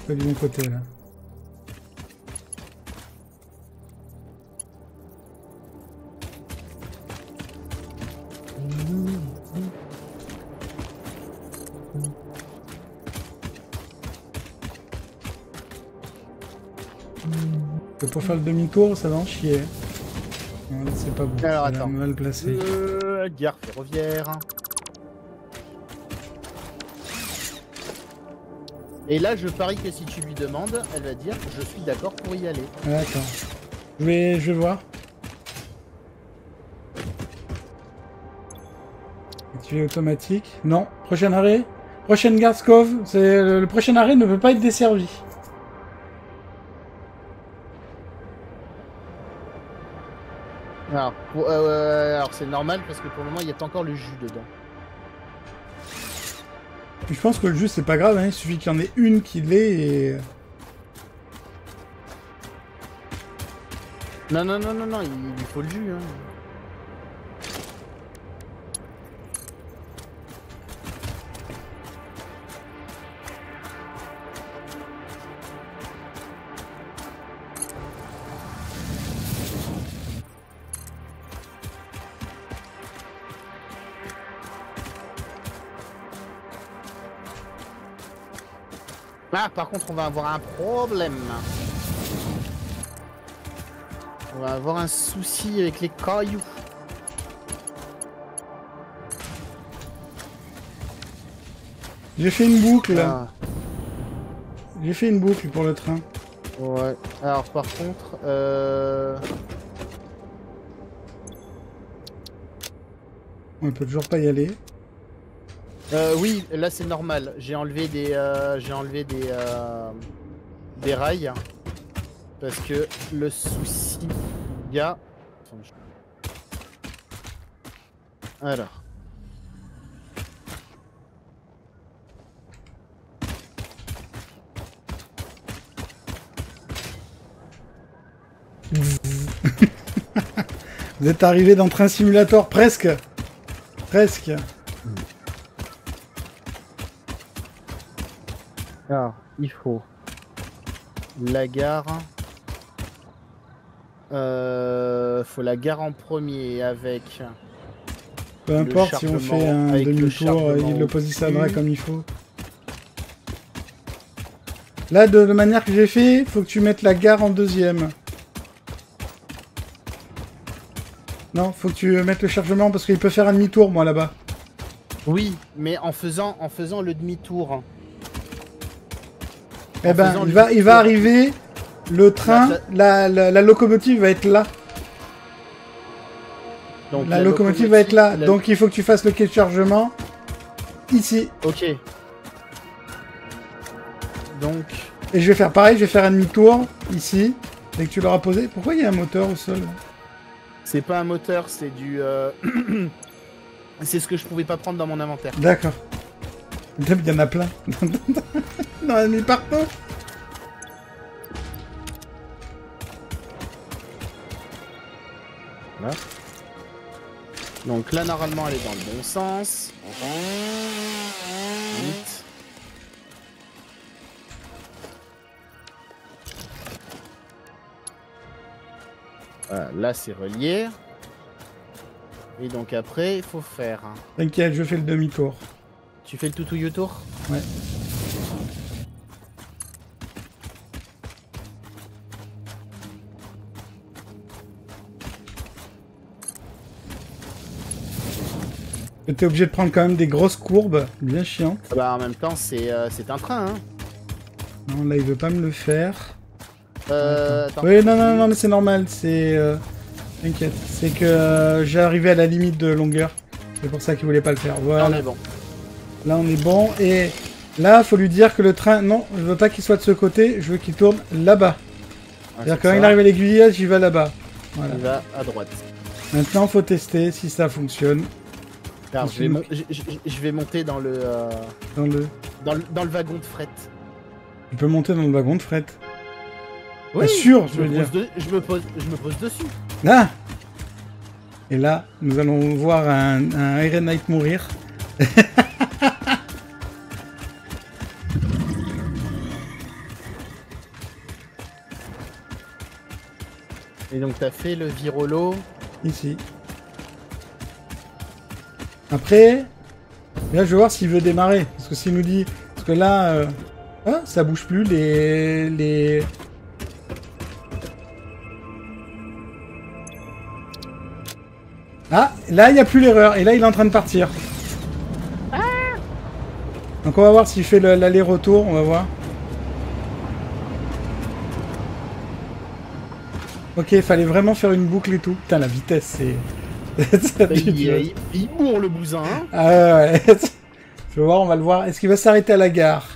Pas du bon côté, là. Que pour faire le demi-tour, ça va en chier. C'est pas bon. Alors, attends. mal placé. Euh, gare ferroviaire. Et là, je parie que si tu lui demandes, elle va dire je suis d'accord pour y aller. Attends. Je vais, je vais voir. Activer automatique. Non. Prochain arrêt. Prochaine. C'est le, le prochain arrêt ne peut pas être desservi. Alors, pour- euh, alors c'est normal parce que pour le moment, il n'y a pas encore le jus dedans. Je pense que le jus c'est pas grave. Hein. Il suffit qu'il y en ait une qui l'ait et. Non, non, non, non, non, il, il faut le jus. Hein. Ah, par contre, on va avoir un problème. On va avoir un souci avec les cailloux. J'ai fait une boucle. Ah, J'ai fait une boucle pour le train. ouais. Alors, par contre, euh... On peut toujours pas y aller. Euh, oui, là c'est normal. J'ai enlevé des, euh, j'ai enlevé des, euh, des rails parce que le souci, je- Alors. Vous êtes arrivé dans Train Simulator presque. Presque. Alors, il faut la gare. Euh, faut la gare en premier avec. Peu importe si on fait un demi-tour, euh, il le positionnera comme il faut. Là, de la manière que j'ai fait, faut que tu mettes la gare en deuxième. Non, faut que tu mettes le chargement parce qu'il peut faire un demi-tour, moi, là-bas. Oui, mais en faisant, en faisant le demi-tour. Eh En ben, il va, il va arriver, le train, la, la- la locomotive va être là. Donc la, locomotive, va être là. la- Donc il faut que tu fasses le quai de chargement ici. Ok. Donc. Et je vais faire pareil, je vais faire un demi-tour ici. Dès que tu l'auras posé. Pourquoi il y a un moteur au sol? C'est pas un moteur, c'est du. euh, c'est ce que je pouvais pas prendre dans mon inventaire. D'accord. Il y en a plein. Dans la nuit partout. Donc là, normalement, elle est dans le bon sens. Vite. Voilà, là c'est relié. Et donc après, il faut faire. hein. T'inquiète, je fais le demi-tour. Tu fais le toutouille tour Ouais. T'es obligé de prendre quand même des grosses courbes, bien chiantes. Ah Bah en même temps, c'est euh, c'est un train. Hein. Non, là, il veut pas me le faire. Euh, attends. Oui, non, non, non, mais c'est normal, c'est... euh, T'inquiète, c'est que euh, j'ai arrivé à la limite de longueur. C'est pour ça qu'il voulait pas le faire. Voilà, on est bon. là on est bon. Et là, faut lui dire que le train... Non, je veux pas qu'il soit de ce côté, je veux qu'il tourne là-bas. C'est-à-dire c'est quand ça. il arrive à l'aiguillage, il va là-bas. Voilà. Il va à droite. Maintenant, faut tester si ça fonctionne Alors, je, vais mon- je- je- je vais monter dans le, euh, dans le... dans le dans le wagon de fret. Tu peux monter dans le wagon de fret. Oui, sûr, je veux me, dire. de- je, me pose, je me pose dessus. Ah Et là, nous allons voir un, un Iron Knight mourir. Et donc t'as fait le virolo. Ici. Après, là je vais voir s'il veut démarrer. Parce que s'il nous dit... Parce que là... euh, Ah, ça bouge plus les... les... Ah, là il n'y a plus l'erreur. Et là il est en train de partir. Donc on va voir s'il fait le- l'aller-retour. On va voir. Ok, il fallait vraiment faire une boucle et tout. Putain, la vitesse, c'est... Il, il, il bourre le bousin. hein. Ah ouais. Je vais voir, on va le voir. Est-ce qu'il va s'arrêter à la gare?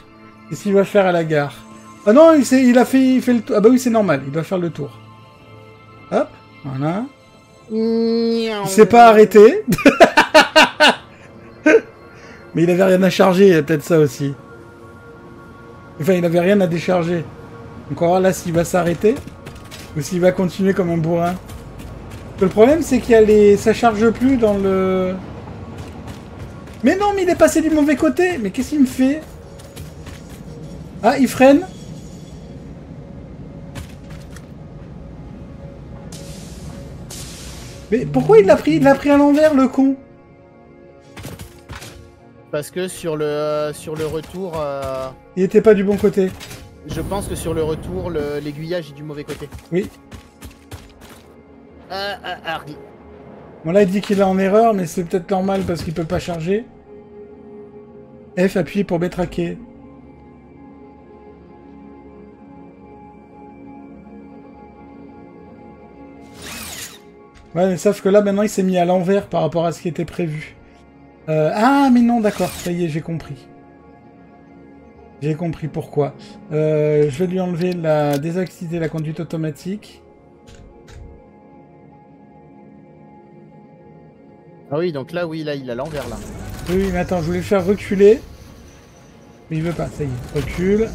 Qu'est-ce qu'il va faire à la gare? Ah non, il, a fait, il fait le tour. Ah bah oui, c'est normal, il doit faire le tour. Hop, voilà. Il s'est pas arrêté. Mais il avait rien à charger, il y a peut-être ça aussi. Enfin, il avait rien à décharger. Donc on va voir là s'il va s'arrêter. Ou s'il va continuer comme un bourrin. Le problème, c'est qu'il y a les... Ça charge plus dans le... Mais non, mais il est passé du mauvais côté. Mais qu'est-ce qu'il me fait? Ah, il freine. Mais pourquoi il l'a pris Il l'a pris à l'envers, le con? Parce que sur le sur le retour, euh, Il était pas du bon côté. je pense que sur le retour, le- l'aiguillage est du mauvais côté. Oui. Ah, ah, Bon, là, il dit qu'il est en erreur, mais c'est peut-être normal parce qu'il peut pas charger. F, appuyez pour bétraquer. Ouais, mais sauf que là, maintenant, il s'est mis à l'envers par rapport à ce qui était prévu. Euh, ah, mais non, d'accord, ça y est, j'ai compris. J'ai compris pourquoi. Je vais lui enlever la désactiver la conduite automatique. Ah oui, donc là, oui, là, il a l'envers là. Oui, mais attends, je voulais le faire reculer. Mais il veut pas, ça y est. Recule.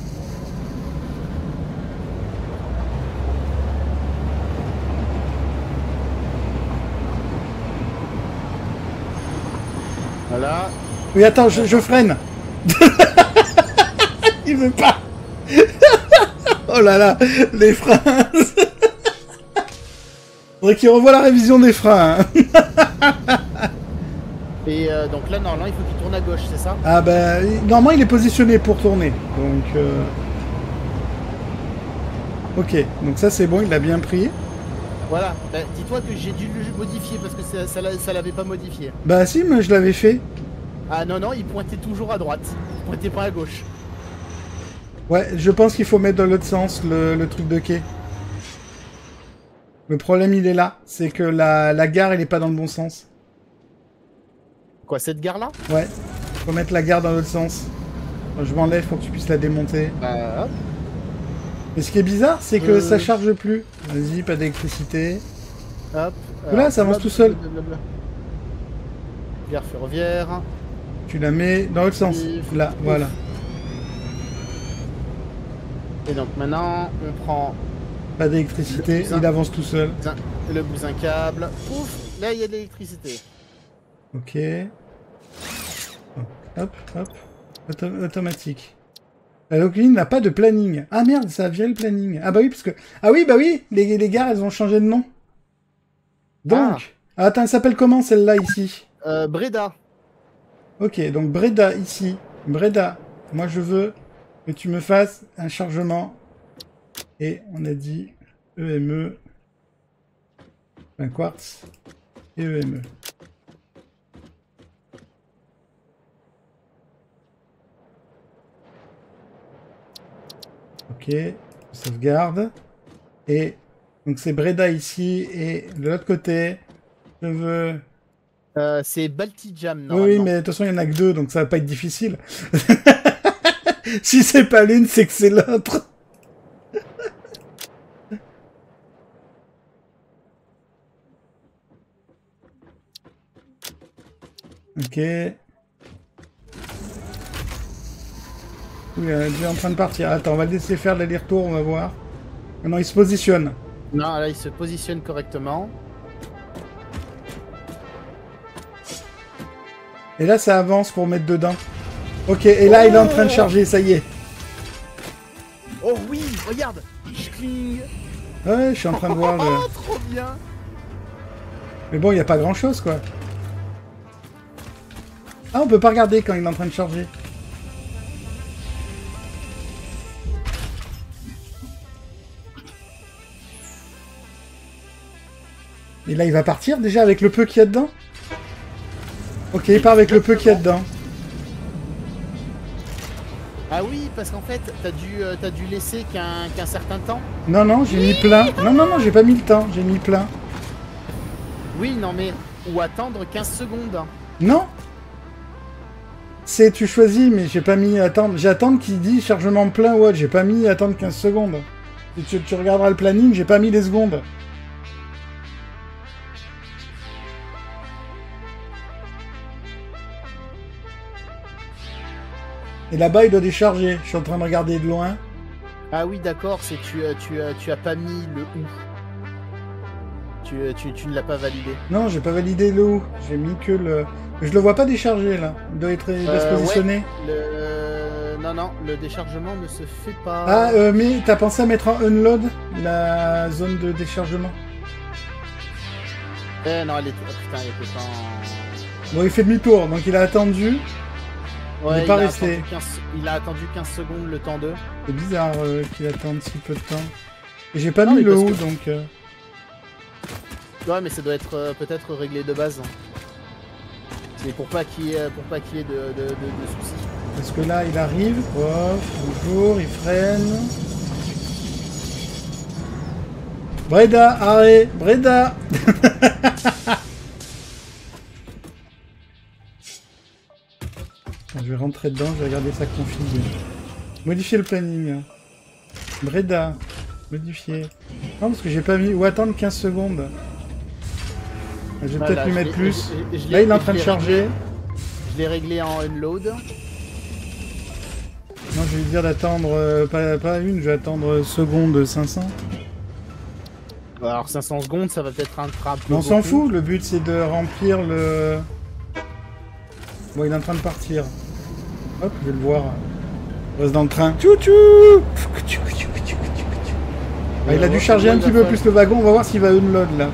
Voilà. Oui, attends, je, je freine. il veut pas. oh là là, les freins. Faudrait qu'il revoie la révision des freins. hein. Et euh, donc là, normalement, il faut qu'il tourne à gauche, c'est ça? Ah bah, normalement, il est positionné pour tourner. Donc, euh, ok. Donc ça, c'est bon, il l'a bien pris. Voilà. Bah, Dis-toi que j'ai dû le modifier parce que ça, ça, l'a- ça l'avait pas modifié. Bah si, mais je l'avais fait. Ah non, non, il pointait toujours à droite. Il pointait pas à gauche. Ouais, je pense qu'il faut mettre dans l'autre sens le, le truc de quai. Le problème, il est là. C'est que la, la gare, elle est pas dans le bon sens. Quoi, cette gare-là? Ouais, faut mettre la gare dans l'autre sens. Je m'enlève pour que tu puisses la démonter. Bah, hop. Mais ce qui est bizarre, c'est que Euh. ça charge plus. Vas-y, pas d'électricité. Hop. Voilà, ça avance tout seul. blablabla. Gare ferroviaire. Tu la mets dans l'autre sens. Là, Ouf. voilà. Et donc maintenant, on prend Pas d'électricité, Le il avance tout seul. le bousin câble. Ouf, là il y a de l'électricité. Ok. Hop, hop. Auto- automatique. La Locline n'a pas de planning. Ah merde, ça vient le planning. Ah bah oui, parce que... Ah oui, bah oui, les, les gares, elles ont changé de nom. Donc, attends, elle s'appelle comment celle-là ici? Euh, Breda. Ok, donc Breda ici. Breda, moi je veux que tu me fasses un chargement. Et on a dit E EME. Un quartz. Et E EME. Ok, sauvegarde. Et donc c'est Breda ici. Et de l'autre côté, je veux Euh, c'est Baltijam, oui, normalement. oui, mais de toute façon, il y en a que deux, donc ça va pas être difficile. si c'est pas l'une, c'est que c'est l'autre. Ok. Oui, elle est déjà en train de partir. Attends, on va le laisser faire l'aller-retour, on va voir. Non, il se positionne. Non, là, il se positionne correctement. Et là, ça avance pour mettre dedans. Ok, et là, il est en train de charger, ça y est. Oh oui, regarde Ouais, je suis en train de voir le... Oh, trop bien Mais bon, il n'y a pas grand chose quoi. Ah, on peut pas regarder quand il est en train de charger. Et là, il va partir déjà avec le peu qu'il y a dedans Ok, il part avec le peu qu'il y a dedans. Ah oui, parce qu'en fait, t'as dû, euh, t'as dû laisser qu'un qu'un certain temps. Non, non, j'ai mis plein. Non, non, non, j'ai pas mis le temps, j'ai mis plein. Oui, non mais... Ou attendre 15 secondes. Non C'est tu choisis, mais j'ai pas mis attendre. J'ai attendre qui dit chargement plein ou autre. J'ai pas mis attendre 15 secondes. Et tu, tu regarderas le planning, j'ai pas mis les secondes. Et là-bas, il doit décharger. Je suis en train de regarder de loin. Ah oui, d'accord, c'est tu, euh, tu, euh, tu as pas mis le ou. Tu, euh, tu, tu ne l'as pas validé. Non, j'ai pas validé le où. J'ai mis que le. Je le vois pas décharger là. Il doit être il doit se Euh, ouais. positionner. Le... Non, non, le déchargement ne se fait pas. Ah, euh, mais t'as pensé à mettre en unload la zone de déchargement Eh non, elle était... oh, putain, elle était pas en... Bon, il fait demi-tour, donc il a attendu. Ouais, est pas a resté. attendu 15 Il a attendu 15 secondes le temps de... C'est bizarre euh, qu'il attende si peu de temps. Et j'ai pas Non, mis le haut, que- donc... euh, Ouais, mais ça doit être euh, peut-être réglé de base. C'est pour pas qu'il y ait, pour pas qu'il y ait de, de, de- de soucis. Parce que là, il arrive. Hop, bonjour, il freine. Breda, arrêt Breda Je vais rentrer dedans, je vais regarder sa config. Modifier le planning. hein. Breda, modifier. Non, parce que j'ai pas mis... Ou attendre 15 secondes. Je vais Voilà, peut-être lui mettre plus. je- je- je Là, il est en train de charger. réglé- Je l'ai réglé en unload. Non, je vais lui dire d'attendre euh, pas, pas une, je vais attendre seconde 500. Alors 500 secondes, ça va peut-être un Mais on s'en fout, le but c'est de remplir le... Bon, il est en train de partir. Hop, je vais le voir. Il reste dans le train. Tchou tchou Ah, il a dû charger un petit peu plus le wagon, on va voir s'il va unload là.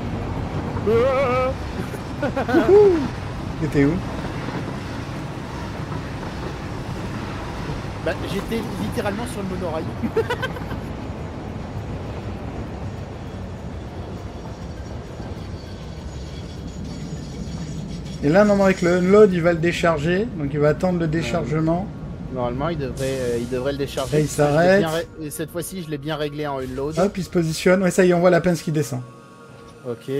T'étais où Bah, j'étais littéralement sur le monorail. Et là, non, avec le unload, il va le décharger. Donc il va attendre le déchargement. Normalement, il devrait, euh, il devrait le décharger. Là, il s'arrête. ré- Et cette fois-ci, je l'ai bien réglé en unload. Hop, il se positionne. Ouais, ça y est, on voit la pince qui descend. Ok.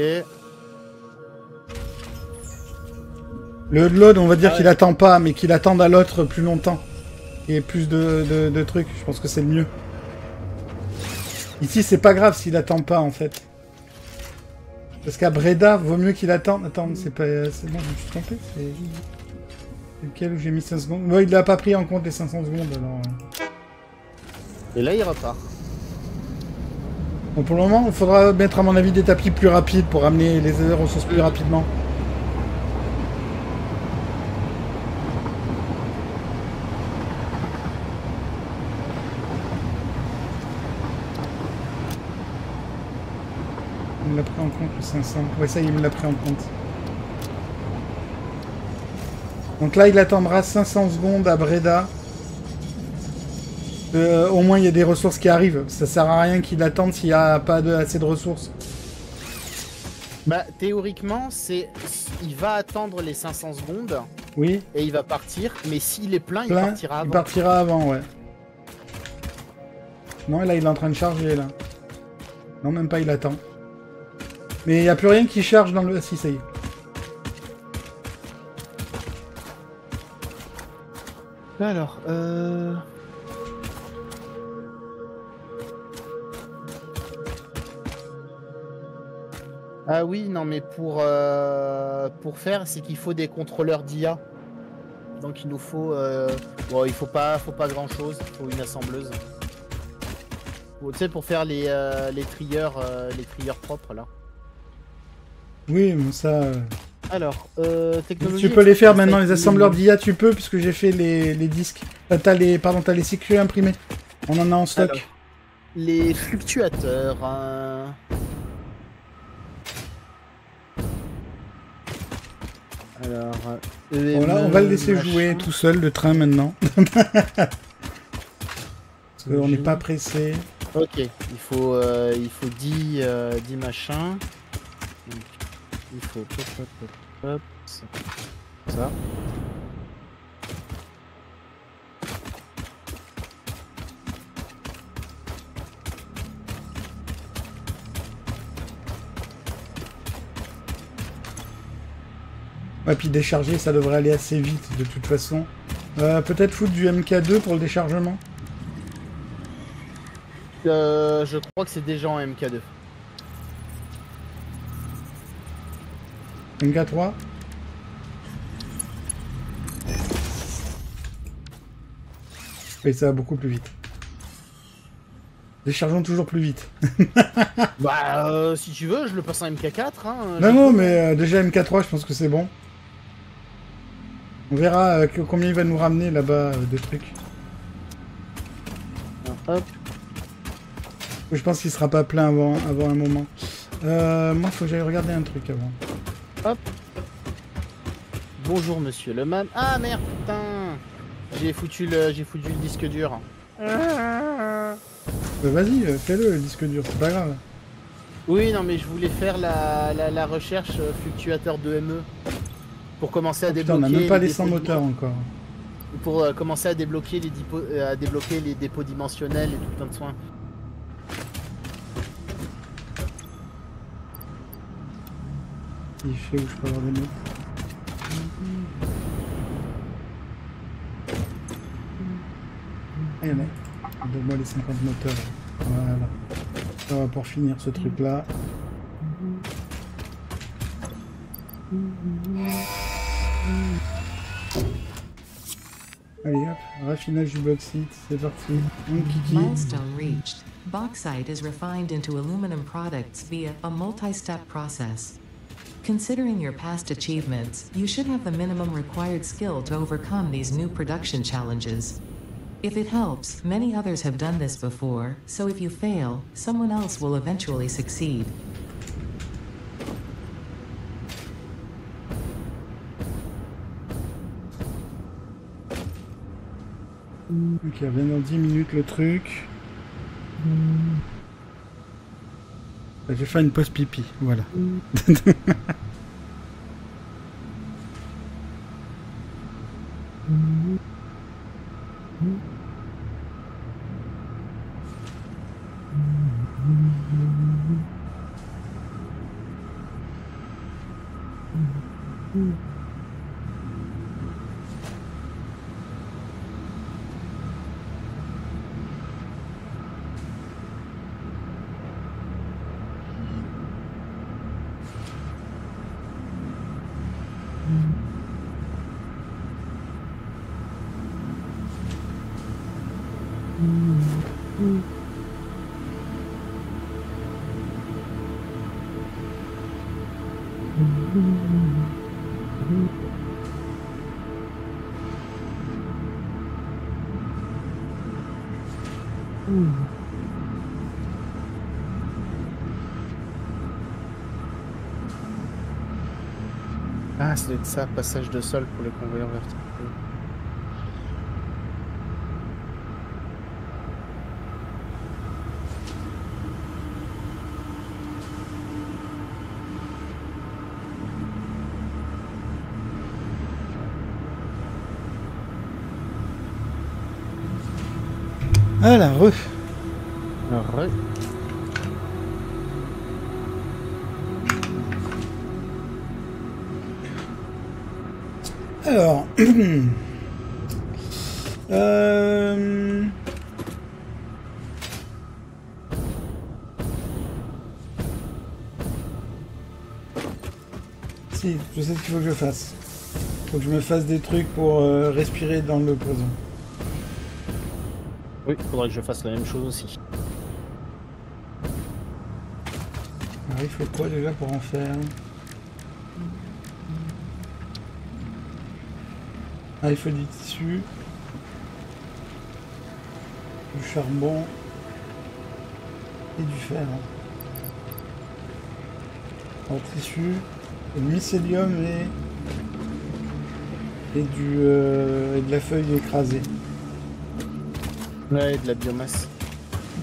Le unload, on va dire Ah ouais. qu'il attend pas, mais qu'il attende à l'autre plus longtemps. Et plus de, de- de trucs, je pense que c'est le mieux. Ici, c'est pas grave s'il attend pas, en fait. Parce qu'à Breda, vaut mieux qu'il attende. Attends, c'est pas... C'est bon, je me suis trompé. C'est... lequel où j'ai mis 5 secondes il l'a pas pris en compte les 500 secondes, alors... Et là, il repart. Bon, pour le moment, il faudra mettre, à mon avis, des tapis plus rapides pour amener les ressources plus rapidement. Pris en compte le 500. Ouais, ça, il me l'a pris en compte. Donc là, il attendra 500 secondes à Breda. Euh, au moins, il y a des ressources qui arrivent. Ça sert à rien qu'il attende s'il n'y a pas de, assez de ressources. Bah, théoriquement, c'est. Il va attendre les 500 secondes Oui, et il va partir, mais s'il est plein, il partira Il avant. partira avant, ouais. Non, là, il est en train de charger, là. Non, même pas, il attend. Mais il n'y a plus rien qui charge dans le... Ah, si, ça y est. Alors, euh. Ah oui, non, mais pour, euh, pour faire, c'est qu'il faut des contrôleurs d'IA. Donc il nous faut. euh, Bon, il faut pas, faut pas grand chose, il faut une assembleuse. Bon, Tu sais, pour faire les, euh, les trieurs, euh, les trieurs propres là. Oui, mais ça... Alors, euh, technologie. Tu peux les faire maintenant, les assembleurs d'IA, tu peux, puisque j'ai fait les, les disques. Euh, t'as les, pardon, t'as les sécu imprimés. On en a en stock. Alors. Les fluctuateurs. hein. Alors, euh, Voilà, on va le laisser machin. jouer tout seul, le train, maintenant. Parce qu'on n'est pas pressé. Ok, il faut, euh, il faut 10, euh, 10 machins. Il faut hop, hop, hop, hop, ça. ça. Ouais, puis décharger, ça devrait aller assez vite, de toute façon. Euh, Peut-être foutre du MK2 pour le déchargement? Euh, je crois que c'est déjà en MK2. MK3 Et ça va beaucoup plus vite. Déchargeons toujours plus vite. Bah, euh, si tu veux, je le passe en MK4. Hein, Non, non, mais euh, déjà MK3, je pense que c'est bon. On verra euh, que- combien il va nous ramener là-bas euh, de trucs. Hop. Je pense qu'il sera pas plein avant, avant un moment. Euh, moi, faut que j'aille regarder un truc avant. Bonjour monsieur le man. Ah merde, putain J'ai foutu le, j'ai foutu le disque dur. Euh, Vas-y, euh, fais-le, le disque dur, c'est pas grave. Oui, non mais je voulais faire la, la, la recherche euh, fluctuateur de ME pour commencer à Oh, putain, débloquer. on a même pas les dépôts 100 di- moteurs encore. Pour euh, commencer à débloquer les dépôts, euh, à débloquer les dépôts dimensionnels et tout plein de soins. Il fait où je peux avoir des notes. A. Donne-moi les 50 moteurs. Voilà. Ça va pour finir ce truc-là. Allez hop, raffinage du bauxite, c'est parti. Mon kiki. Milestone reached. Bauxite is refined into aluminum products via a multi-step process. Considering your past achievements, you should have the minimum required skill to overcome these new production challenges. If it helps, many others have done this before, so if you fail, someone else will eventually succeed. Ok, revient dans 10 minutes le truc. Je vais faire une pause pipi, voilà. être ça, passage de sol pour les convoyeurs verticaux. Sais ce qu'il faut que je fasse. Faut que je me fasse des trucs pour euh, respirer dans le présent. Oui, faudrait que je fasse la même chose aussi. Alors il faut quoi déjà pour en faire? Ah, il faut du tissu, du charbon et du fer. En tissu, le mycélium et, et, du, euh, et de la feuille écrasée. Ouais, de la biomasse.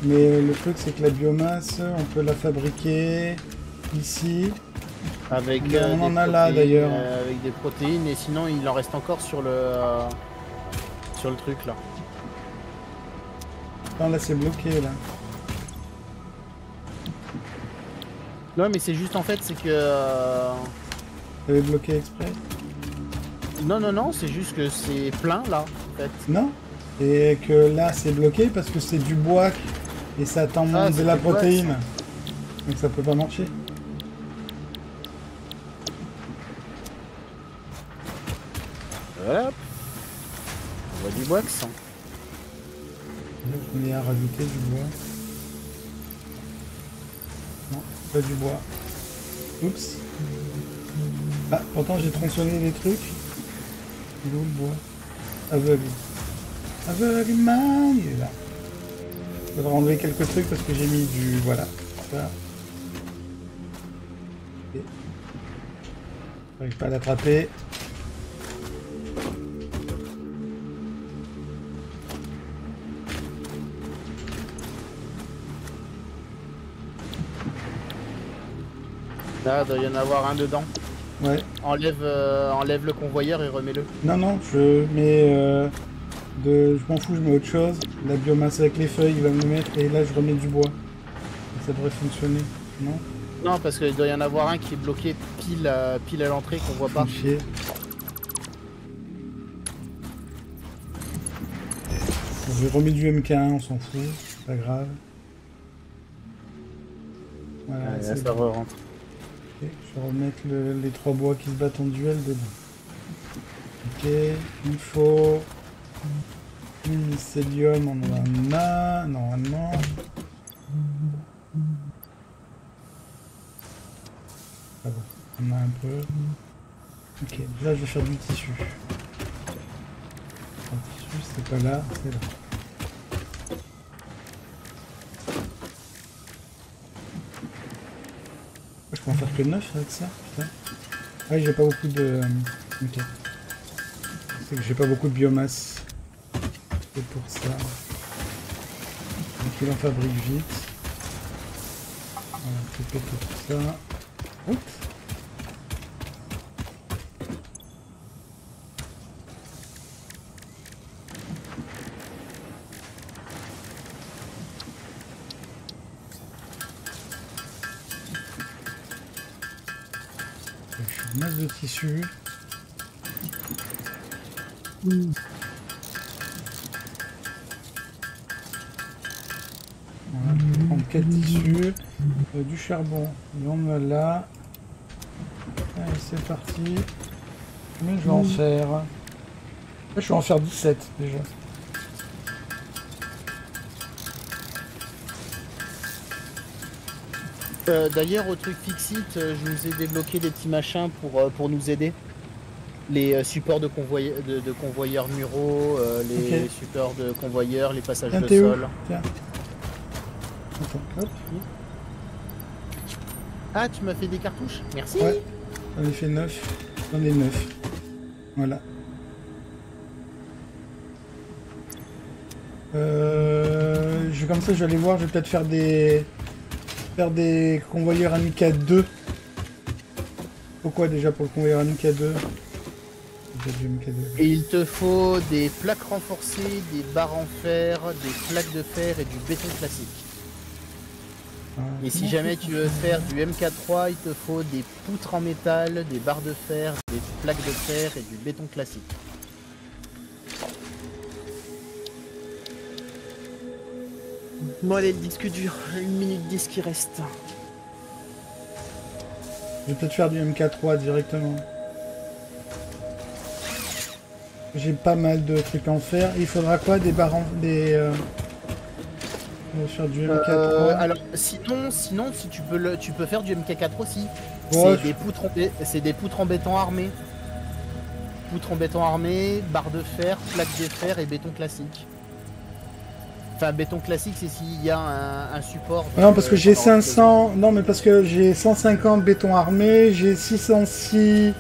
Mais le truc, c'est que la biomasse, on peut la fabriquer ici. Avec, On euh, en des a là, protéines, d'ailleurs. euh, avec des protéines, et sinon il en reste encore sur le sur le truc là. Non, là, c'est bloqué, là. Non, mais c'est juste en fait, c'est que euh, Vous avez bloqué exprès non, non, non, c'est juste que c'est plein là. En fait. Non Et que là, c'est bloqué parce que c'est du bois et ça attend Ah, de la bois, protéine. Donc ça peut pas marcher. Voilà. On voit du bois que ça. Là, je mets à rajouter du bois. Pas du bois. Oups. Ah, pourtant j'ai tronçonné les trucs. Il est où le bois? Aveugle. Aveuglement, il est là. Je devrais enlever quelques trucs parce que j'ai mis du... Voilà. Ok. J'arrive pas à l'attraper. Là, il doit y en avoir un dedans. Ouais. Enlève, euh, enlève le convoyeur et remets-le. Non, non, je mets euh, de. Je m'en fous, je mets autre chose. La biomasse avec les feuilles, il va me mettre et là je remets du bois. Ça devrait fonctionner, non? Non, parce qu'il doit y en avoir un qui est bloqué pile à, pile à l'entrée qu'on voit pas. Chier. Je remets du MK1, on s'en fout, c'est pas grave. Voilà, Ouais, là, c'est ça bon. rentre. Je vais remettre le- les trois bois qui se battent en duel dedans. Ok, il faut du mycélium, on en a normalement. Ah bon, on a un peu. Ok, là je vais faire du tissu. Le tissu c'est pas là, c'est là. Je peux en faire que 9 avec ça putain. Ah j'ai pas beaucoup de... euh, Ok. C'est que j'ai pas beaucoup de biomasse. C'est pour ça. Donc il en fabrique vite. Voilà, tout ça. Masse de tissu. Voilà, je vais prendre 4 tissus, euh, du charbon, et on a là. Allez, c'est parti. Combien je vais en faire Là, je vais en faire 17 déjà. Euh, D'ailleurs, au truc Fixit, euh, je vous ai débloqué des petits machins pour, euh, pour nous aider. Les supports de, convoy de, de convoyeurs muraux, les supports de convoyeurs, les passages Tiens, de sol. Tiens. Attends, hop, Ah, tu m'as fait des cartouches Merci Ouais. j'en ai fait 9. J'en ai 9. Voilà. Euh, je, comme ça, je vais aller voir. Je vais peut-être faire des faire des convoyeurs Amica 2. Pourquoi déjà pour le convoyeur Amica 2 Déjà du Amica 2. Et il te faut des plaques renforcées, des barres en fer, des plaques de fer et du béton classique. Ah, Et si jamais tu veux faire du MK3, il te faut des poutres en métal, des barres de fer, des plaques de fer et du béton classique. Bon allez, le disque dur, une minute 10 qui reste. Je vais peut-être faire du MK3 directement. J'ai pas mal de trucs à en faire. Il faudra quoi Des barres en... des... euh, On va faire du MK3. Euh, alors sinon, sinon si tu peux le, tu peux faire du MK4 aussi. Ouais, c'est des poutres, c'est des poutres en béton armé. Poutres en béton armé, barres de fer, plaques de fer et béton classique. Enfin béton classique c'est s'il y a un, un support. Non, parce que euh, j'ai pendant- 500... Non, mais parce que j'ai 150 béton armé, j'ai 606...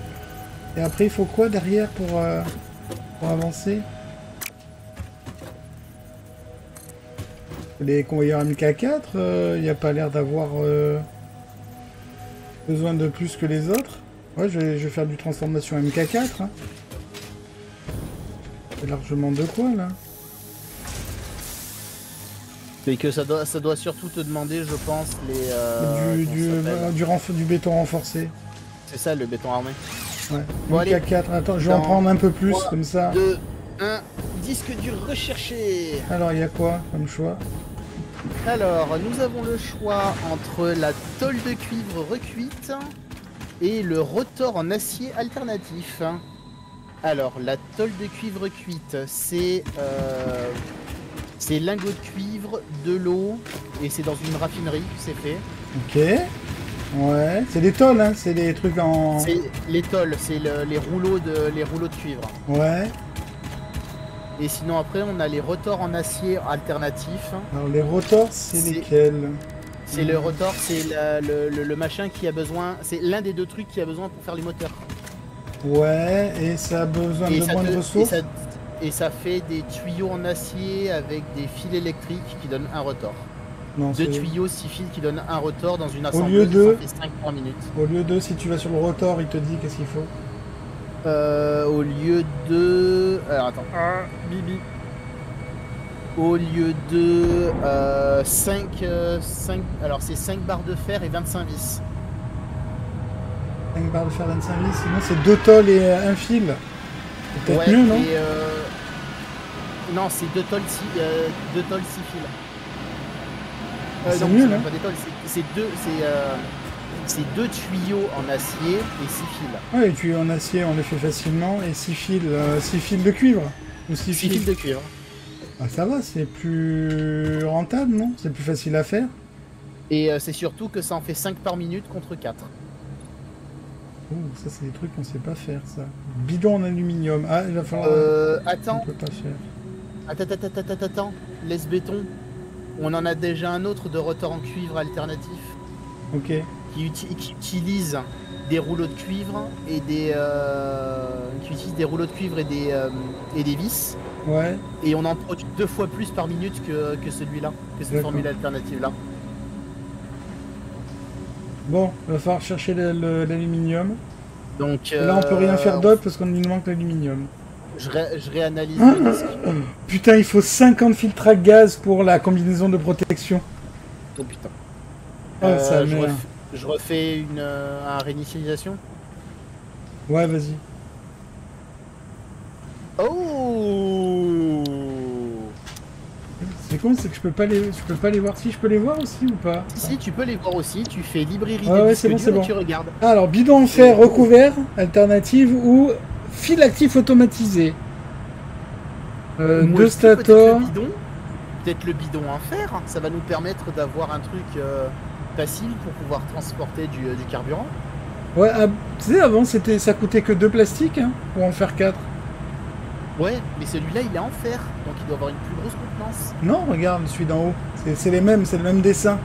Et après, il faut quoi derrière pour, euh, pour avancer? Les convoyeurs MK4, il n'y a pas l'air d'avoir euh, besoin de plus que les autres. Ouais, je vais, je vais faire du transformation MK4. Hein. C'est largement de quoi, là Et que ça doit, ça doit surtout te demander, je pense, les. euh, Du, du, du, renf- du béton renforcé. C'est ça le béton armé. Ouais. Bon, allez. MK4, attends, je vais en prendre un peu plus, comme ça. 2, 1, disque dur recherché. Alors, il y a quoi comme choix? Alors, nous avons le choix entre la tôle de cuivre recuite et le rotor en acier alternatif. Alors, la tôle de cuivre cuite, c'est euh, c'est lingots de cuivre, de l'eau, et c'est dans une raffinerie, c'est fait. Ok. Ouais, c'est des tôles, hein, c'est des trucs en... C'est les tôles, c'est le- les rouleaux de les rouleaux de cuivre. Ouais. Et sinon après, on a les rotors en acier alternatif. Alors, les rotors, c'est lesquels C'est le rotor, c'est le, le- le machin qui a besoin, c'est l'un des deux trucs qui a besoin pour faire les moteurs. Ouais, et ça a besoin de moins de et ressources ça- et ça fait des tuyaux en acier avec des fils électriques qui donnent un rotor. Non, Deux tuyaux, six fils qui donnent un rotor dans une lieu assembleuse. de- Ça fait 5 par minute. Au lieu de, si tu vas sur le rotor, il te dit qu'est-ce qu'il faut? Euh, au lieu de. Alors attends. Ah, Bibi. Au lieu de 5, Alors c'est 5 barres de fer et 25 vis. 5 barres de fer 25 vis, sinon c'est deux tôles et euh, un fil. Peut-être Ouais, mieux, non et, euh, Non, c'est deux tôles, six, euh, deux six fils. Euh, C'est non, mieux, même là. pas des tôles, c'est- deux, c'est euh, c'est deux tuyaux en acier et six fils. Ouais, les tuyaux en acier, on les fait facilement, et 6 fils, six fils de cuivre. Ou 6 Six fils. fils de cuivre. Ah, ça va, c'est plus rentable, non? C'est plus facile à faire? Et c'est surtout que ça en fait 5 par minute contre 4. Ouh, ça, c'est des trucs qu'on sait pas faire, ça. Bidon en aluminium. Ah, il va falloir. Euh, On attends, peut pas faire. attends, attends, attends, attends, laisse béton. On en a déjà un autre de rotor en cuivre alternatif Ok. qui, uti- qui utilise des rouleaux de cuivre et des euh, qui utilise des rouleaux de cuivre et des euh, et des vis Ouais. et on en produit deux fois plus par minute que, que celui-là, que cette formule alternative là. Bon, il va falloir chercher l'aluminium. Donc Là, on peut rien euh, faire d'autre parce qu'on nous manque l'aluminium. Je, ré- je réanalyse le disque. Putain, il faut 50 filtres à gaz pour la combinaison de protection. Oh putain. Oh, Euh, ça je, merde. ref- je refais une euh, un réinitialisation. Ouais, vas-y. Oh C'est con, c'est que je peux pas les, je peux pas les voir. Si, je peux les voir aussi ou pas? Si tu peux les voir aussi, tu fais librairie des ouais, bon, et bon. tu regardes. Alors, bidon en fer recouvert, alternative ou fil actif automatisé. Euh, deux peut-être stators. le bidon, peut-être le bidon en fer, ça va nous permettre d'avoir un truc euh, facile pour pouvoir transporter du, euh, du carburant. Ouais, ah, tu sais, avant, c'était, ça coûtait que deux plastiques hein, pour en faire quatre. Ouais, mais celui-là il est en fer, donc il doit avoir une plus grosse contenance. Non, regarde, celui d'en haut. C'est, les mêmes, c'est le même dessin.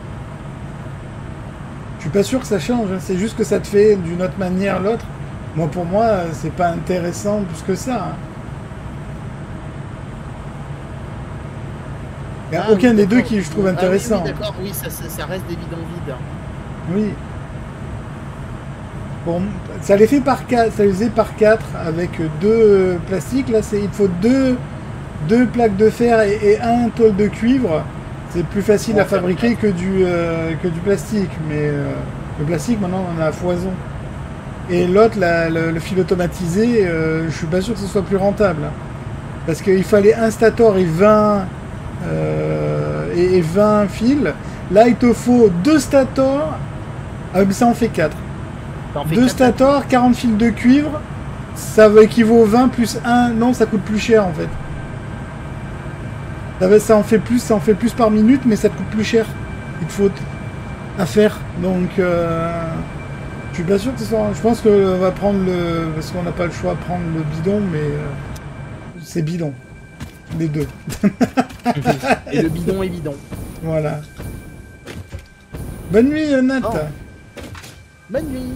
Je suis pas sûr que ça change, hein, c'est juste que ça te fait d'une autre manière l'autre. Moi, pour moi, c'est pas intéressant plus que ça. hein. Il n'y a Ah, aucun oui, des deux qui je trouve Ah oui, intéressant. oui, d'accord, oui, ça, ça- ça reste des bidons vides. Oui. Bon, ça les fait par 4, ça les faisait par 4 avec deux euh, plastiques. Là, c'est il faut deux, deux plaques de fer et, et un tôle de cuivre. C'est plus facile à fabriquer que du, euh, que du plastique. Mais euh, le plastique, maintenant, on en a à foison. Et l'autre, la- le, le fil automatisé, euh, je suis pas sûr que ce soit plus rentable. Parce qu'il fallait un stator et 20, euh, et, et 20 fils. Là, il te faut deux stators. Ah, mais ça en fait 4. Ça en fait Deux stators, 40 fils de cuivre. Ça va équivaut 20 plus 1. Non, ça coûte plus cher en fait. Ça, va- ça en fait plus, ça en fait plus par minute, mais ça te coûte plus cher. Il te faut à faire. Donc, euh, je suis pas sûr que ce soit. Je pense qu'on va prendre le. Parce qu'on n'a pas le choix de prendre le bidon, mais euh, c'est bidon. Les deux. Et le bidon est bidon. Voilà. Bonne nuit, Nat. Oh. Bonne nuit.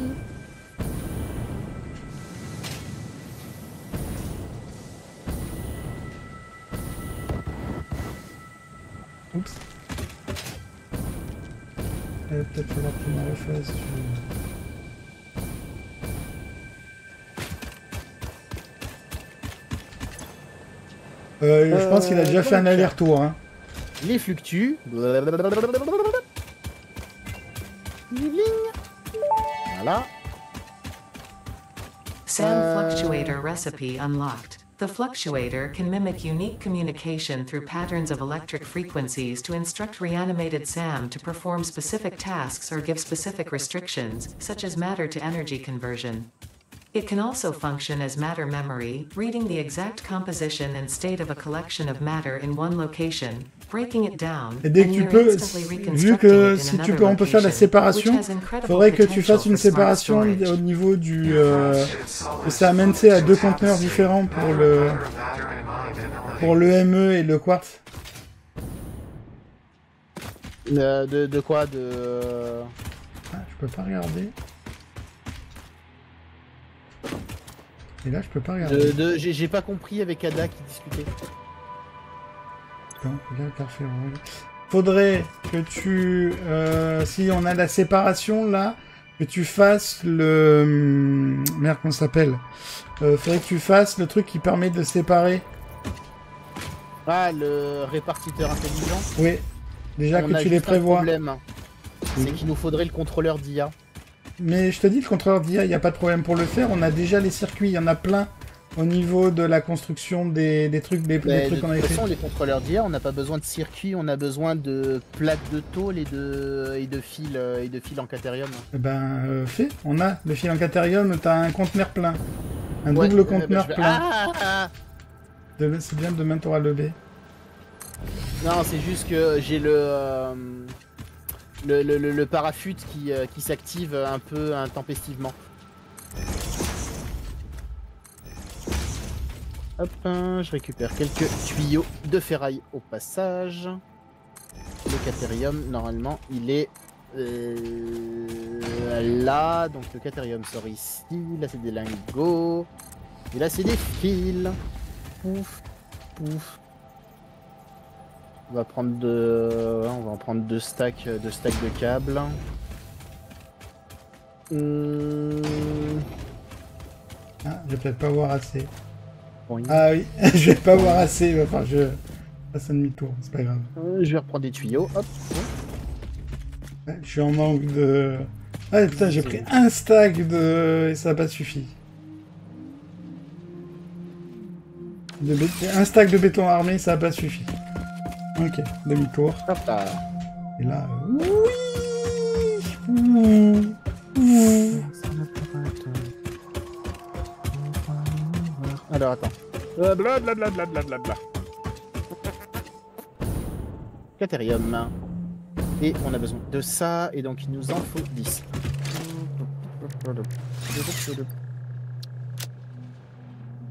Oups. Il va peut-être falloir que je me refasse. du- Euh, je pense qu'il a déjà Euh, fait un aller-retour. Hein. Les fluctues. Voilà. SAM Uh, fluctuator recipe unlocked. The fluctuator can mimic unique communication through patterns of electric frequencies to instruct reanimated SAM to perform specific tasks or give specific restrictions, such as matter to energy conversion. It can also function as matter memory, reading the exact composition and state of a collection of matter in one location, Et dès que tu peux, vu que si tu peux, on peut faire la séparation, faudrait que tu fasses une séparation au niveau du. Euh, que ça amène à deux conteneurs différents pour le pour le ME et le quartz. Euh, de, de quoi De. Ah, je peux pas regarder. Et là, je peux pas regarder. de, de- J'ai j'ai pas compris avec Ada qui discutait. Faudrait que tu, euh, si on a la séparation là, que tu fasses le, hum, merde, comment ça s'appelle? Euh, Faudrait que tu fasses le truc qui permet de séparer. Ah, le répartiteur intelligent. Oui. Déjà On que tu les prévois. problème. C'est qu'il nous faudrait le contrôleur d'IA. Mais je te dis, le contrôleur d'IA, il n'y a pas de problème pour le faire. On a déjà les circuits, il y en a plein au niveau de la construction des, des trucs, des, de trucs qu'on toute avait fait. façon, les contrôleurs d'IA, on n'a pas besoin de circuit, on a besoin de plaques de tôle et de, et de fils euh, et de fils en catérium. Eh ben, euh, fait. On a le fil en catérium, t'as un conteneur plein. Un Ouais, double euh, bah, conteneur vais- plein. Ah, De- C'est bien, demain t'auras le B. Non, c'est juste que j'ai le, euh, le, le, le- le parachute qui, euh, qui s'active un peu intempestivement. Hop, hein, je récupère quelques tuyaux de ferraille au passage. Le catérium, normalement, il est euh, là. Donc le catérium sort ici. Là, c'est des lingots. Et là, c'est des fils. Pouf, pouf. On va prendre deux, on va en prendre deux stacks, stacks de câbles. Hum, Ah, je vais peut-être pas voir assez. Ah oui, je vais pas voir assez. Enfin, je passe un demi-tour, c'est pas grave. euh, je vais reprendre des tuyaux. Hop. Ouais, Je suis en manque de. Ah putain, j'ai pris un stack de. et ça n'a pas suffi. De bé- Un stack de béton armé, ça n'a pas suffi. Ok, demi-tour. Hop là. Et là. euh, Oui Ouh. Ouh. Alors attends. Euh, Blablabla. Catérium. Et on a besoin de ça, et donc il nous en faut 10.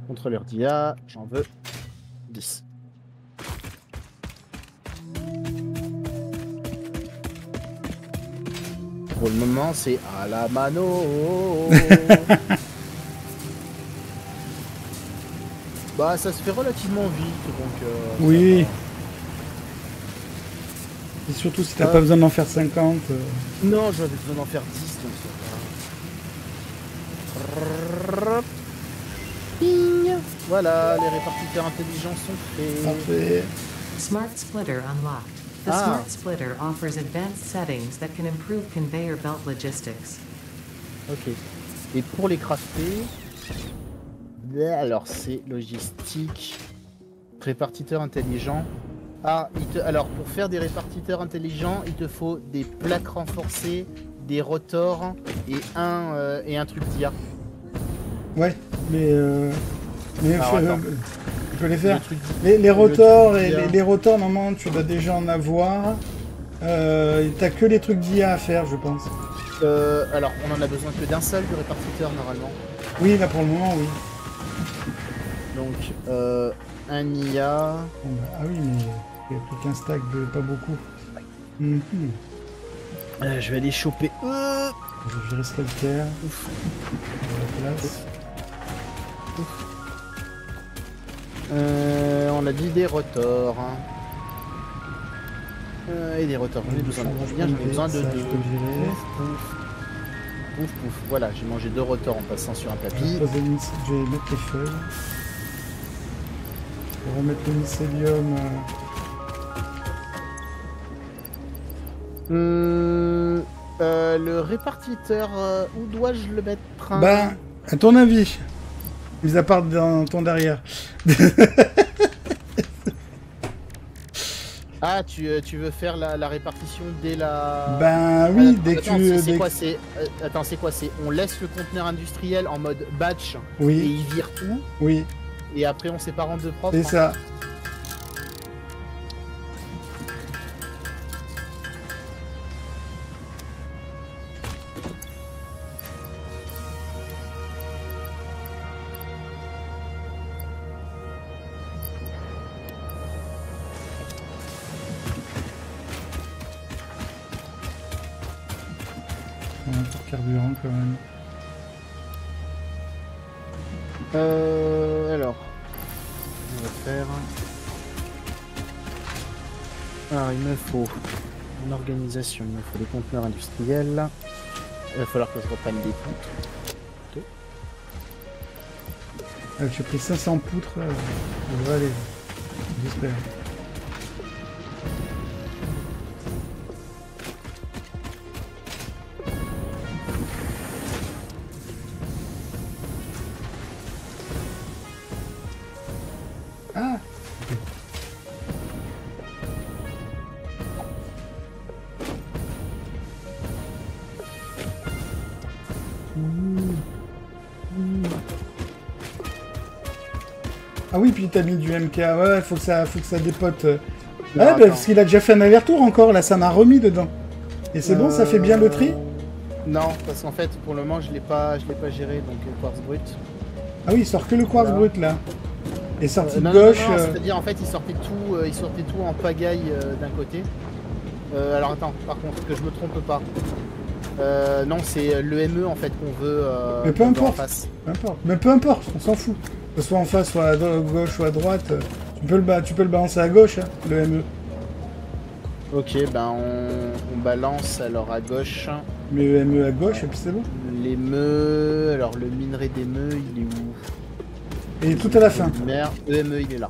Contrôleur d'IA, j'en veux 10. Pour le moment, c'est à la mano. Bah ça se fait relativement vite donc. euh, Oui. Et surtout si t'as Ah. pas besoin d'en faire 50. euh. Non, j'avais besoin d'en faire 10 donc ça va. Ping Voilà, les répartiteurs intelligents sont faits. Parfait. Smart Splitter unlocked. The Ah. Smart Splitter offers advanced settings that can improve conveyor belt logistics. Ok. Et pour les crafter, alors c'est logistique, répartiteur intelligent. Ah, il te- alors pour faire des répartiteurs intelligents, il te faut des plaques renforcées, des rotors et un euh, et un truc d'IA. Ouais, mais. Euh... Mais Alors, faut- attends. je peux les faire. Le. Les, les Le rotors, et les, les rotors, normalement, tu dois déjà en avoir. Euh, T'as que les trucs d'IA à faire, je pense. Euh, alors on en a besoin que d'un seul de répartiteur normalement. Oui, là pour le moment, oui. Donc euh, un IA. Bon, bah, ah oui, mais il n'y a plus qu'un stack de pas beaucoup. Mhm. Euh, je vais aller choper. Euh, Je vais ce calcaire. Ouf. La place. Euh, on a dit des rotors. hein. Euh, et des rotors, j'en ai besoin J'en ai besoin de deux. Pouf, pouf. Pouf. Voilà, j'ai mangé deux rotors en passant sur un tapis. je vais mettre les feuilles. Je vais remettre le mycélium. euh, Hum, euh, le répartiteur, euh, où dois-je le mettre hein? Ben, à ton avis, mis à part dans ton derrière. Ah, tu, euh, tu veux faire la, la répartition dès la. Ben oui, dès que tu. c'est- quoi C'est attends, c'est quoi C'est on laisse le conteneur industriel en mode batch et Oui, il vire tout? Oui, et après on sépare en deux propres. c'est ça. On a un peu de carburant quand même. Euh, alors, on va faire. Alors, il me faut en organisation, il me faut des conteneurs industriels. Il va falloir que je reprenne des poutres. Ah, J'ai pris 500 poutres, euh, ça Ah Ah oui, puis t'as mis du MK, ouais, faut que ça, faut que ça dépote. Ouais, bah, parce qu'il a déjà fait un aller-retour encore, là, ça m'a remis dedans. Et c'est bon, ça fait bien le tri? Euh, Non, parce qu'en fait, pour le moment, je l'ai pas, je l'ai pas géré, donc euh, quartz brut. Ah oui, il sort que le quartz Voilà. brut, là. Et sorti Euh, de non, non, gauche... c'est-à-dire en fait, il sortait tout, euh, il sortait tout en pagaille euh, d'un côté. Euh, alors attends, par contre, que je me trompe pas. Non, c'est le ME en fait qu'on veut. Mais peu importe. face. Peu importe. Mais peu importe, on s'en fout. Que ce soit en face, soit à gauche ou à droite, tu peux le, tu peux le balancer à gauche, hein, le ME. Ok, ben on, on balance alors à gauche Mais le ME à gauche, et puis c'est bon. les meux. Alors le minerai des meux, il est où? Et tout à la fin. Merde, le ME il est là.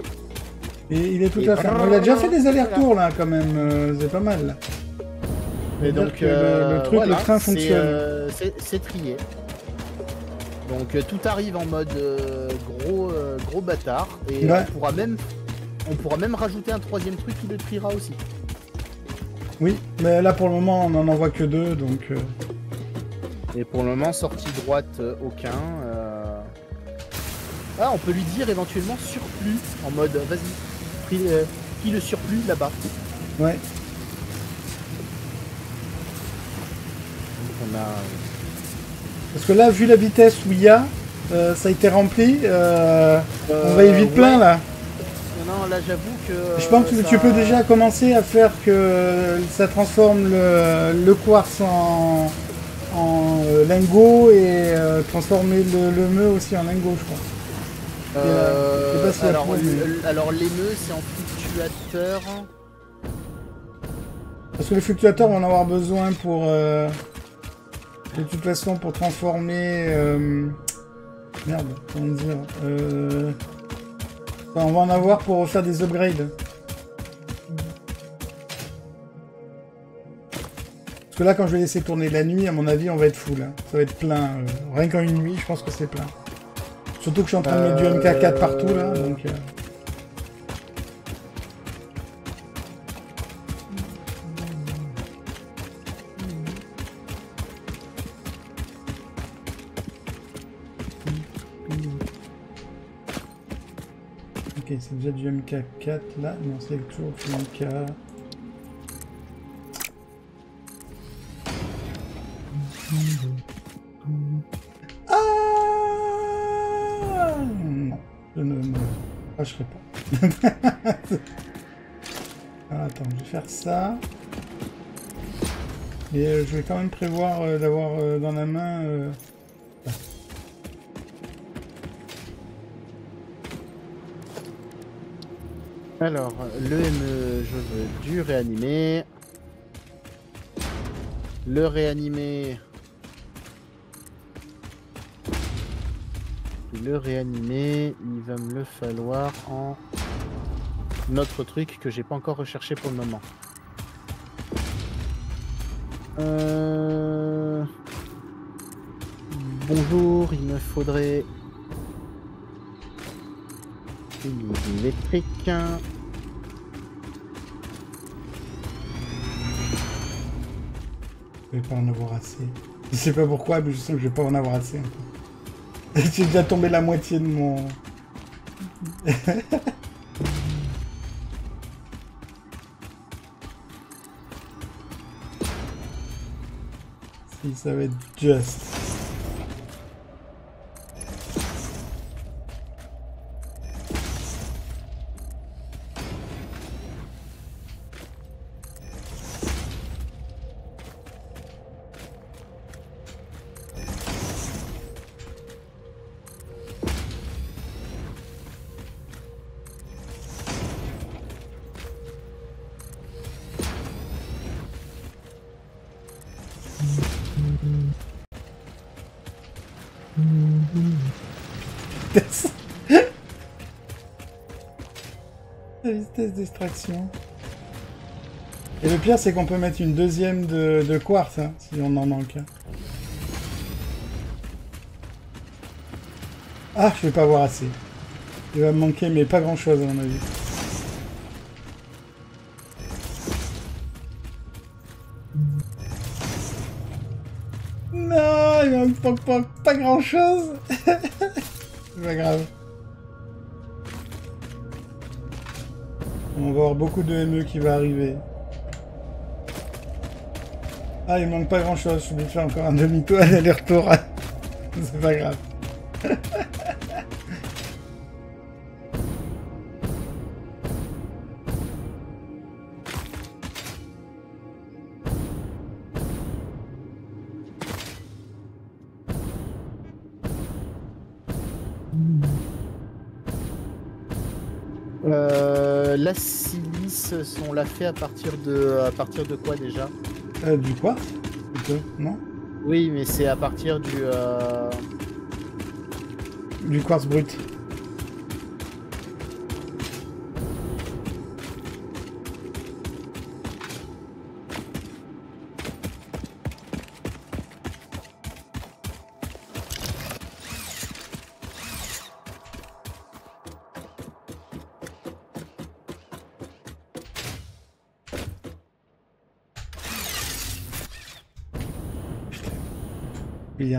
Et il est tout Et à la fin. Bon, il a déjà fait des allers-retours, là, quand même. euh, c'est pas mal, là. C'est-à-dire donc le- euh, le truc, voilà, le train fonctionne. euh, c'est trié. Donc euh, tout arrive en mode gros gros bâtard et Ouais. on pourra même on pourra même rajouter un troisième truc qui le triera aussi. Oui, mais là, pour le moment, on en envoie que deux, donc... Et pour le moment sortie droite aucun. Euh. Ah on peut lui dire éventuellement surplus en mode vas-y pris, euh, pris le surplus là-bas. Ouais. On a Parce que là, vu la vitesse où il y a, euh, ça a été rempli, euh, on va y vite ouais. plein, là. Non là j'avoue que. Je pense que euh, tu peux déjà commencer à faire que ça transforme le, le quartz en, en euh, lingot et euh, transformer le, le meu aussi en lingot, je crois. Euh, la alors, alors l'émeu c'est en fluctuateur. Parce que les fluctuateurs vont en avoir besoin pour... euh, De toute façon, pour transformer... euh, Merde, comment dire euh, enfin, On va en avoir pour faire des upgrades. Parce que là, quand je vais laisser tourner la nuit, à mon avis, on va être full. hein. Ça va être plein. Rien qu'en une nuit, je pense que c'est plein. Surtout que je suis en train de mettre du Euh, MK4 partout, là. Donc, euh, Ok, c'est déjà du MK4 là. Non, c'est toujours du MK. Ah, attends, je vais faire ça. Et euh, je vais quand même prévoir euh, d'avoir euh, dans la main. Alors, le ME, je veux du réanimé. Le réanimé. Le réanimé, il va me le falloir en notre truc que j'ai pas encore recherché pour le moment. Euh... Bonjour, il me faudrait une électrique. Je vais pas en avoir assez. Je sais pas pourquoi, mais je sens que je vais pas en avoir assez. J'ai déjà tombé la moitié de mon. si, ça va être just. Et le pire, c'est qu'on peut mettre une deuxième de, quartz, hein, si on en manque. Ah, je vais pas avoir assez. Il va me manquer, mais pas grand chose à mon avis. Non, il manque pas, pas grand chose. C'est pas grave. On va avoir beaucoup de ME qui va arriver. Ah, il manque pas grand chose. Je vais faire encore un demi-tour aller-retour. C'est pas grave. On l'a fait à partir de à partir de quoi déjà Euh, du quoi? Non? Oui, mais c'est à partir du euh, Du quartz brut.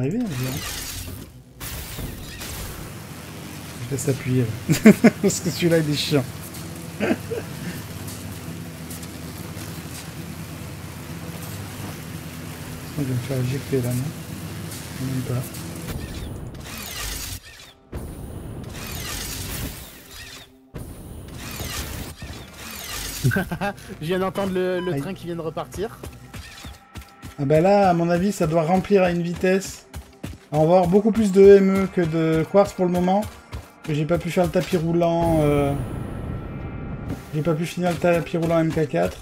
Arriver. Je laisse appuyer là. Parce que celui-là il est chiant. Je vais me faire éjecter là, non Même pas. Je viens d'entendre le, le train qui vient de repartir. Ah bah là, à mon avis, ça doit remplir à une vitesse. On va avoir beaucoup plus de ME que de quartz pour le moment. j'ai pas pu faire le tapis roulant. euh, J'ai pas pu finir le tapis roulant MK4.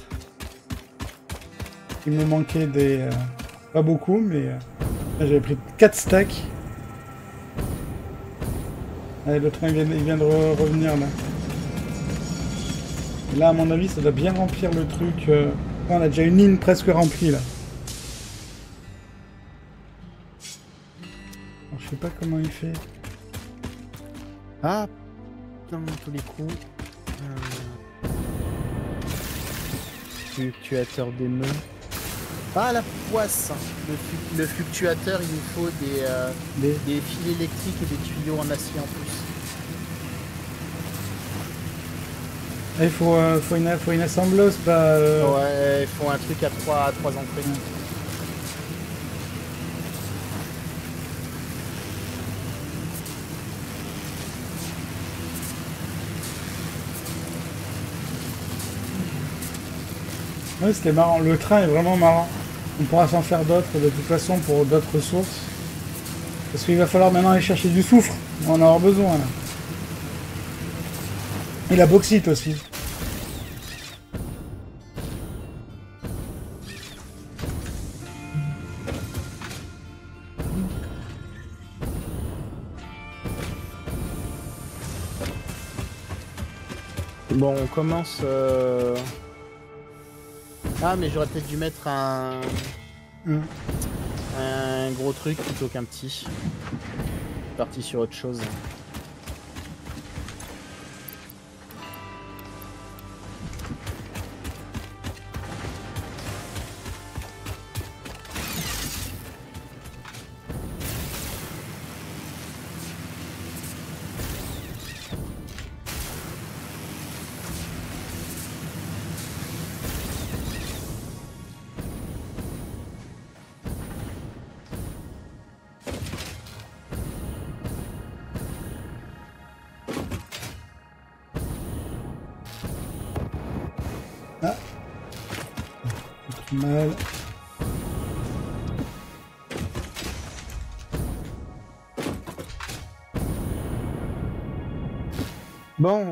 Il me manquait des. euh, Pas beaucoup, mais. euh, J'avais pris 4 stacks. Allez, le train il vient, de re- revenir là. Et là, à mon avis, ça doit bien remplir le truc. On a déjà une ligne presque remplie là. Pas comment il fait. Ah, dans tous les coups. Euh... Fluctuateur d'émeu. Ah, la poisse le, flu- le fluctuateur, il nous faut des, euh, Des- des fils électriques et des tuyaux en acier en plus. Il faut, euh, faut, une, faut une assembleuse, pas. euh, Ouais, il faut un truc à trois, à trois entrées. Ouais, c'était marrant. Le train est vraiment marrant. On pourra s'en faire d'autres de toute façon pour d'autres ressources. Parce qu'il va falloir maintenant aller chercher du soufre. On en aura besoin là. Et la bauxite aussi. Bon, on commence. euh, Ah, mais j'aurais peut-être dû mettre un... Hum. un gros truc plutôt qu'un petit. Parti sur autre chose.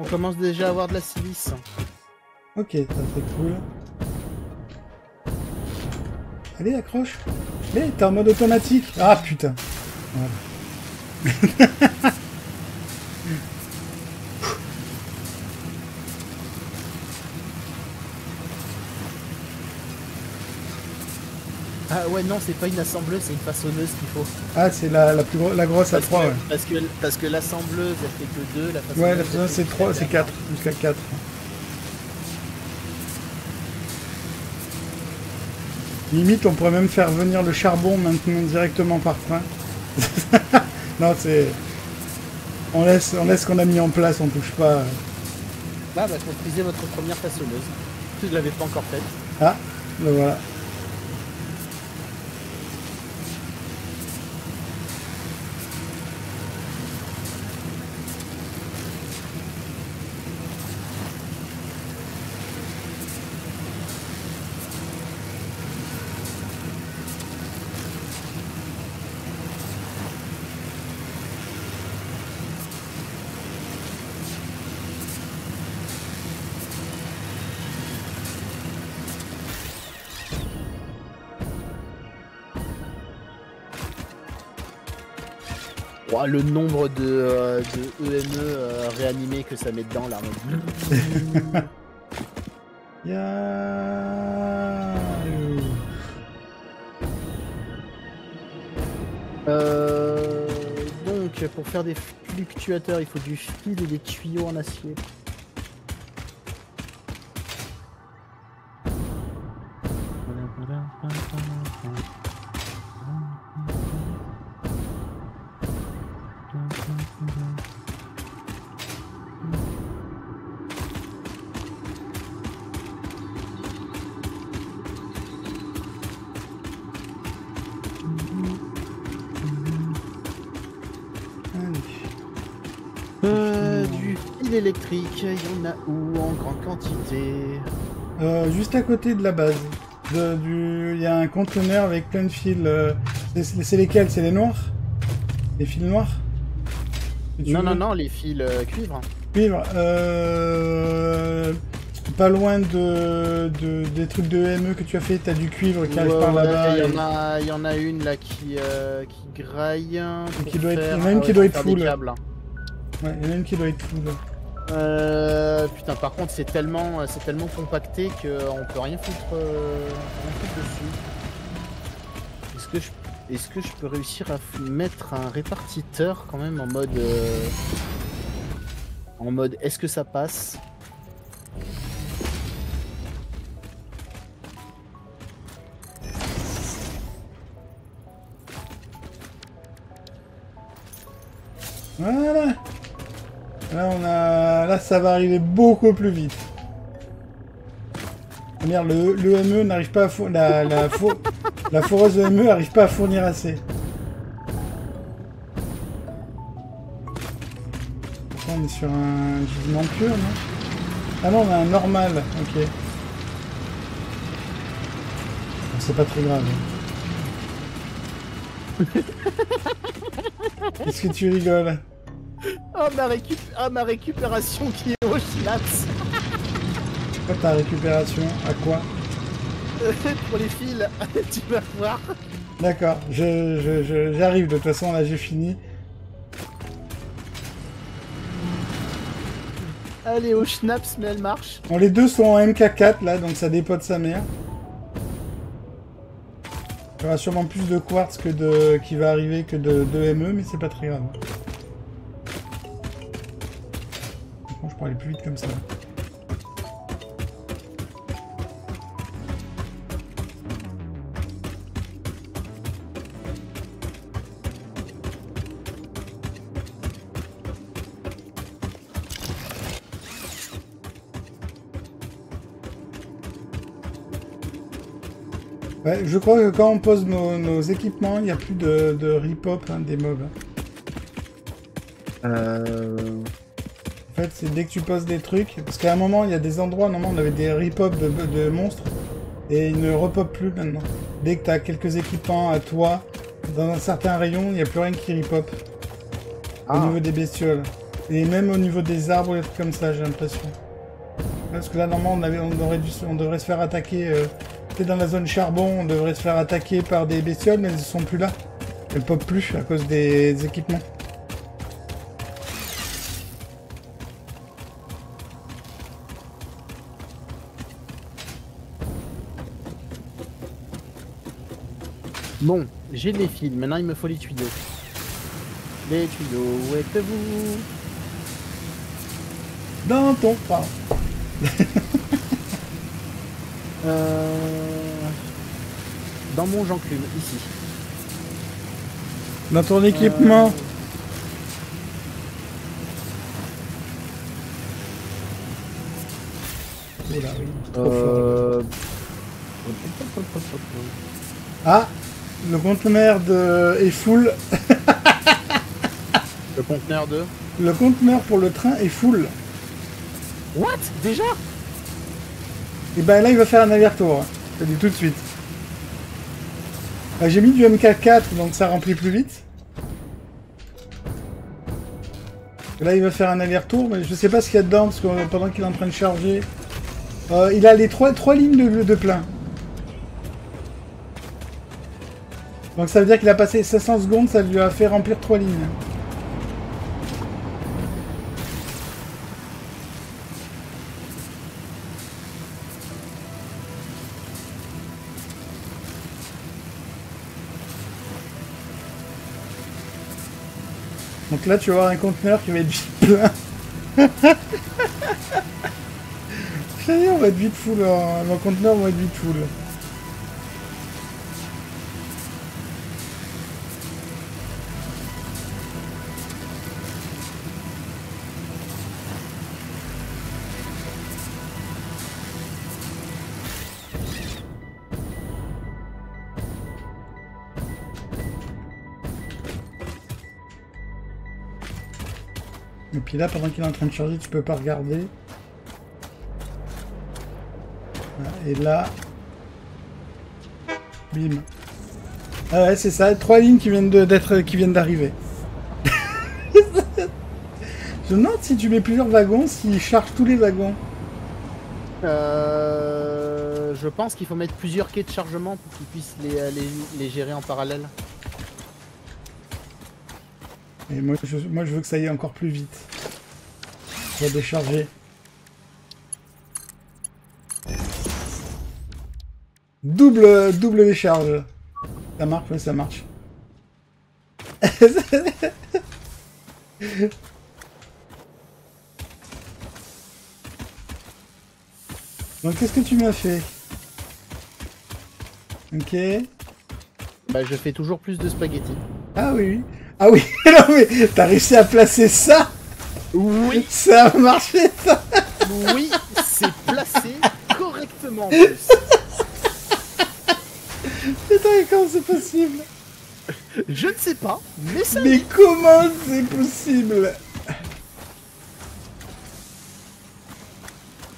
Commence déjà à avoir de la silice. Ok, ça c'est cool. Allez, accroche. Allez, t'es en mode automatique. Ah putain. Voilà. Ah ouais, non, c'est pas une assembleuse, c'est une façonneuse qu'il faut. Ah, c'est la, la plus gro- la grosse à Parce 3, que, ouais. parce que, parce que l'assembleuse, elle fait que 2, la façonneuse... Ouais, la façonneuse, c'est 3, c'est 4. Jusqu'à 4. Limite, on pourrait même faire venir le charbon maintenant directement par train. non, c'est... On laisse, on laisse ce qu'on a mis en place, on touche pas. Là, bah, construisez votre première façonneuse. Si vous l'avez pas encore faite. Ah, ben voilà. Ouah, le nombre de, euh, de EME euh, réanimés que ça met dedans, là. Ya... Euh, donc, pour faire des fluctuateurs, il faut du fil et des tuyaux en acier. Il y en a où en grande quantité Euh, juste à côté de la base. De- du... Il y a un conteneur avec plein de fils. euh, C'est lesquels? C'est les noirs? Les fils noirs? Non, non, non, les fils euh, cuivre. Cuivre, euh... Pas loin de, de- des trucs de ME que tu as fait, t'as du cuivre qui arrive Ouais, par là-bas. Il y, et- en a- il y en a une là qui, euh, qui graille. qui doit être- faire- il y en a une qui doit être full. Ouais, il y en a une qui doit être full. Euh, putain, par contre, c'est tellement, c'est tellement compacté qu'on peut rien foutre, euh, dessus. Est-ce que je, est-ce que je peux réussir à mettre un répartiteur quand même en mode, euh, en mode, est-ce que ça passe? Voilà. Là, on a... Là, ça va arriver beaucoup plus vite. Ah, Merde, le, le ME n'arrive pas à fournir... La, la, fo- la foreuse de ME n'arrive pas à fournir assez. On est sur un gisement pur, non? Ah non, on a un normal. Ok. Bon, C'est pas très grave. Est-ce que tu rigoles? Ah ma, récup... ah, ma récupération qui est au chilax Quoi ta récupération À quoi pour les fils, tu vas voir. D'accord, je, je- je- j'arrive, de toute façon là j'ai fini. Elle est au schnaps, mais elle marche. Bon, les deux sont en MK4 là, donc ça dépote sa mère. Il y aura sûrement plus de quartz que de, qui va arriver que de, de ME, mais c'est pas très grave. Je crois que quand on pose nos, équipements, il n'y a plus de, rip-hop hein, des mobs. Euh... En fait, c'est dès que tu poses des trucs, parce qu'à un moment, il y a des endroits, normalement, on avait des rip-hop de, de monstres, et ils ne repop plus maintenant. Dès que tu as quelques équipements à toi, dans un certain rayon, il n'y a plus rien qui rip-hop. Au Ah. niveau des bestioles. Et même au niveau des arbres et des trucs comme ça, j'ai l'impression. Parce que là, normalement, on, avait, on, aurait dû, on devrait se faire attaquer. Euh, peut-être dans la zone charbon, on devrait se faire attaquer par des bestioles, mais elles ne sont plus là. Elles pop plus à cause des, des équipements. Bon, j'ai les fils, maintenant il me faut les tuyaux. Les tuyaux, où êtes-vous? Dans ton pardon. euh... Dans mon Jean-Clume, ici. Dans ton équipement. Oula, oui, trop fort. Ah, le conteneur de... est full. Le conteneur de... Le conteneur pour le train est full. What? Déjà? Et ben là, il va faire un aller-retour. hein. Je te dis tout de suite. Ah, J'ai mis du MK4, donc ça remplit plus vite. Là, il va faire un aller-retour, mais je sais pas ce qu'il y a dedans, parce que pendant qu'il est en train de charger... euh, il a les trois, trois lignes de, de plein. Donc ça veut dire qu'il a passé 500 secondes, ça lui a fait remplir trois lignes. Donc là, tu vas avoir un conteneur qui va être vite plein. Ça y est, on va être vite full. hein. Le conteneur va être vite full. Et là, pendant qu'il est en train de charger, tu peux pas regarder. Voilà, Et là... Bim. Ah ouais, c'est ça, trois lignes qui viennent de- d'être qui viennent d'arriver. Je me demande si tu mets plusieurs wagons, s'ils chargent tous les wagons. Euh, je pense qu'il faut mettre plusieurs quais de chargement pour qu'ils puissent les, euh, les- les gérer en parallèle. Et moi je, moi, je veux que ça aille encore plus vite. Décharger. Double, double décharge. Ça marche, ça marche. Donc qu'est-ce que tu m'as fait? Ok. Bah, je fais toujours plus de spaghettis. Ah oui, oui. Ah oui, non mais t'as réussi à placer ça? Oui, Ça a marché ça oui, c'est placé correctement en plus. Putain, comment c'est possible? Je ne sais pas, mais ça. Mais comment c'est possible?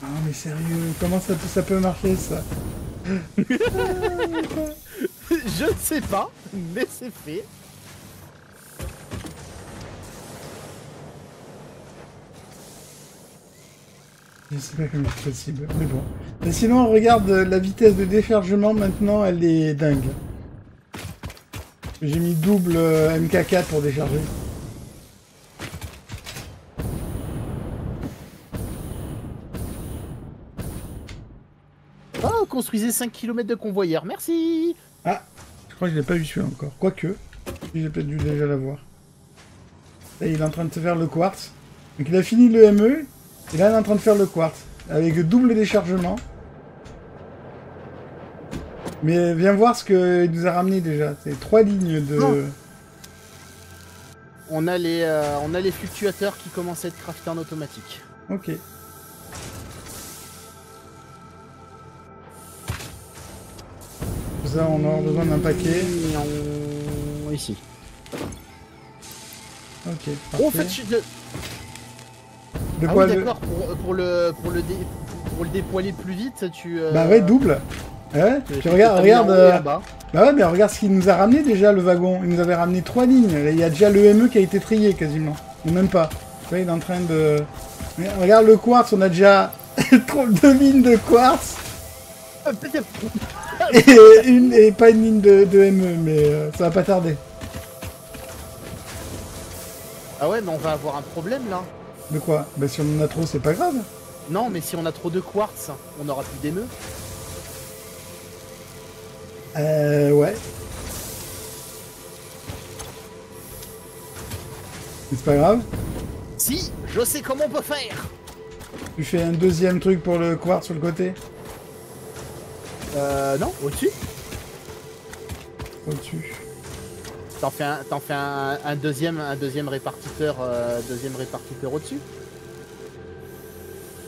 Ah mais sérieux, comment ça peut, ça peut marcher ça? Je ne sais pas, mais c'est fait. Sais pas comment c'est possible, mais bon. Mais sinon, regarde, euh, la vitesse de déchargement maintenant, elle est dingue. J'ai mis double euh, MK4 pour décharger. Oh, construisez 5 km de convoyeur, merci Ah, je crois que je l'ai pas vu celui-là encore. Quoique, j'ai peut-être dû déjà l'avoir. Là, il est en train de se faire le quartz. Donc il a fini le ME, et là il est en train de faire le quartz. Avec double déchargement. Mais viens voir ce qu'il nous a ramené déjà. C'est trois lignes de... Non. On a les, euh, on a les fluctuateurs qui commencent à être craftés en automatique. Ok. Ça, on aura besoin d'un paquet. Et on- Ici. Ok, Oh, en parfait. fait, je- le- De ah quoi oui, le- d'accord, pour, pour le, pour, le dé- pour le déployer plus vite, tu... euh, Bah ouais, double. Ouais, tu- tu regardes, regarde... euh. Bah ouais, mais regarde ce qu'il nous a ramené déjà, le wagon. Il nous avait ramené trois lignes. Il y a déjà le ME qui a été trié quasiment. Ou même pas. Tu vois, il est en train de... Mais Regarde le quartz, on a déjà trop- deux lignes de quartz Ah, et, une, et pas une ligne de, de ME, mais euh, ça va pas tarder. Ah ouais, mais on va avoir un problème là. De quoi? Bah si on en a trop, c'est pas grave. Non, mais si on a trop de quartz, on aura plus d'émeux. Euh, ouais. C'est pas grave. Si, je sais comment on peut faire Tu fais un deuxième truc pour le quartz sur le côté? Euh, non, au-dessus. Au-dessus. T'en fais un, t'en fais un, un deuxième, un deuxième répartiteur, euh, deuxième répartiteur au-dessus.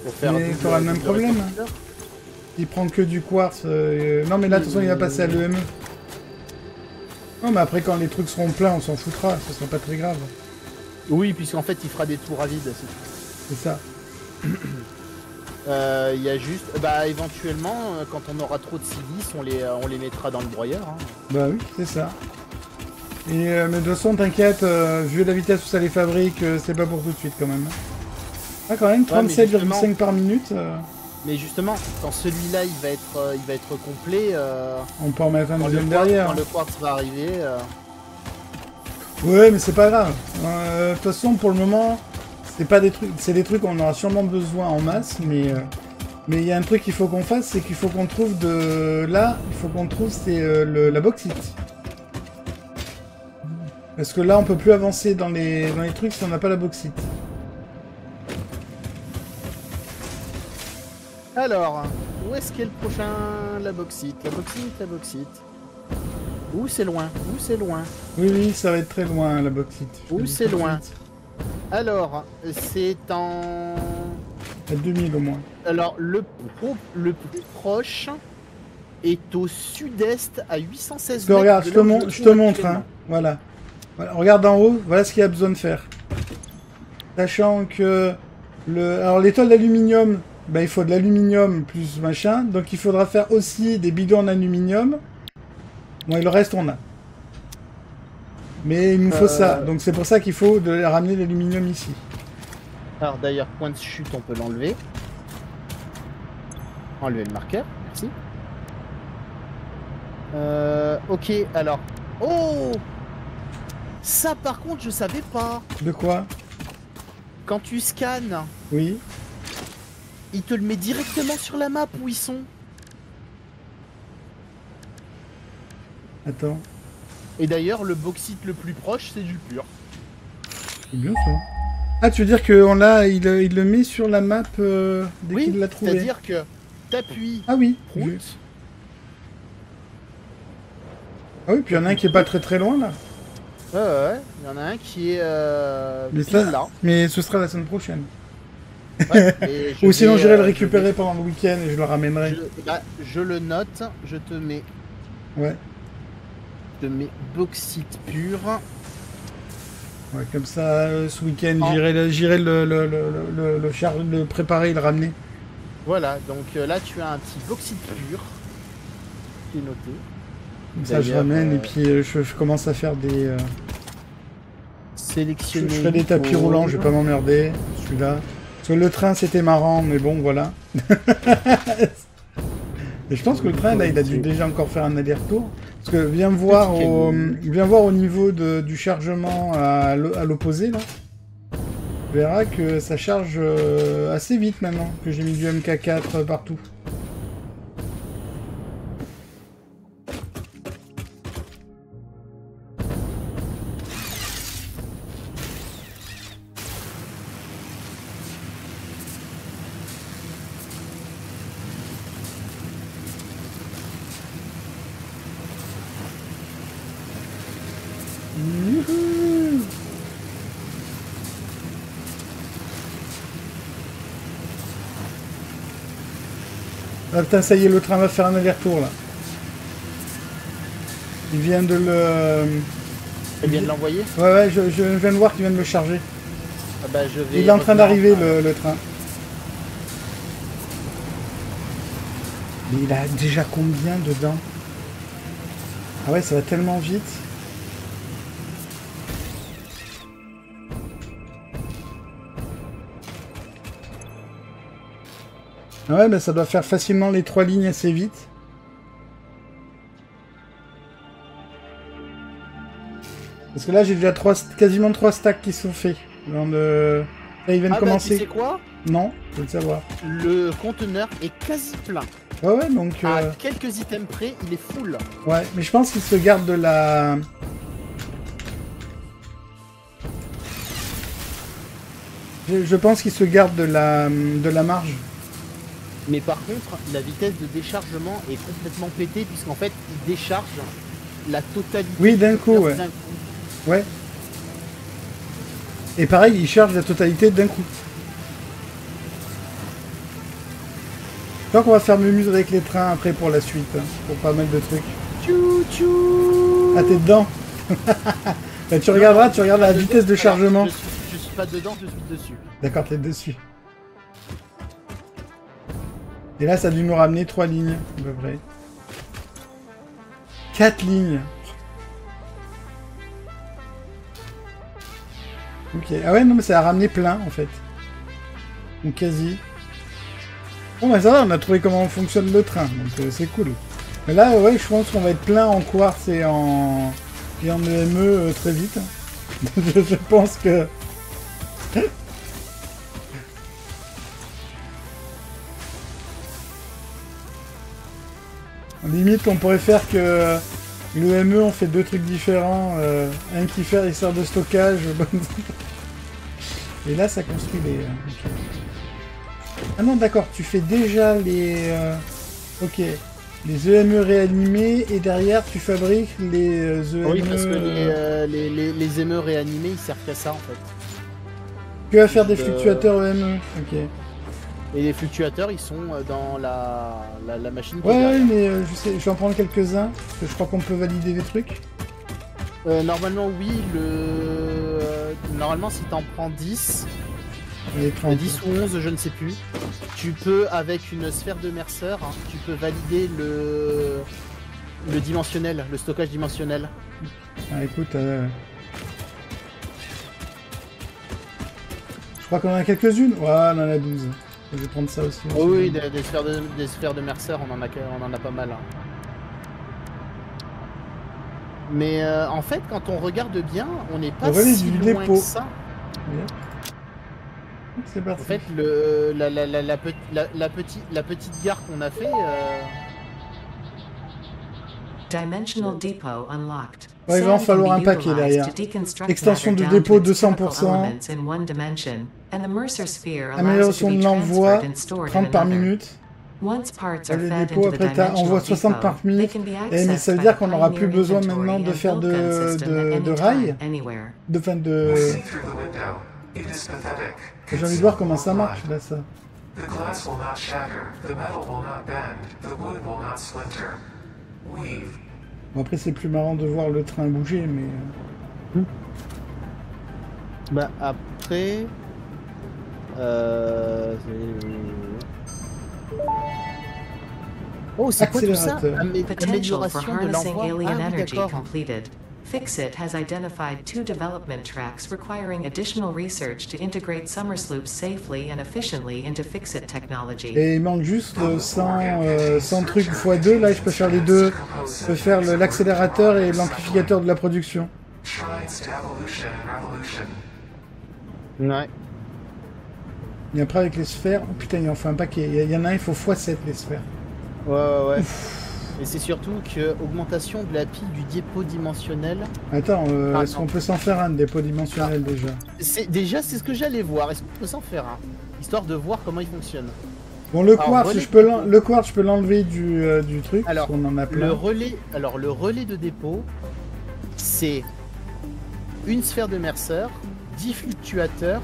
Pour faire Mais t'auras le même problème. répartiteur. Il prend que du quartz. euh, Non mais là, de toute façon, il va passer à l'EME. Non mais après, quand les trucs seront pleins, on s'en foutra. Ce sera pas très grave. Oui, puisqu'en fait, il fera des tours à vide. c'est ça. Euh, Il y a juste, bah éventuellement, euh, quand on aura trop de silice, on les, euh, on les mettra dans le broyeur. hein. Bah oui, c'est ça. Et euh, mais de toute façon, t'inquiète, euh, vu la vitesse où ça les fabrique, euh, c'est pas pour tout de suite quand même. Ah quand même, Ouais, mais 37,5 justement- par minute, Mais justement, quand celui-là, il va être, il va être complet, on peut en mettre un deuxième derrière. quand le quartz va arriver, Ouais, mais c'est pas grave. De toute façon, pour le moment, c'est pas des trucs, c'est des trucs qu'on aura sûrement besoin en masse, mais mais il y a un truc qu'il faut qu'on fasse, c'est qu'il faut qu'on trouve de là, il faut qu'on trouve c'est la bauxite. Parce que là, on peut plus avancer dans les dans les trucs si on n'a pas la bauxite. Alors, où est-ce qu'est le prochain La bauxite, la bauxite, la bauxite. Où c'est loin? Où c'est loin? Oui, oui, ça va être très loin la bauxite. Où c'est loin? Alors, c'est en... À 2000 au moins. Alors, le, pro- le plus proche est au sud-est à 816 Parce que mètres. regarde, de je te, mon- je montre, hein. Voilà. Voilà, Regarde en haut, voilà ce qu'il y a besoin de faire. Sachant que le, alors l'étoile d'aluminium, ben, il faut de l'aluminium plus machin, donc il faudra faire aussi des bidons en aluminium. Bon, et le reste on a. Mais il nous faut Euh. ça, donc c'est pour ça qu'il faut de ramener l'aluminium ici. Alors d'ailleurs, point de chute, on peut l'enlever. Enlever le marqueur, merci. Euh, ok, alors. Oh Ça par contre, je savais pas. De quoi? Quand tu scannes, Oui. il te le met directement sur la map où ils sont. Attends. Et d'ailleurs, le bauxite le plus proche, c'est du pur. C'est bien ça. Ah, tu veux dire qu'on l'a, il, il le met sur la map euh, dès Oui, qu'il l'a trouvé c'est-à-dire que t'appuies Ah oui. route. Ah oui, puis il y en a un qui est pas très très loin là. Ouais, ouais. Il y en a un qui est euh, Mais ça, là. mais ce sera la semaine prochaine. Ouais, Ou sinon j'irai le euh, récupérer je vais- pendant le week-end et je le ramènerai. Je, bah, je le note, je te mets, Ouais. je te mets bauxite pur. Ouais, comme ça, euh, ce week-end, En- j'irai le, j'irai le, le, le, le, le char- le préparer et le ramener. Voilà, donc euh, là tu as un petit bauxite pur qui est noté. Ça, je ramène et puis euh, je, je commence à faire des. euh, je, Sélectionner. je ferai des tapis roulants, je vais pas m'emmerder. Celui-là. Parce que le train c'était marrant, mais bon, voilà. et je pense que le train, là, il a dû déjà encore faire un aller-retour. Parce que viens voir au, viens voir au niveau de, du chargement à l'opposé, là. Tu verras que ça charge euh, assez vite maintenant, que j'ai mis du MK4 partout. Putain, ça y est, le train va faire un aller-retour là. Il vient de le... Elle vient de l'envoyer? Ouais, ouais, je, je viens de voir qu'il vient de le charger. Ah bah, je vais Il est en train d'arriver le, le train. Mais il a déjà combien dedans Ah ouais, ça va tellement vite. Ouais, bah ça doit faire facilement les trois lignes assez vite. Parce que là, j'ai déjà trois, quasiment trois stacks qui sont faits. Dans le... Là, ils viennent Ah bah, tu commencer. sais quoi? Non, je veux le savoir. Le conteneur est quasi plein. Ouais, ouais, donc. À euh, quelques items près, il est full. Ouais, mais je pense qu'il se garde de la. Je, je pense qu'il se garde de la, de la marge. Mais par contre, la vitesse de déchargement est complètement pétée puisqu'en fait, il décharge la totalité. Oui, d'un du coup, ouais. coup. Ouais. Et pareil, il charge la totalité d'un coup. Je crois qu'on va faire mumuse avec les trains après pour la suite, hein, pour pas mal de trucs. Tchou tchou Ah, t'es dedans Bah, Tu regarderas, tu regardes la vitesse de chargement. Je suis, je suis pas dedans, je suis dessus. D'accord, t'es dessus. Et là, ça a dû nous ramener trois lignes, à peu près. Quatre lignes. Ok. Ah ouais, non, mais ça a ramené plein, en fait. Ou quasi. Bon, bah ça va, on a trouvé comment fonctionne le train, donc euh, c'est cool. Mais là, ouais, je pense qu'on va être plein en quartz et en, et en EME euh, très vite. je pense que... Limite, on pourrait faire que le ME, on fait deux trucs différents. euh, un qui fait les sortes de stockage. Et là, ça construit les... euh. Ah non, d'accord, tu fais déjà les... euh, ok. Les EME réanimés et derrière, tu fabriques les euh, EME... Oui, parce que les, les, les, les émeux réanimés, ils servent qu'à ça en fait. Tu vas faire des fluctuateurs EME. Ok. Et les fluctuateurs, ils sont euh, dans la, la, la machine. Ouais, mais euh, je, sais, je vais en prendre quelques-uns. Parce que je crois qu'on peut valider des trucs. Euh, normalement, oui. Le... euh, Normalement, si t'en prends 10, Les euh, 30. 10 ou 11, je ne sais plus, tu peux, avec une sphère de Mercer, hein, tu peux valider le, le dimensionnel, le stockage dimensionnel. Ah, écoute, euh, je crois qu'on en a quelques-unes. Ouais, on en a 12. Je vais prendre ça aussi. Oh oui, des, des sphères de, des sphères de Mercer, on en a, que- on en a pas mal. hein. Mais euh, en fait, quand on regarde bien, on n'est pas si loin dépôt. que ça. C'est parti. En fait, le, la, la, la, la, pe- la, la petite, la petite gare qu'on a fait, euh, Dimensional depot unlocked. Ouais, il va en falloir un paquet derrière. Extension de dépôt its 200%. Amélioration de l'envoi, transferred and stored in 30 par minute. Et into the après, t'as- dimensional envoie 60 depot, par minute. Eh, mais ça veut dire qu'on n'aura plus besoin maintenant de faire de- de- rails. De fin de. J'ai envie de voir comment ça marche là, ça. The glass will not shatter. The metal will not bend. The wood will not splinter. Weave. Bon, après, c'est plus marrant de voir le train bouger, mais. euh, bah après, euh, oh c'est quoi tout ça? Amélioration de harnessing l'envoi. alien Ah oui, energy d'accord. completed. Fixit has identified two development tracks requiring additional research to integrate summer sloops safely and efficiently into Fixit technology. Et il manque juste euh, 100, euh, 100 trucs x2. Là, je peux faire les deux. Je peux faire l'accélérateur et l'amplificateur de la production. Ouais. Et après, avec les sphères. Oh putain, il en faut un paquet. Il y, en a un, il faut x7 les sphères. Ouais, ouais, ouais. Et c'est surtout que augmentation de la pile du dépôt dimensionnel. Attends, euh, Ah, est-ce qu'on peut s'en faire un de dépôt dimensionnel déjà C'est déjà c'est ce que j'allais voir. Est-ce qu'on peut s'en faire un? Histoire de voir comment il fonctionne. Bon, le quartz, relais je peux le quartz, je peux l'enlever du, euh, du truc. Alors, parce qu'on en a plein. Le relais, alors le relais de dépôt, c'est une sphère de Mercer, 10 fluctuateurs,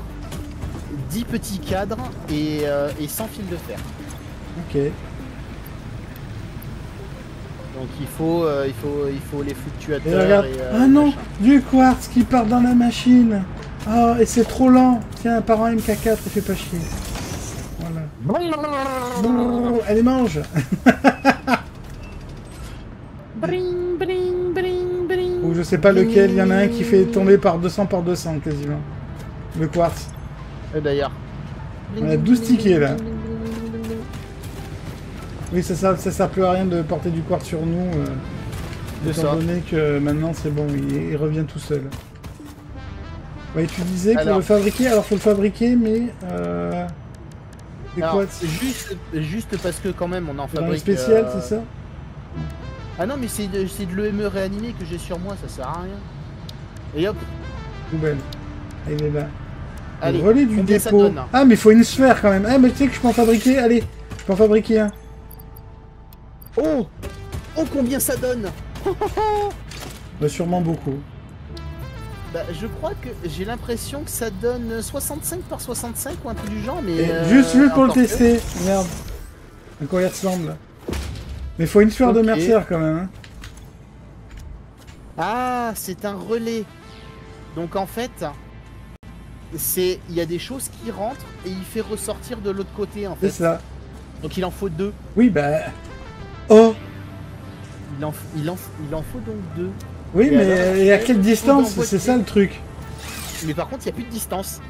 10 petits cadres et, euh, et 100 fils de fer. Ok. Donc il faut, euh, il faut, il faut les Et fluctuateurs. regarde. et, euh, ah non, machin. du quartz qui part dans la machine. Ah, et c'est trop lent. Tiens, part en MK4, il fait pas chier. Voilà. Brrr, Allez, mange. Bring, bring, bring, bring. Ou je sais pas lequel, il y en a un qui fait tomber par 200 par 200 quasiment. Le quartz. Euh, D'ailleurs. On a 12 tickets, là. Oui, ça sert, ça sert plus à rien de porter du quartz sur nous. Euh, C'est étant ça. donné que maintenant c'est bon, il, il revient tout seul. Ouais, tu disais que Alors. le fabriquer, alors faut le fabriquer, mais euh, Alors, quoi juste, juste parce que quand même on en fabrique. spécial, euh, c'est ça? Ah non mais c'est de, de l'EME réanimé que j'ai sur moi, ça sert à rien. Et hop, Poubelle. Il est là. Allez. le relais du dépôt. donne hein ah, mais il faut une sphère quand même. Ah, mais tu sais que je peux en fabriquer. Allez, je peux en fabriquer un. Oh Oh combien ça donne Bah, sûrement beaucoup. Bah je crois que j'ai l'impression que ça donne 65 par 65 ou un truc du genre mais... Euh, juste, juste pour le que- tester. Merde. À quoi il ressemble Mais il faut une sphère de. Mercer quand même. hein. Ah c'est un relais. Donc en fait, c'est il y a des choses qui rentrent et il fait ressortir de l'autre côté en C'est fait. ça. Donc il en faut deux. Oui, bah. Oh Il en, il en, il en faut donc deux. Oui, Et mais alors, et à quelle distance? C'est ça le truc. Mais par contre il n'y a plus de distance.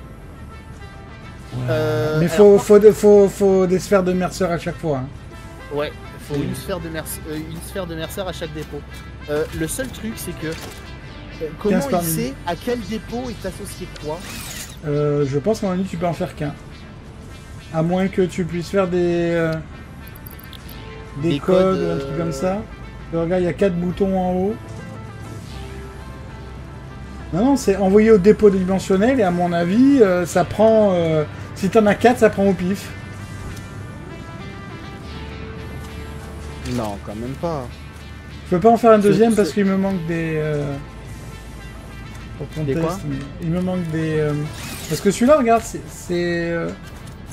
Euh, mais alors, faut, faut, faut, faut des sphères de Mercer à chaque fois. hein. Ouais, faut une sphère de Mercer, euh, une sphère de à chaque dépôt. Euh, le seul truc, c'est que euh, comment 15 par il sait à quel dépôt est associé quoi? Euh, je pense qu'en ligne tu peux en faire qu'un. À moins que tu puisses faire des. euh, des, Des codes, codes, ou un euh, truc comme ça. Et regarde, il y a quatre boutons en haut. Non, non, c'est envoyé au dépôt dimensionnel et à mon avis, euh, ça prend. euh, si t'en as 4, ça prend au pif. Non, quand même pas. Je peux pas en faire un deuxième parce qu'il me manque des. euh, Pour qu'on Des teste, quoi il me manque des. euh, Parce que celui-là, regarde, c'est. euh,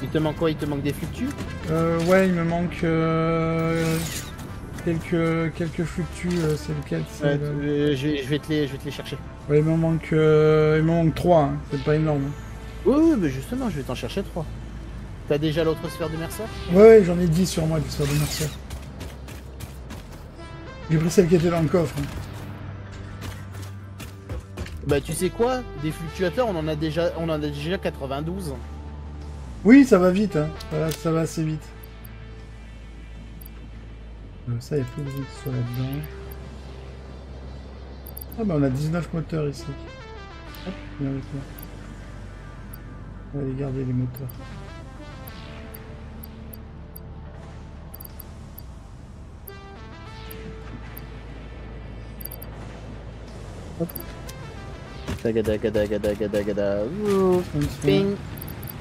Il te manque quoi? Il te manque des fluctus? euh, ouais, il me manque. euh, Quelques, quelques fluctus, euh, c'est lequel? C'est Ouais, le- je, vais, je vais te les, je vais te les chercher. Ouais, il me manque, euh, il me manque 3, c'est pas énorme. Oui, oui, mais justement, je vais t'en chercher trois. T'as déjà l'autre sphère de Mercer? Ouais, j'en ai 10 sur moi, l'histoire de Mercer. J'ai pris celle qui était dans le coffre. hein. Bah tu sais quoi? Des fluctuateurs, on en a déjà, on en a déjà 92. Oui, ça va vite, hein. ça, va, assez vite. Ça, il besoin que ce soit là-dedans. Ah bah on a 19 moteurs ici. Hop, viens avec moi. On va aller garder les moteurs. Gada gada gada gada. Ping.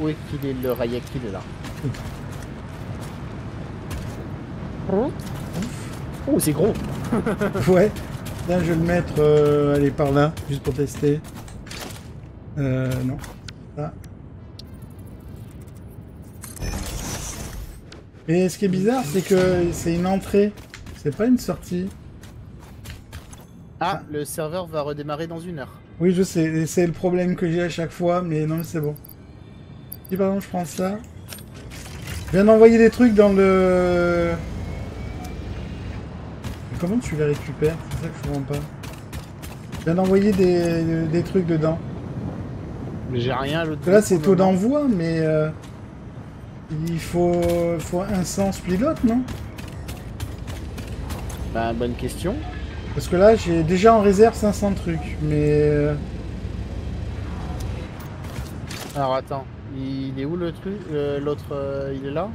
Où est qu'il est le Rayek Il est là. Oh, c'est gros. Ouais. Là, je vais le mettre, euh, aller par là, juste pour tester. Euh, non. Ah. Et ce qui est bizarre, c'est que c'est une entrée. C'est pas une sortie. Ah, le serveur va redémarrer dans une heure. Oui, je sais. C'est le problème que j'ai à chaque fois, mais non, c'est bon. Si par exemple je prends ça. Je viens d'envoyer des trucs dans le... Mais Comment tu les récupères? C'est ça que je comprends pas. Je viens d'envoyer des, des trucs dedans. Mais j'ai rien l'autre là, c'est taux d'envoi, mais... euh, Il faut, faut un sens pilote, non? Bah, bonne question. Parce que là, j'ai déjà en réserve 500 trucs, mais... euh, Alors attends, il est où le truc Euh, L'autre, euh, il est là?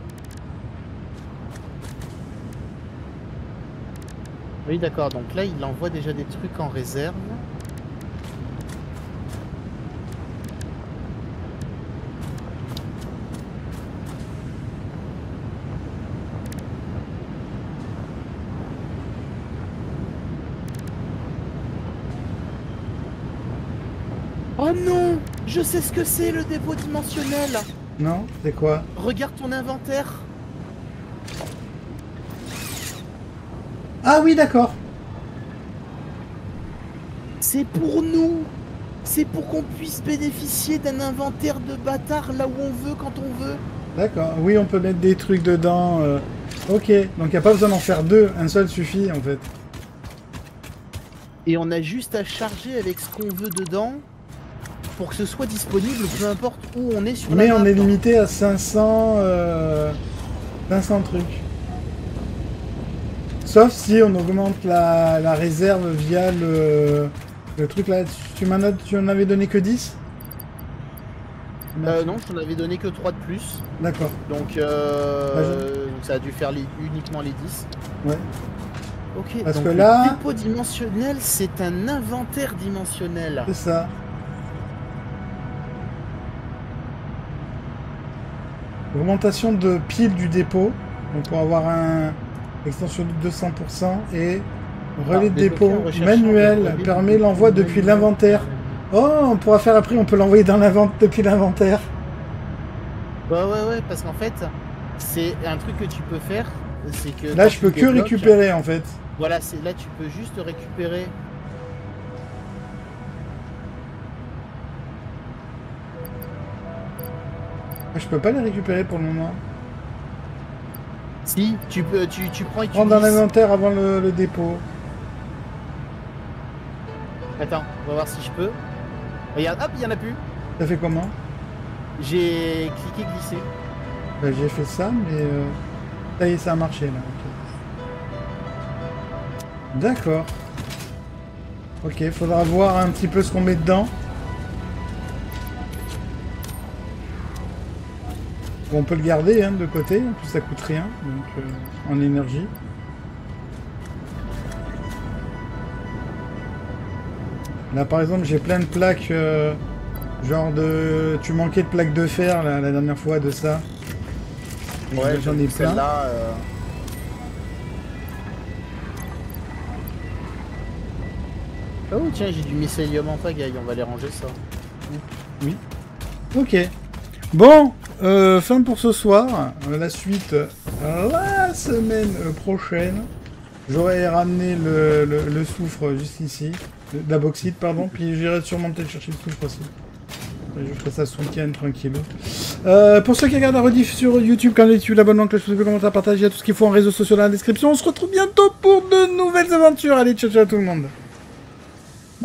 Oui, d'accord. Donc là, il envoie déjà des trucs en réserve. Oh non Je sais ce que c'est le dépôt dimensionnel. Non C'est quoi Regarde ton inventaire. Ah oui, d'accord. C'est pour nous. C'est pour qu'on puisse bénéficier d'un inventaire de bâtard là où on veut, quand on veut. D'accord, oui, on peut mettre des trucs dedans. euh, Ok, donc il n'y a pas besoin d'en faire deux, un seul suffit en fait. Et on a juste à charger avec ce qu'on veut dedans pour que ce soit disponible peu importe où on est sur Mais la on map. est limité à 500, euh, 500 trucs. Sauf si on augmente la, la réserve via le, le truc là. Tu m'en as, tu en avais donné que 10 Euh, non, je t'en avais donné que 3 de plus. D'accord, Donc, euh, Bah, donc ça a dû faire les- uniquement les 10. ouais. Ok, Parce donc que le là- dépôt dimensionnel, c'est un inventaire dimensionnel. C'est ça. Augmentation de pile du dépôt. Donc pour avoir un extension de 200% et relais Ah, de débloquer dépôt manuel permet l'envoi depuis l'inventaire. Oh, on pourra faire après, on peut l'envoyer dans depuis l'inventaire. Ouais, ouais, ouais, parce qu'en fait, c'est un truc que tu peux faire. C'est que Là, je peux que récupérer en fait. Voilà, c'est là, tu peux juste récupérer. Je peux pas les récupérer pour le moment. Si, tu peux, tu, tu prends et tu Prendre dans l'inventaire avant le, le dépôt. Attends, on va voir si je peux. Regarde, hop, il y en a plus. Ça fait comment J'ai cliqué glisser. Bah, J'ai fait ça, mais euh, ça y est, ça a marché là. D'accord. Ok, faudra voir un petit peu ce qu'on met dedans. On peut le garder hein, de côté, en plus ça coûte rien, donc euh, en énergie. Là par exemple j'ai plein de plaques, euh, genre de... Tu manquais de plaques de fer là, la dernière fois de ça. Ouais, j'en ai plein. Euh, Oh tiens, j'ai du mycélium en pagaille, on va les ranger ça. Ok. Bon, euh, fin pour ce soir. Euh, la suite euh, la semaine prochaine. J'aurais ramené le, le- le soufre juste ici. La bauxite, pardon. Puis j'irai sûrement peut-être chercher le soufre aussi. Je ferai ça ce week-end tranquille. Euh, pour ceux qui regardent la rediff sur YouTube, quand YouTube, l'abonnement, cloche, le commentaire, partager, tout ce qu'il faut en réseaux sociaux dans la description. On se retrouve bientôt pour de nouvelles aventures. Allez, ciao ciao tout le monde.